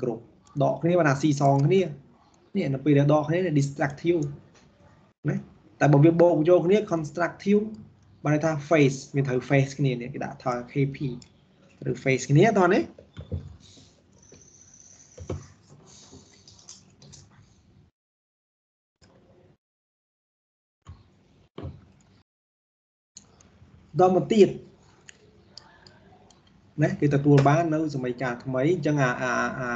group ដកគ្នាបានអាស៊ីសងគ្នានេះនៅពេលដែលដកគ្នា destructive ណាតែបើវាបូកយកគ្នា constructive បានថា face វាត្រូវ face គ្នានេះគេដាក់ថា KP ត្រូវ face គ្នាតោះនេះដល់មកទៀត ណាគេទទួលបាននៅសម័យកាលថ្មីអញ្ចឹងអាអា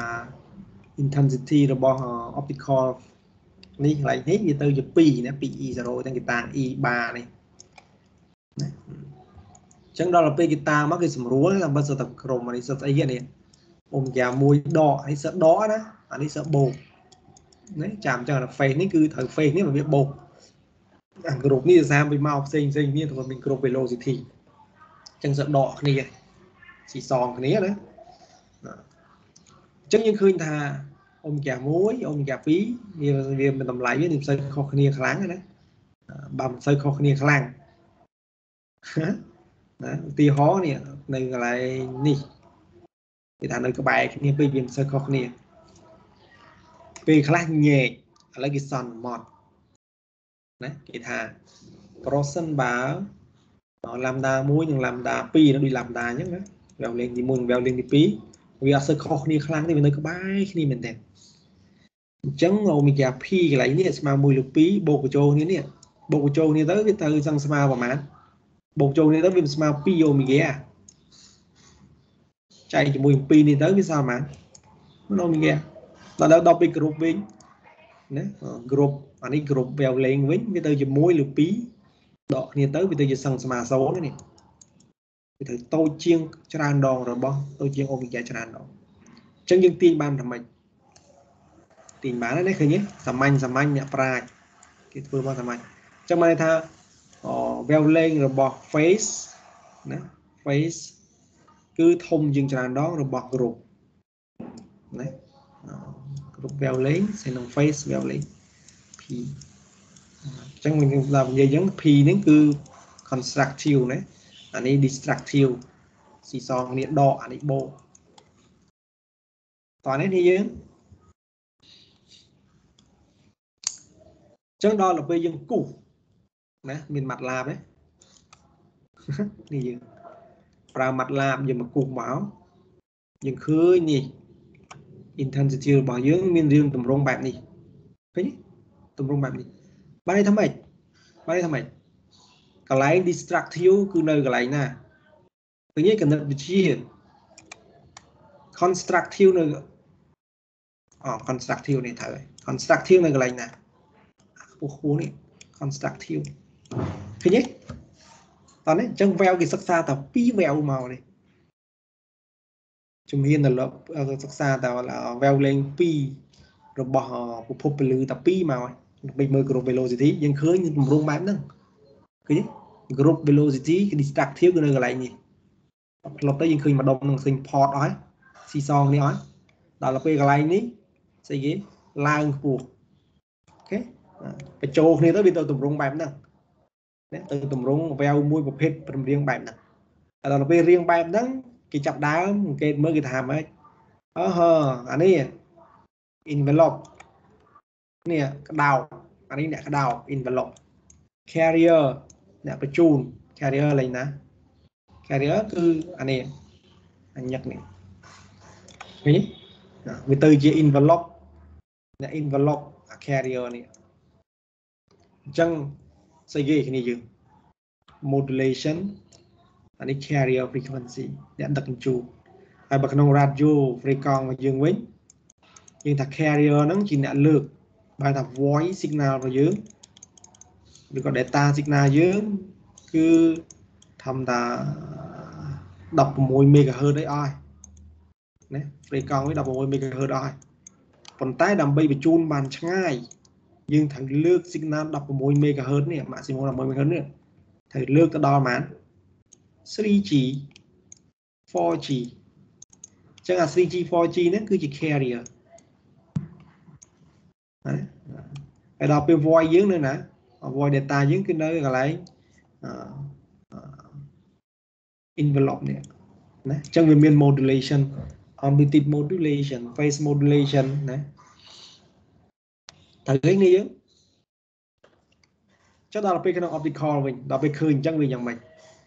intensity របស់ optical នេះកន្លែងនេះវាទៅជា2ណាពី E0 ទាំងគេតាំង E bar នេះណាអញ្ចឹងដល់ទៅពេលគេតាំងមកគេស្រួលតែបើសិនតែក្រុមនេះសិតអីនេះអ៊ុំយ៉ាមួយដកនេះសិតដកណាអានេះសិតបូកណាចាំអញ្ចឹងអា face នេះគឺត្រូវ face នេះវាបូកអាក្រុមនេះសាមពីមកផ្សេងផ្សេងគ្នាទៅមានក្រុម velocity អញ្ចឹងសិតដកគ្នា ស៊ីសងគ្នាណាអញ្ចឹងយើងឃើញថាអូមេហ្គា1អូមេហ្គា2វាវាមានតម្លៃវាមិនសូវខុសគ្នាខ្លាំងណាបើមិនសូវខុសគ្នាខ្លាំងណាឧទាហរណ៍នេះនៅកន្លែងនេះគេថានៅក្បែរគ្នាពេកវាមិនសូវខុសគ្នាពេលខ្លះញែកឥឡូវគេសន្មត់ណាគេថា procent បើឡាំដា1និងឡាំដា2នៅដូចឡាំដាអញ្ចឹងណា វ៉ែវលេងទី1និងវ៉ែវលេងទី2វាអត់សូវខុសគ្នាខ្លាំងទេវានៅក្បែរគ្នាមែនទេអញ្ចឹងអូមេហ្គា P កន្លែងនេះស្មើ1លើ2បូកបញ្ចូលគ្នានេះបូកបញ្ចូលគ្នាទៅវាទៅសឹងស្មើប្រហែលបូកចូលគ្នាទៅវាស្មើ2អូមេហ្គាចែកជាមួយ2នេះទៅវាស្មើប្រហែលអូមេហ្គាដល់ដល់ដល់ពីក្រុមវិញណាក្រុមអានេះក្រុម wavelength វិញវាទៅជាមួយឬ2ដកគ្នាទៅវាទៅជាសឹងស្មើ0នេះ វាត្រូវតូចជាងច្រើនដងរបស់តូចជាងអូមេហ្គាច្រើនដងអញ្ចឹងយើងទាញបានតែម៉េចទាញបានណាឃើញទេសាមញ្ញសាមញ្ញអ្នកប្រាជ្ញគេធ្វើមកសាមញ្ញអញ្ចឹងបានថា wavelength របស់ face ណា face គឺធំជាងច្រើនដងរបស់ group ណា group wavelength ហើយនឹង face wavelength p អញ្ចឹង mình ដល់និយាយអញ្ចឹង p ហ្នឹងគឺ constructive ណា អានេះ destructive ស៊ីសងគ្នាដកអានេះបូកតោះនេះយើងចឹងដល់ទៅពេលយើងគូសណាមានម៉ាត់ឡាបទេនេះយើងប្រើ MATLAB យើងមកគូសមកយើងឃើញនេះ intensity របស់យើងមានរាងទម្រង់បែបនេះឃើញទេទម្រង់បែបនេះបានន័យថាម៉េចបានន័យថាម៉េច កន្លែង destructive គឺនៅកន្លែងណាឃើញទេគណិតវិទ្យា constructive នៅអូ constructive នេះត្រូវហើយ constructive នៅកន្លែងណាខ្ពស់ខ្ពស់នេះ constructive ឃើញទេតោះនេះអញ្ចឹង value គេសិក្សាតែ2 value មកនេះជំនាញដល់សិក្សាតែ value លេង2របស់ប្រភពពលឺតែ2មកដើម្បីមើល group velocity យើងឃើញទម្រង់បែបហ្នឹង ឃើញទេ group velocity destructive គឺនៅកន្លែងនេះផ្លុតទៅយើងឃើញម្ដុំនឹងឃើញ port អស់ហើយស៊ីសងនេះអស់ដល់ទៅពេលកន្លែងនេះស្អីគេឡើងខ្ពស់អូខេបញ្ចូលគ្នាទៅវាទៅទម្រង់បែបហ្នឹងណាទៅទម្រង់ value មួយប្រភេទព្រមរៀងបែបហ្នឹងហើយដល់ទៅពេលរៀងបែបហ្នឹងគេចាប់ដើមអង្កេតមើលគេថាម៉េចអឺហឺអានេះ envelope នេះក្តោបអានេះអ្នកក្តោប envelope carrier អ្នកបញ្ជូន carrier លេងណា carrier គឺអានេះអញ្ញឹកនេះឃើញវាទៅជា envelope អ្នក envelope អា carrier នេះអញ្ចឹងស្អីគេគ្នាយើង modulation អានេះ carrier frequency អ្នកដឹកជញ្ជូនហើយបើក្នុង radio frequency របស់យើងវិញយើងថា carrier ហ្នឹងជាអ្នកលើកបើថា voice signal របស់យើង ឬក៏ data signal យើងគឺធម្មតា16 MHz អីអស់ណា frequency វិញ16 MHz អស់ហើយប៉ុន្តែដើម្បីបញ្ជូនបានឆ្ងាយយើងត្រូវលើក signal 16 MHz នេះ maximum 16 MHz នេះត្រូវលើកទៅដល់ប្រហែល 3G 4G អញ្ចឹងអា 3G 4G ហ្នឹងគឺជា carrier ណាហើយដល់ពេល voice យើងនៅណា voice data យើងគឺនៅកន្លែង envelope នេះណាអញ្ចឹងវាមាន modulation amplitude modulation phase modulation ណាត្រូវឃើញនេះយើងចុះដល់ពេលក្នុង optical វិញដល់ពេលឃើញអញ្ចឹងវាយ៉ាងម៉េច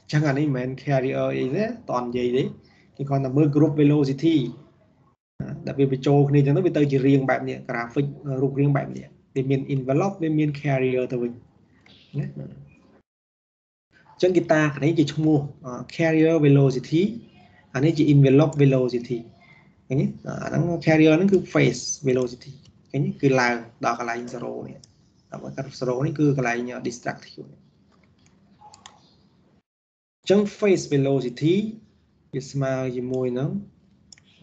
អញ្ចឹងអានេះមិនមែន carrier អីទេតន់និយាយទេគេគ្រាន់តែមើល group velocity ដល់ពេលបញ្ចូលគ្នាអញ្ចឹងទៅវាទៅជារាងបែបនេះ graphic រូបរាងបែបនេះវាមាន envelope វាមាន carrier ទៅវិញ ណាអញ្ចឹងគេតាខាងនេះជាឈ្មោះ carrier velocity អានេះជា envelope velocity ឃើញទេអាហ្នឹង carrier ហ្នឹងគឺ phase velocity ឃើញទេគឺឡើងដល់កន្លែង0នេះដល់មកកាត់0នេះគឺកន្លែង destructive នេះចឹង phase velocity វាស្មើជាមួយនឹង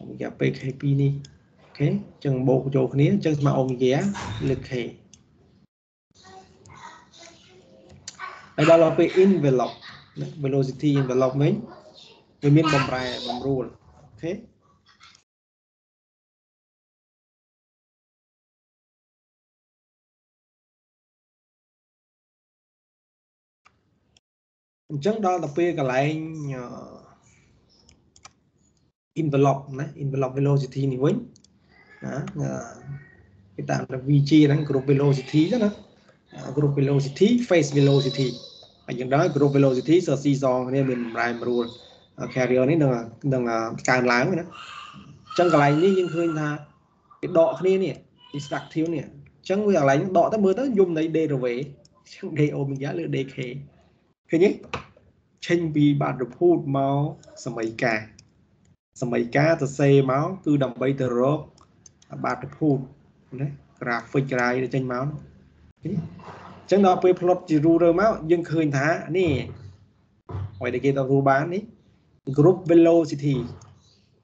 omega pk2 នេះអូខេចឹងបូកចូលគ្នាចឹងស្មើ omega លើ k ហើយដល់ទៅពេល envelope velocity envelope វិញវាមានបំរែបំរួលអូខេអញ្ចឹងដល់ទៅពេលកន្លែង envelope ណា envelope velocity នេះវិញណាគេតាមទៅ VG ហ្នឹង group velocity ចឹងណា group velocity phase velocity ហើយយើងដឹង group velocity សស៊ីសងគ្នាមានបំរែបំរួល carrier នេះនឹងនឹងកើនឡើងណាអញ្ចឹងកន្លែងនេះយើងឃើញថាគេដកគ្នានេះ destructive នេះអញ្ចឹងវាកន្លែងដកទៅមើលទៅយំនៃ d derivate អញ្ចឹង d omega ឬ dk ឃើញទេចេញពីបាតុភូតមកសម័យកាសម័យកាសរសេរមកគឺដើម្បីទៅរកបាតុភូតណា graphic ក្រៃទៅចេញមក អញ្ចឹងដល់ពេល plot ជារូរើមកយើងឃើញថានេះអ្វីដែលគេទៅរូបាននេះ group velocity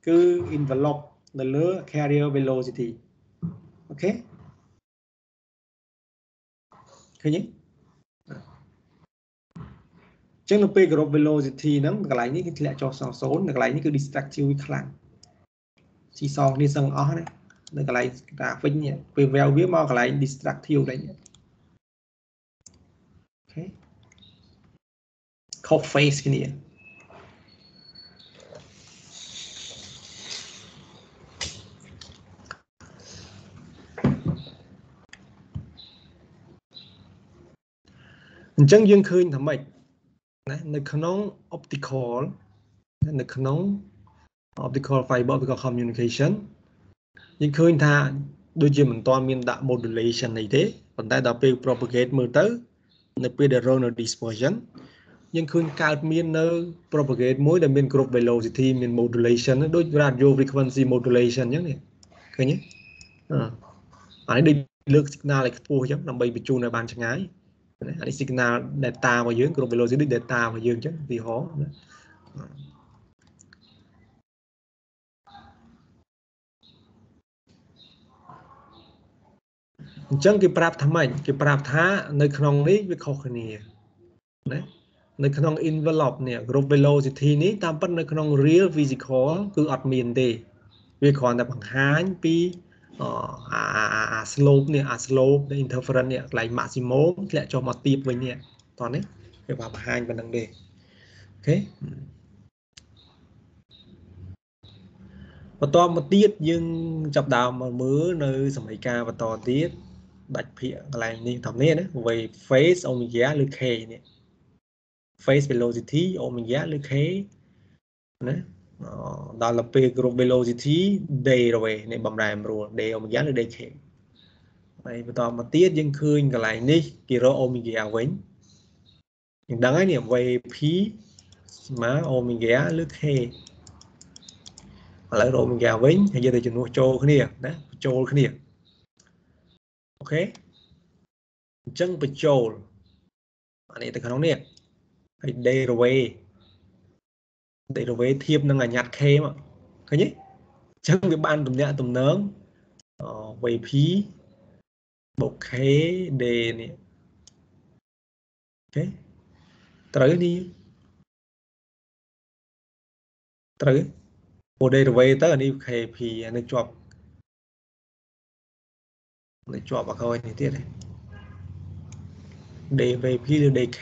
គឺ envelope នៅលើ carrier velocity អូខេឃើញទេចឹងនៅពេល group velocity ហ្នឹងកន្លែងនេះគឺធ្លាក់ចុះសង0នៅកន្លែងនេះគឺ destructive វាខ្លាំងស៊ីសងគ្នាសឹងអស់ណានៅកន្លែង graphic នេះពេល value វាមកកន្លែង destructive ដែរអូខេ copy face គ្នាអញ្ចឹងយើងឃើញថាម៉េចណានៅក្នុង optical នៅក្នុង optical fiber optical communication យើងឃើញថាដូចជាមិនទាន់មានដាក់ modulation អីទេប៉ុន្តែដល់ពេល propagate មើលទៅ នៅពេលដែល rho នៅ dispersion យើងឃើញកើតមាននៅ propagate មួយដែលមានគ្រប់ velocity មាន modulation ដូច radio frequency modulation អញ្ចឹងនេះឃើញទេអឺអានេះដូចលើក signal ឲ្យខ្ពស់អញ្ចឹងដើម្បីបញ្ជូនឲ្យបានឆ្ងាយណាអានេះ signal data របស់យើងគ្រប់ velocity ដូច data របស់យើងអញ្ចឹងទីហោណាអញ្ចឹងគេប្រាប់ថាម៉េចគេប្រាប់ថានៅក្នុងនេះវាខុសគ្នាណា នៅក្នុង envelope នេះ group velocity នេះតាមពិតនៅក្នុង real physical គឺអត់មានទេ វាគ្រាន់តែបង្ហាញពីអាអា slope នេះអា slope នៃ interference នេះកន្លែង maximum ធ្លាក់ចុះមកទៀបវិញនេះតោះនេះវាបង្ហាញប៉ុណ្្នឹងទេអូខេបន្តមកទៀតយើងចាប់ដើមមកមើលនៅសម័យកាលបន្តទៀតដាច់ភាគកន្លែងនេះធម្មនេះណា wave phase omega ឬ k នេះ phase velocity omega ឬ k ណាដល់ទៅពេល group velocity day away នេះបំរែបំរួល day omega ឬ day k ហើយបន្តមកទៀតយើងឃើញកន្លែងនេះគេរក omega វិញយើងដឹងហើយនេះ wave p ស្មើ omega ឬ k ឥឡូវរក omega វិញហើយយើងទៅជំនួសចូលគ្នាណាបញ្ចូលគ្នាអូខេអញ្ចឹងបញ្ចូលអានេះទៅក្នុងនេះ ហើយ derivate derivate ធៀបនឹងអញ្ញត្តិ k មកឃើញទេអញ្ចឹងវាបានទំនាក់ទំនង vp បូក k d នេះអូខេត្រូវនេះត្រូវពូ derivate ទៅអានេះ kp អានេះជាប់នេះជាប់អក្រោយនេះទៀត dvp ឬ dk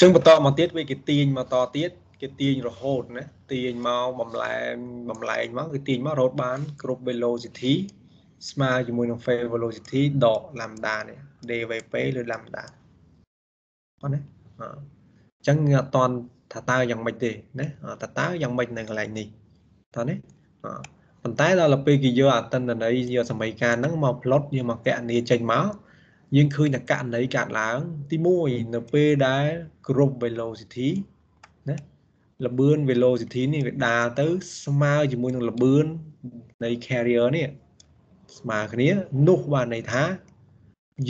ចឹងបន្តមកទៀតវាគេទាញមកតទៀតគេទាញរហូតណាទាញមកបំលែងបំលែងមកគេទាញមករហូតបាន គ្រប់ velocity ស្មើជាមួយនឹង phase velocity ដក lambda នេះ dvp ឬ lambda អត់ណាអញ្ចឹងអត់តន់ថាតើយ៉ាងម៉េចទេណាតើតើយ៉ាងម៉េចនៅកន្លែងនេះតើនេះប៉ុន្តែដល់ពេលគេយកអតិន្នន័យយកសម័យកាលហ្នឹងមក plot យកមកកណនាចេញមក យើងឃើញថាករណីកើតឡើង ទី1នៅពេលដែលគ្រប់ velocity ណាលបឿន velocity នេះវាដើរទៅ ស្មើជាមួយនឹងលបឿននៃ carrier នេះស្មើគ្នានោះបានន័យថា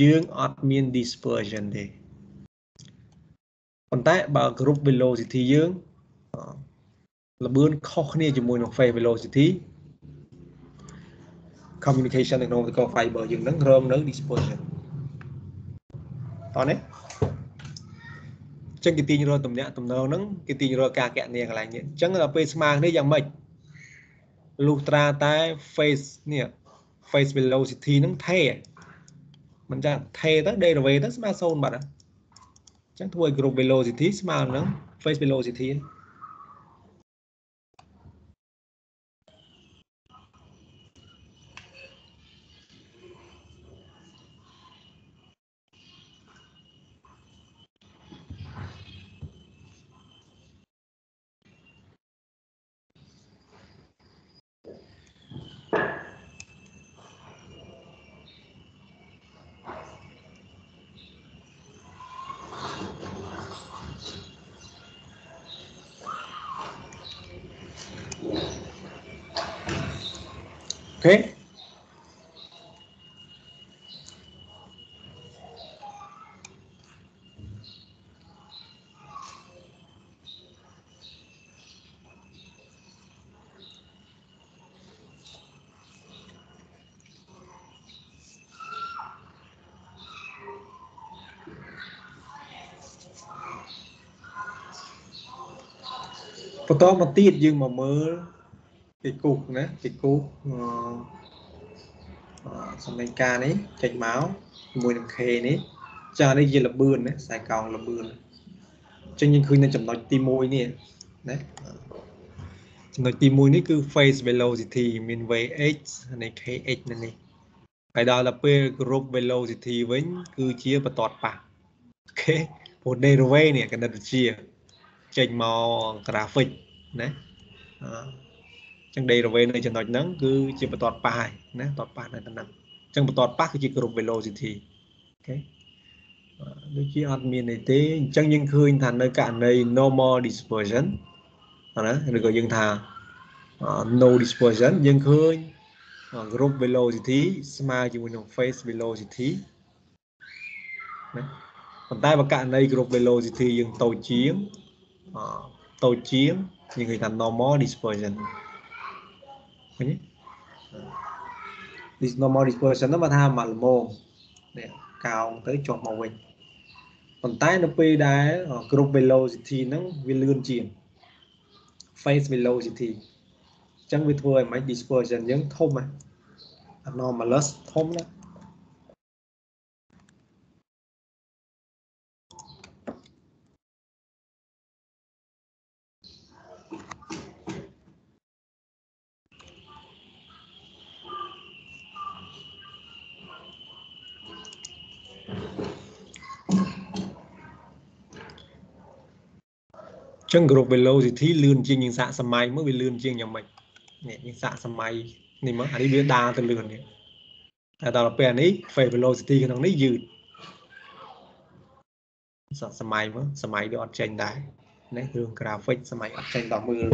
យើងអត់មាន dispersion ទេប៉ុន្តែបើ group velocity យើងលបឿនខុសគ្នាជាមួយនឹង phase velocity communication នៅក្នុង optical fiber យើងនឹងរងនៅ dispersion តោះនេះចឹងគេទាញរកតំណាក់តំណងហ្នឹងគេទាញរកការកណនាកន្លែងនេះអញ្ចឹងដល់ពេលស្មើគ្នាយ៉ាងម៉េចលុះត្រាតែ phase នេះ phase velocity ហ្នឹងថេមិនចាថេទៅ derivate ទៅស្មើ0បាត់អញ្ចឹងធ្វើឲ្យ group velocity ស្មើនឹង phase velocity ហ្នឹង បន្តមកទៀតយើងមកមើលពីគូកណាពីគូកអឺអឺសំឡេងការនេះចេញមកជាមួយនឹង K នេះចានេះជាលបឿនណាខ្សែកោងលបឿនអញ្ចឹងយើងឃើញនៅចំណុចទី1នេះណាចំណុចទី1នេះគឺ phase velocity មាន vh នៃ kh នៅនេះហើយដល់ទៅពេល group velocity វិញគឺជាបន្ទាត់ប៉ះអូខេព្រោះ derivative នេះគណិតវិទ្យាចេញមក graphic ណាអឺចឹង derivative នៅចំណុចហ្នឹងគឺជាបន្ទាត់ប៉ះហើយណាបន្ទាត់ប៉ះនៅក្នុងហ្នឹងចឹងបន្ទាត់ប៉ះគឺជា group velocity អូខេដូចជាអត់មានអីទេអញ្ចឹងយើងឃើញថានៅករណី normal dispersion ណាឬក៏យើងថា no dispersion យើងឃើញ group velocity ស្មើជាមួយនឹង phase velocity ណាប៉ុន្តែបើករណី group velocity យើងតូចជាងតូចជាង យើងឃើញថា normal dispersion ឃើញទេ this normal dispersion នោះមកថាមកល្មមនេះកោងទៅចុះមកវិញប៉ុន្តែនៅពេលដែល group velocity ហ្នឹងវាលឿនជាង phase velocity អញ្ចឹងវាធ្វើឲ្យមិន dispersion យើងធំណា anomalous ធំណា ចឹង group velocity លឿនជាងយើងសាកសម័យមកវាលឿនជាងយ៉ាងម៉េចនេះយើងសាកសម័យនេះមកអានេះវាដើរទៅលឿននេះតែដល់ពេលអានេះ phase velocity ក្នុងនេះយឺតសាកសម័យមកសម័យវាអត់ចេញដែរនេះរឿង graphic សម័យអត់ចេញដល់មើល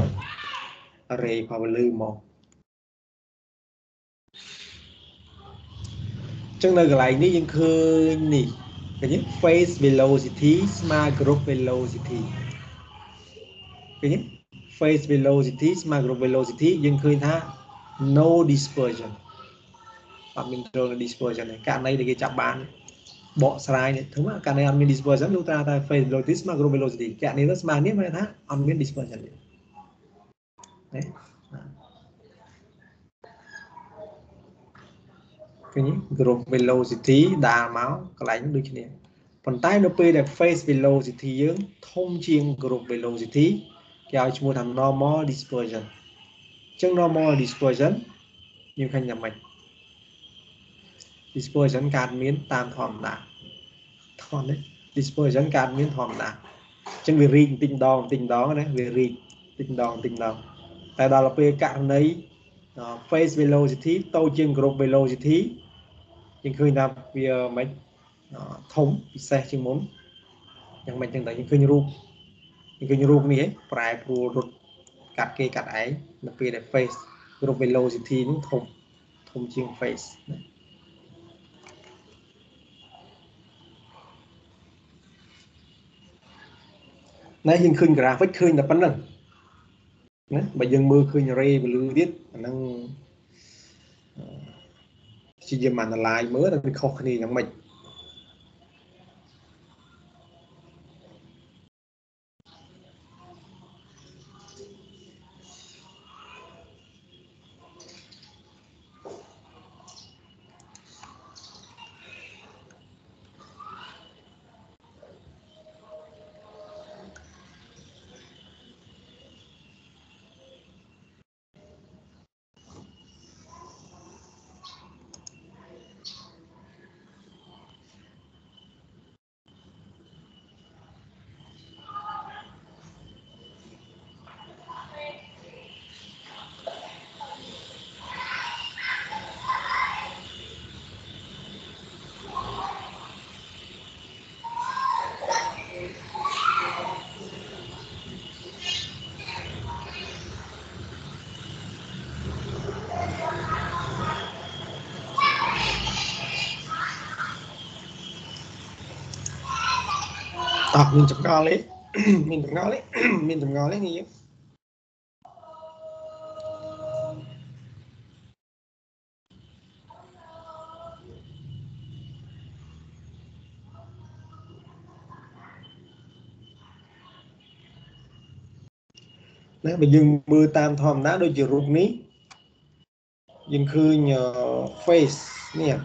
array power លឺមកចឹងនៅកន្លែងនេះយើងឃើញនេះឃើញ phase velocity ស្មើ group velocity ឃើញទេ phase velocity ស្មើ group velocity យើងឃើញថា no dispersion អត់មានចូល dispersion ទេករណីដែលគេចាប់បានបកស្រាយនេះធ្វើមកករណីអត់មាន dispersion លុះត្រាតែ phase velocity ស្មើ group velocity ករណីនោះស្មើនេះមានថាអត់មាន dispersion ទេណាឃើញ group velocity ដើរមកកន្លែងដូចគ្នាប៉ុន្តែនៅពេលដែល phase velocity យើងធំជាង group velocity គេឲ្យឈ្មោះថា normal dispersion អញ្ចឹង normal dispersion យើងឃើញយ៉ាងម៉េច dispersion កើតមានតាមធម្មតាធម្មតា dispersion កើតមានធម្មតាអញ្ចឹងវារីកបន្តិចម្ដងបន្តិចម្ដងណាវារីកបន្តិចម្ដងបន្តិចម្ដងតែដល់ពេលករណី phase velocity តូចជាង group velocity យើងឃើញថាវាមិនធំពិសេសជាងមុនយ៉ាងម៉េចចឹងតែយើងឃើញរូប ឃើញរូបនេះប្រែប្រួលរត់កាត់គេកាត់ឯងនៅពេលដែល face group velocity នឹងធំធំជាង face ណាណាយើងឃើញ graphic ឃើញតែប៉ុណ្្នឹងណាបើយើងមើលឃើញ array value ទៀតអាហ្នឹងជាយាម analyze មើលតែវាខុសគ្នាយ៉ាងម៉េច មានចម្ងល់ទេមានចម្ងល់ទេមានចម្ងល់ទេនេះយើងណាបើយើងមើលតាមធម្មតាដូចជារូបនេះយើងឃើញអឺ face នេះ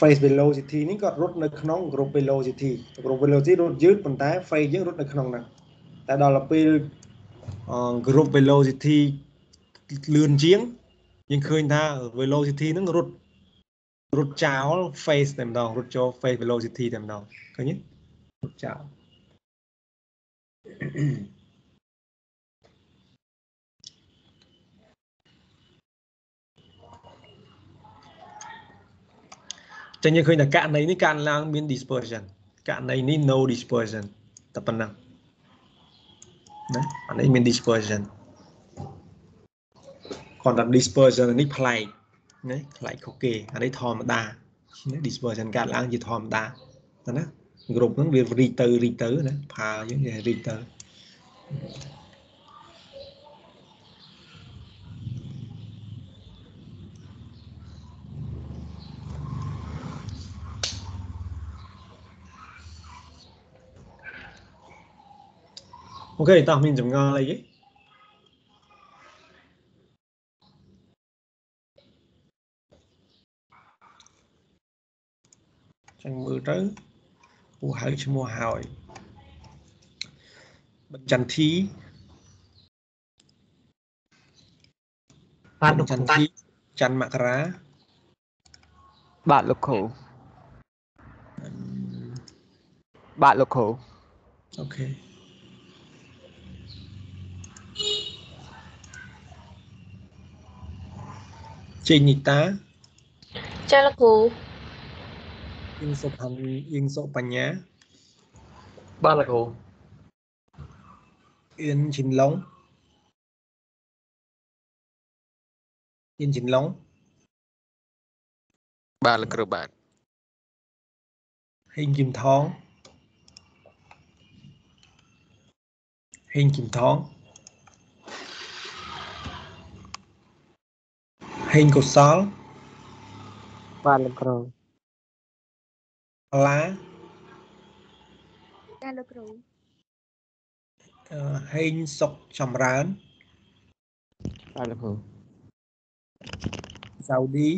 face velocity នេះក៏រត់នៅក្នុង group velocity group velocity រត់យឺតប៉ុន្តែ face យើងរត់នៅក្នុងហ្នឹងតែដល់ទៅពេលអឺ group velocity លឿនជាងយើងឃើញថា velocity ហ្នឹងរត់រត់ចោល face តែម្ដងរត់ចូល face velocity តែម្ដងឃើញទេរត់ចោល ចឹងយើងឃើញថាករណីនេះកើនឡើងមាន dispersion ករណីនេះ no dispersion តែប៉ុណ្ណឹងណាអានេះមាន dispersion គាត់ថា dispersion នេះប្លែកណាប្លែកខុសគេអានេះធម្មតាណា dispersion កើតឡើងជាធម្មតាតែណាគ្រប់ហ្នឹងវារីកទៅរីកទៅណាផាយើងវារីកទៅអូខេ តោះមានចម្ងល់អីទេចឹងមើលទៅពូហៅឈ្មោះហើយបញ្ចន្ទធីបាទលោកចន្ទធី ច័ន្ទមករាបាទលោកគ្រូបាទលោកគ្រូអូខេចេញនីតាចាលោកគ្រូយឹងសុផាន់យឹងសុបញ្ញាបាទលោកគ្រូអៀនជីនឡុងអៀនជីនឡុងបាទលោកគ្រូបាទហេងគឹមថងហេងគឹមថង ហេងកុសលបាទលោកគ្រូឡាចាលោកគ្រូអឺហេងសុកចម្រើនបាទលោកគ្រូសៅឌី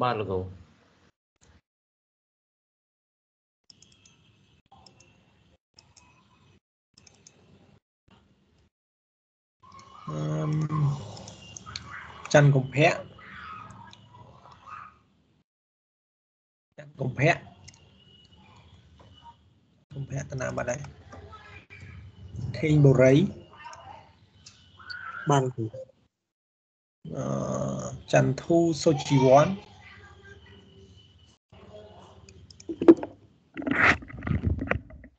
បាទលោកគ្រូអឺម ច័ន្ទកុម្ភៈច័ន្ទកុម្ភៈកុម្ភៈតណាបាត់ហើយខេងបុរីបាទលោកគ្រូអឺចន្ទធូសុជីវ័ន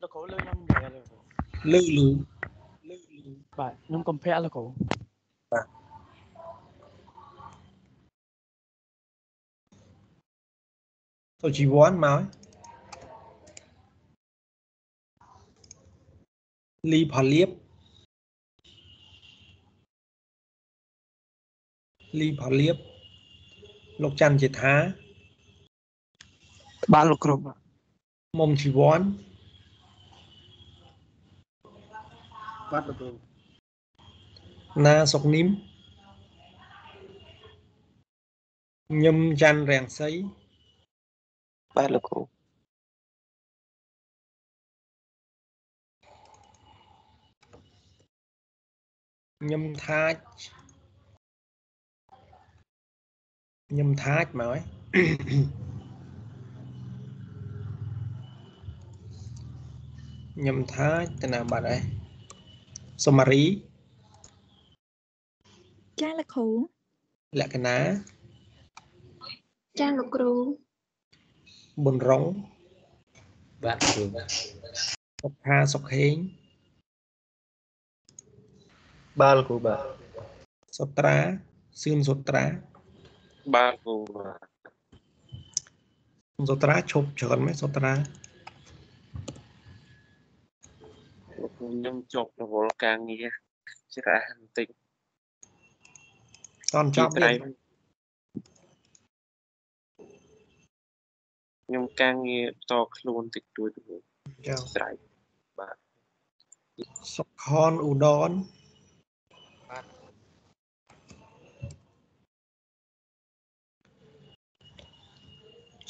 លោកគ្រូលើខ្ញុំនិយាយលោកគ្រូលឺលឺបាទខ្ញុំកំភៈលោកគ្រូ សុជីវ័នមកលីផលៀបលីផលៀបលោកច័ន្ទចេថាបាទលោកគ្រូបាទមុំជីវ័នបាទលោកគ្រូណាសុកនីមញឹមច័ន្ទរាំងសី បាទលោកគ្រូញឹមថាចញឹមថាចមកហើយញឹមថាចតណាបាត់ហើយសុមារីចាលោកគ្រូលក្ខណៈចាលោកគ្រូ ប៊ុនរងបាទគ្រូសុខាសុខហេងបាទលោកគ្រូបាទសុត្រាសឿនសុត្រាបាទគ្រូបាទសុត្រាឈប់ច្រើនមែនសុត្រាលោកគ្រូខ្ញុំជាប់រវល់ការងារច្រើនបន្តិចតន់ចប់ត្រៃទៀ ខ្ញុំការងារបន្តខ្លួនតិចតួចទៅចាស្រ័យបាទសុខនឧដរ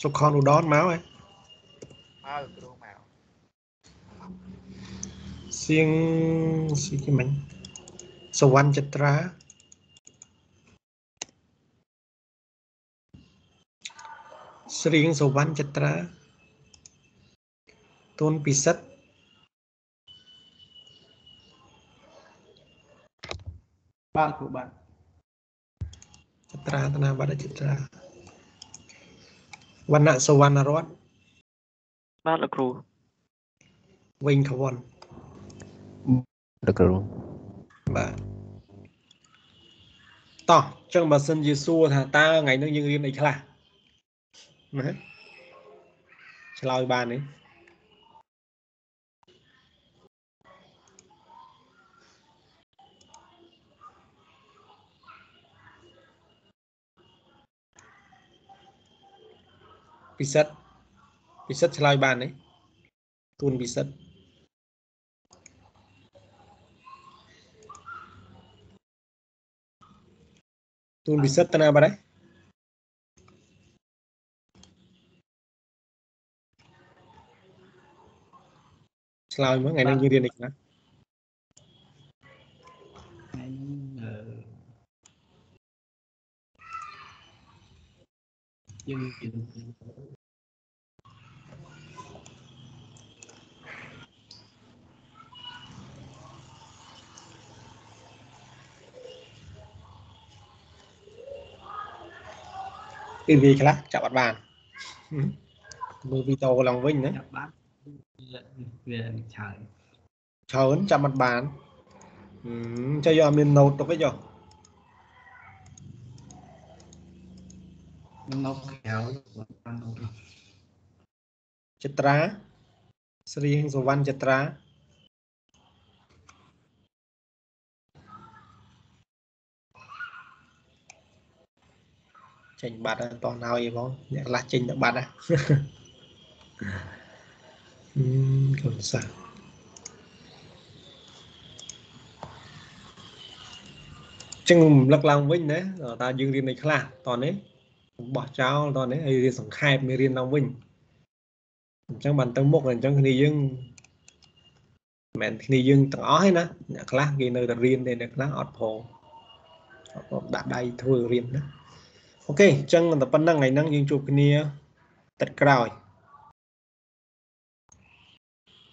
សុខនឧដរមកហ៎មកគ្រូមកសៀងស៊ីគេមិញសវណ្ណចត្រា ស្រៀងសវណ្ណចត្រាទូនពិសិដ្ឋបាទគ្រូបាទចត្រាធនាបដចត្រាវណ្ណៈសវណ្ណរតន៍បាទលោកគ្រូវិញខវ័នលោកគ្រូបាទតោះអញ្ចឹងបើសិនជាសួរថាតើថ្ងៃនេះយើងរៀនអីខ្លះ ណាឆ្លើយបានទេពិសិដ្ឋពិសិដ្ឋឆ្លើយបានទេទូនពិសិដ្ឋទូនពិសិដ្ឋតាណាបាត់ហើយ ឆ្លើយមកថ្ងៃនេះយើងរៀនអីខ្លះថ្ងៃនេះអឺយើងរៀនគឺ វាខ្លះចាប់អត់បានហឹមមើលវីដេអូឡើងវិញណាចាប់បានវាវាច្រើនច្រើនចាំអត់បានហឹមចុះយកអត់មាន note ទុកទេចុះខ្ញុំនៅក្រៅបានអូនចត្រាស្រៀងសវណ្ណចត្រាចេញបាត់ហើយតោះណឲ្យបងអ្នកខ្លះចេញតែបាត់ហ៎ ហឹមកុំសាចឹងរំលឹកឡើងវិញណាតើយើងរៀនអីខ្លះតនេះបោះចោលតនេះហើយរៀនសង្ខេបមេរៀនឡើងវិញអញ្ចឹងបានទៅមុខអញ្ចឹងគ្នាយើងមិនមែនគ្នាយើងទាំងអស់ទេណាអ្នកខ្លះគេនៅតែរៀនទេអ្នកខ្លះអត់ផងអត់ផងដាក់ដៃធ្វើរៀនណាអូខេអញ្ចឹងតែប៉ុណ្្នឹងថ្ងៃហ្នឹងយើងជួបគ្នាទឹកក្រោយ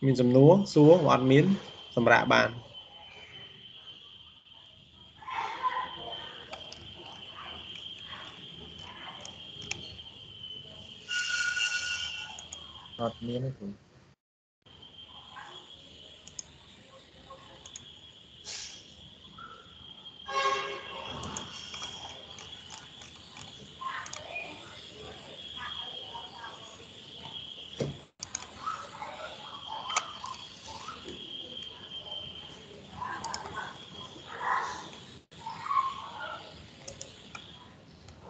មានសំណួរសួរបើអត់មាន សម្រាប់បានអត់មានទេគ្រូ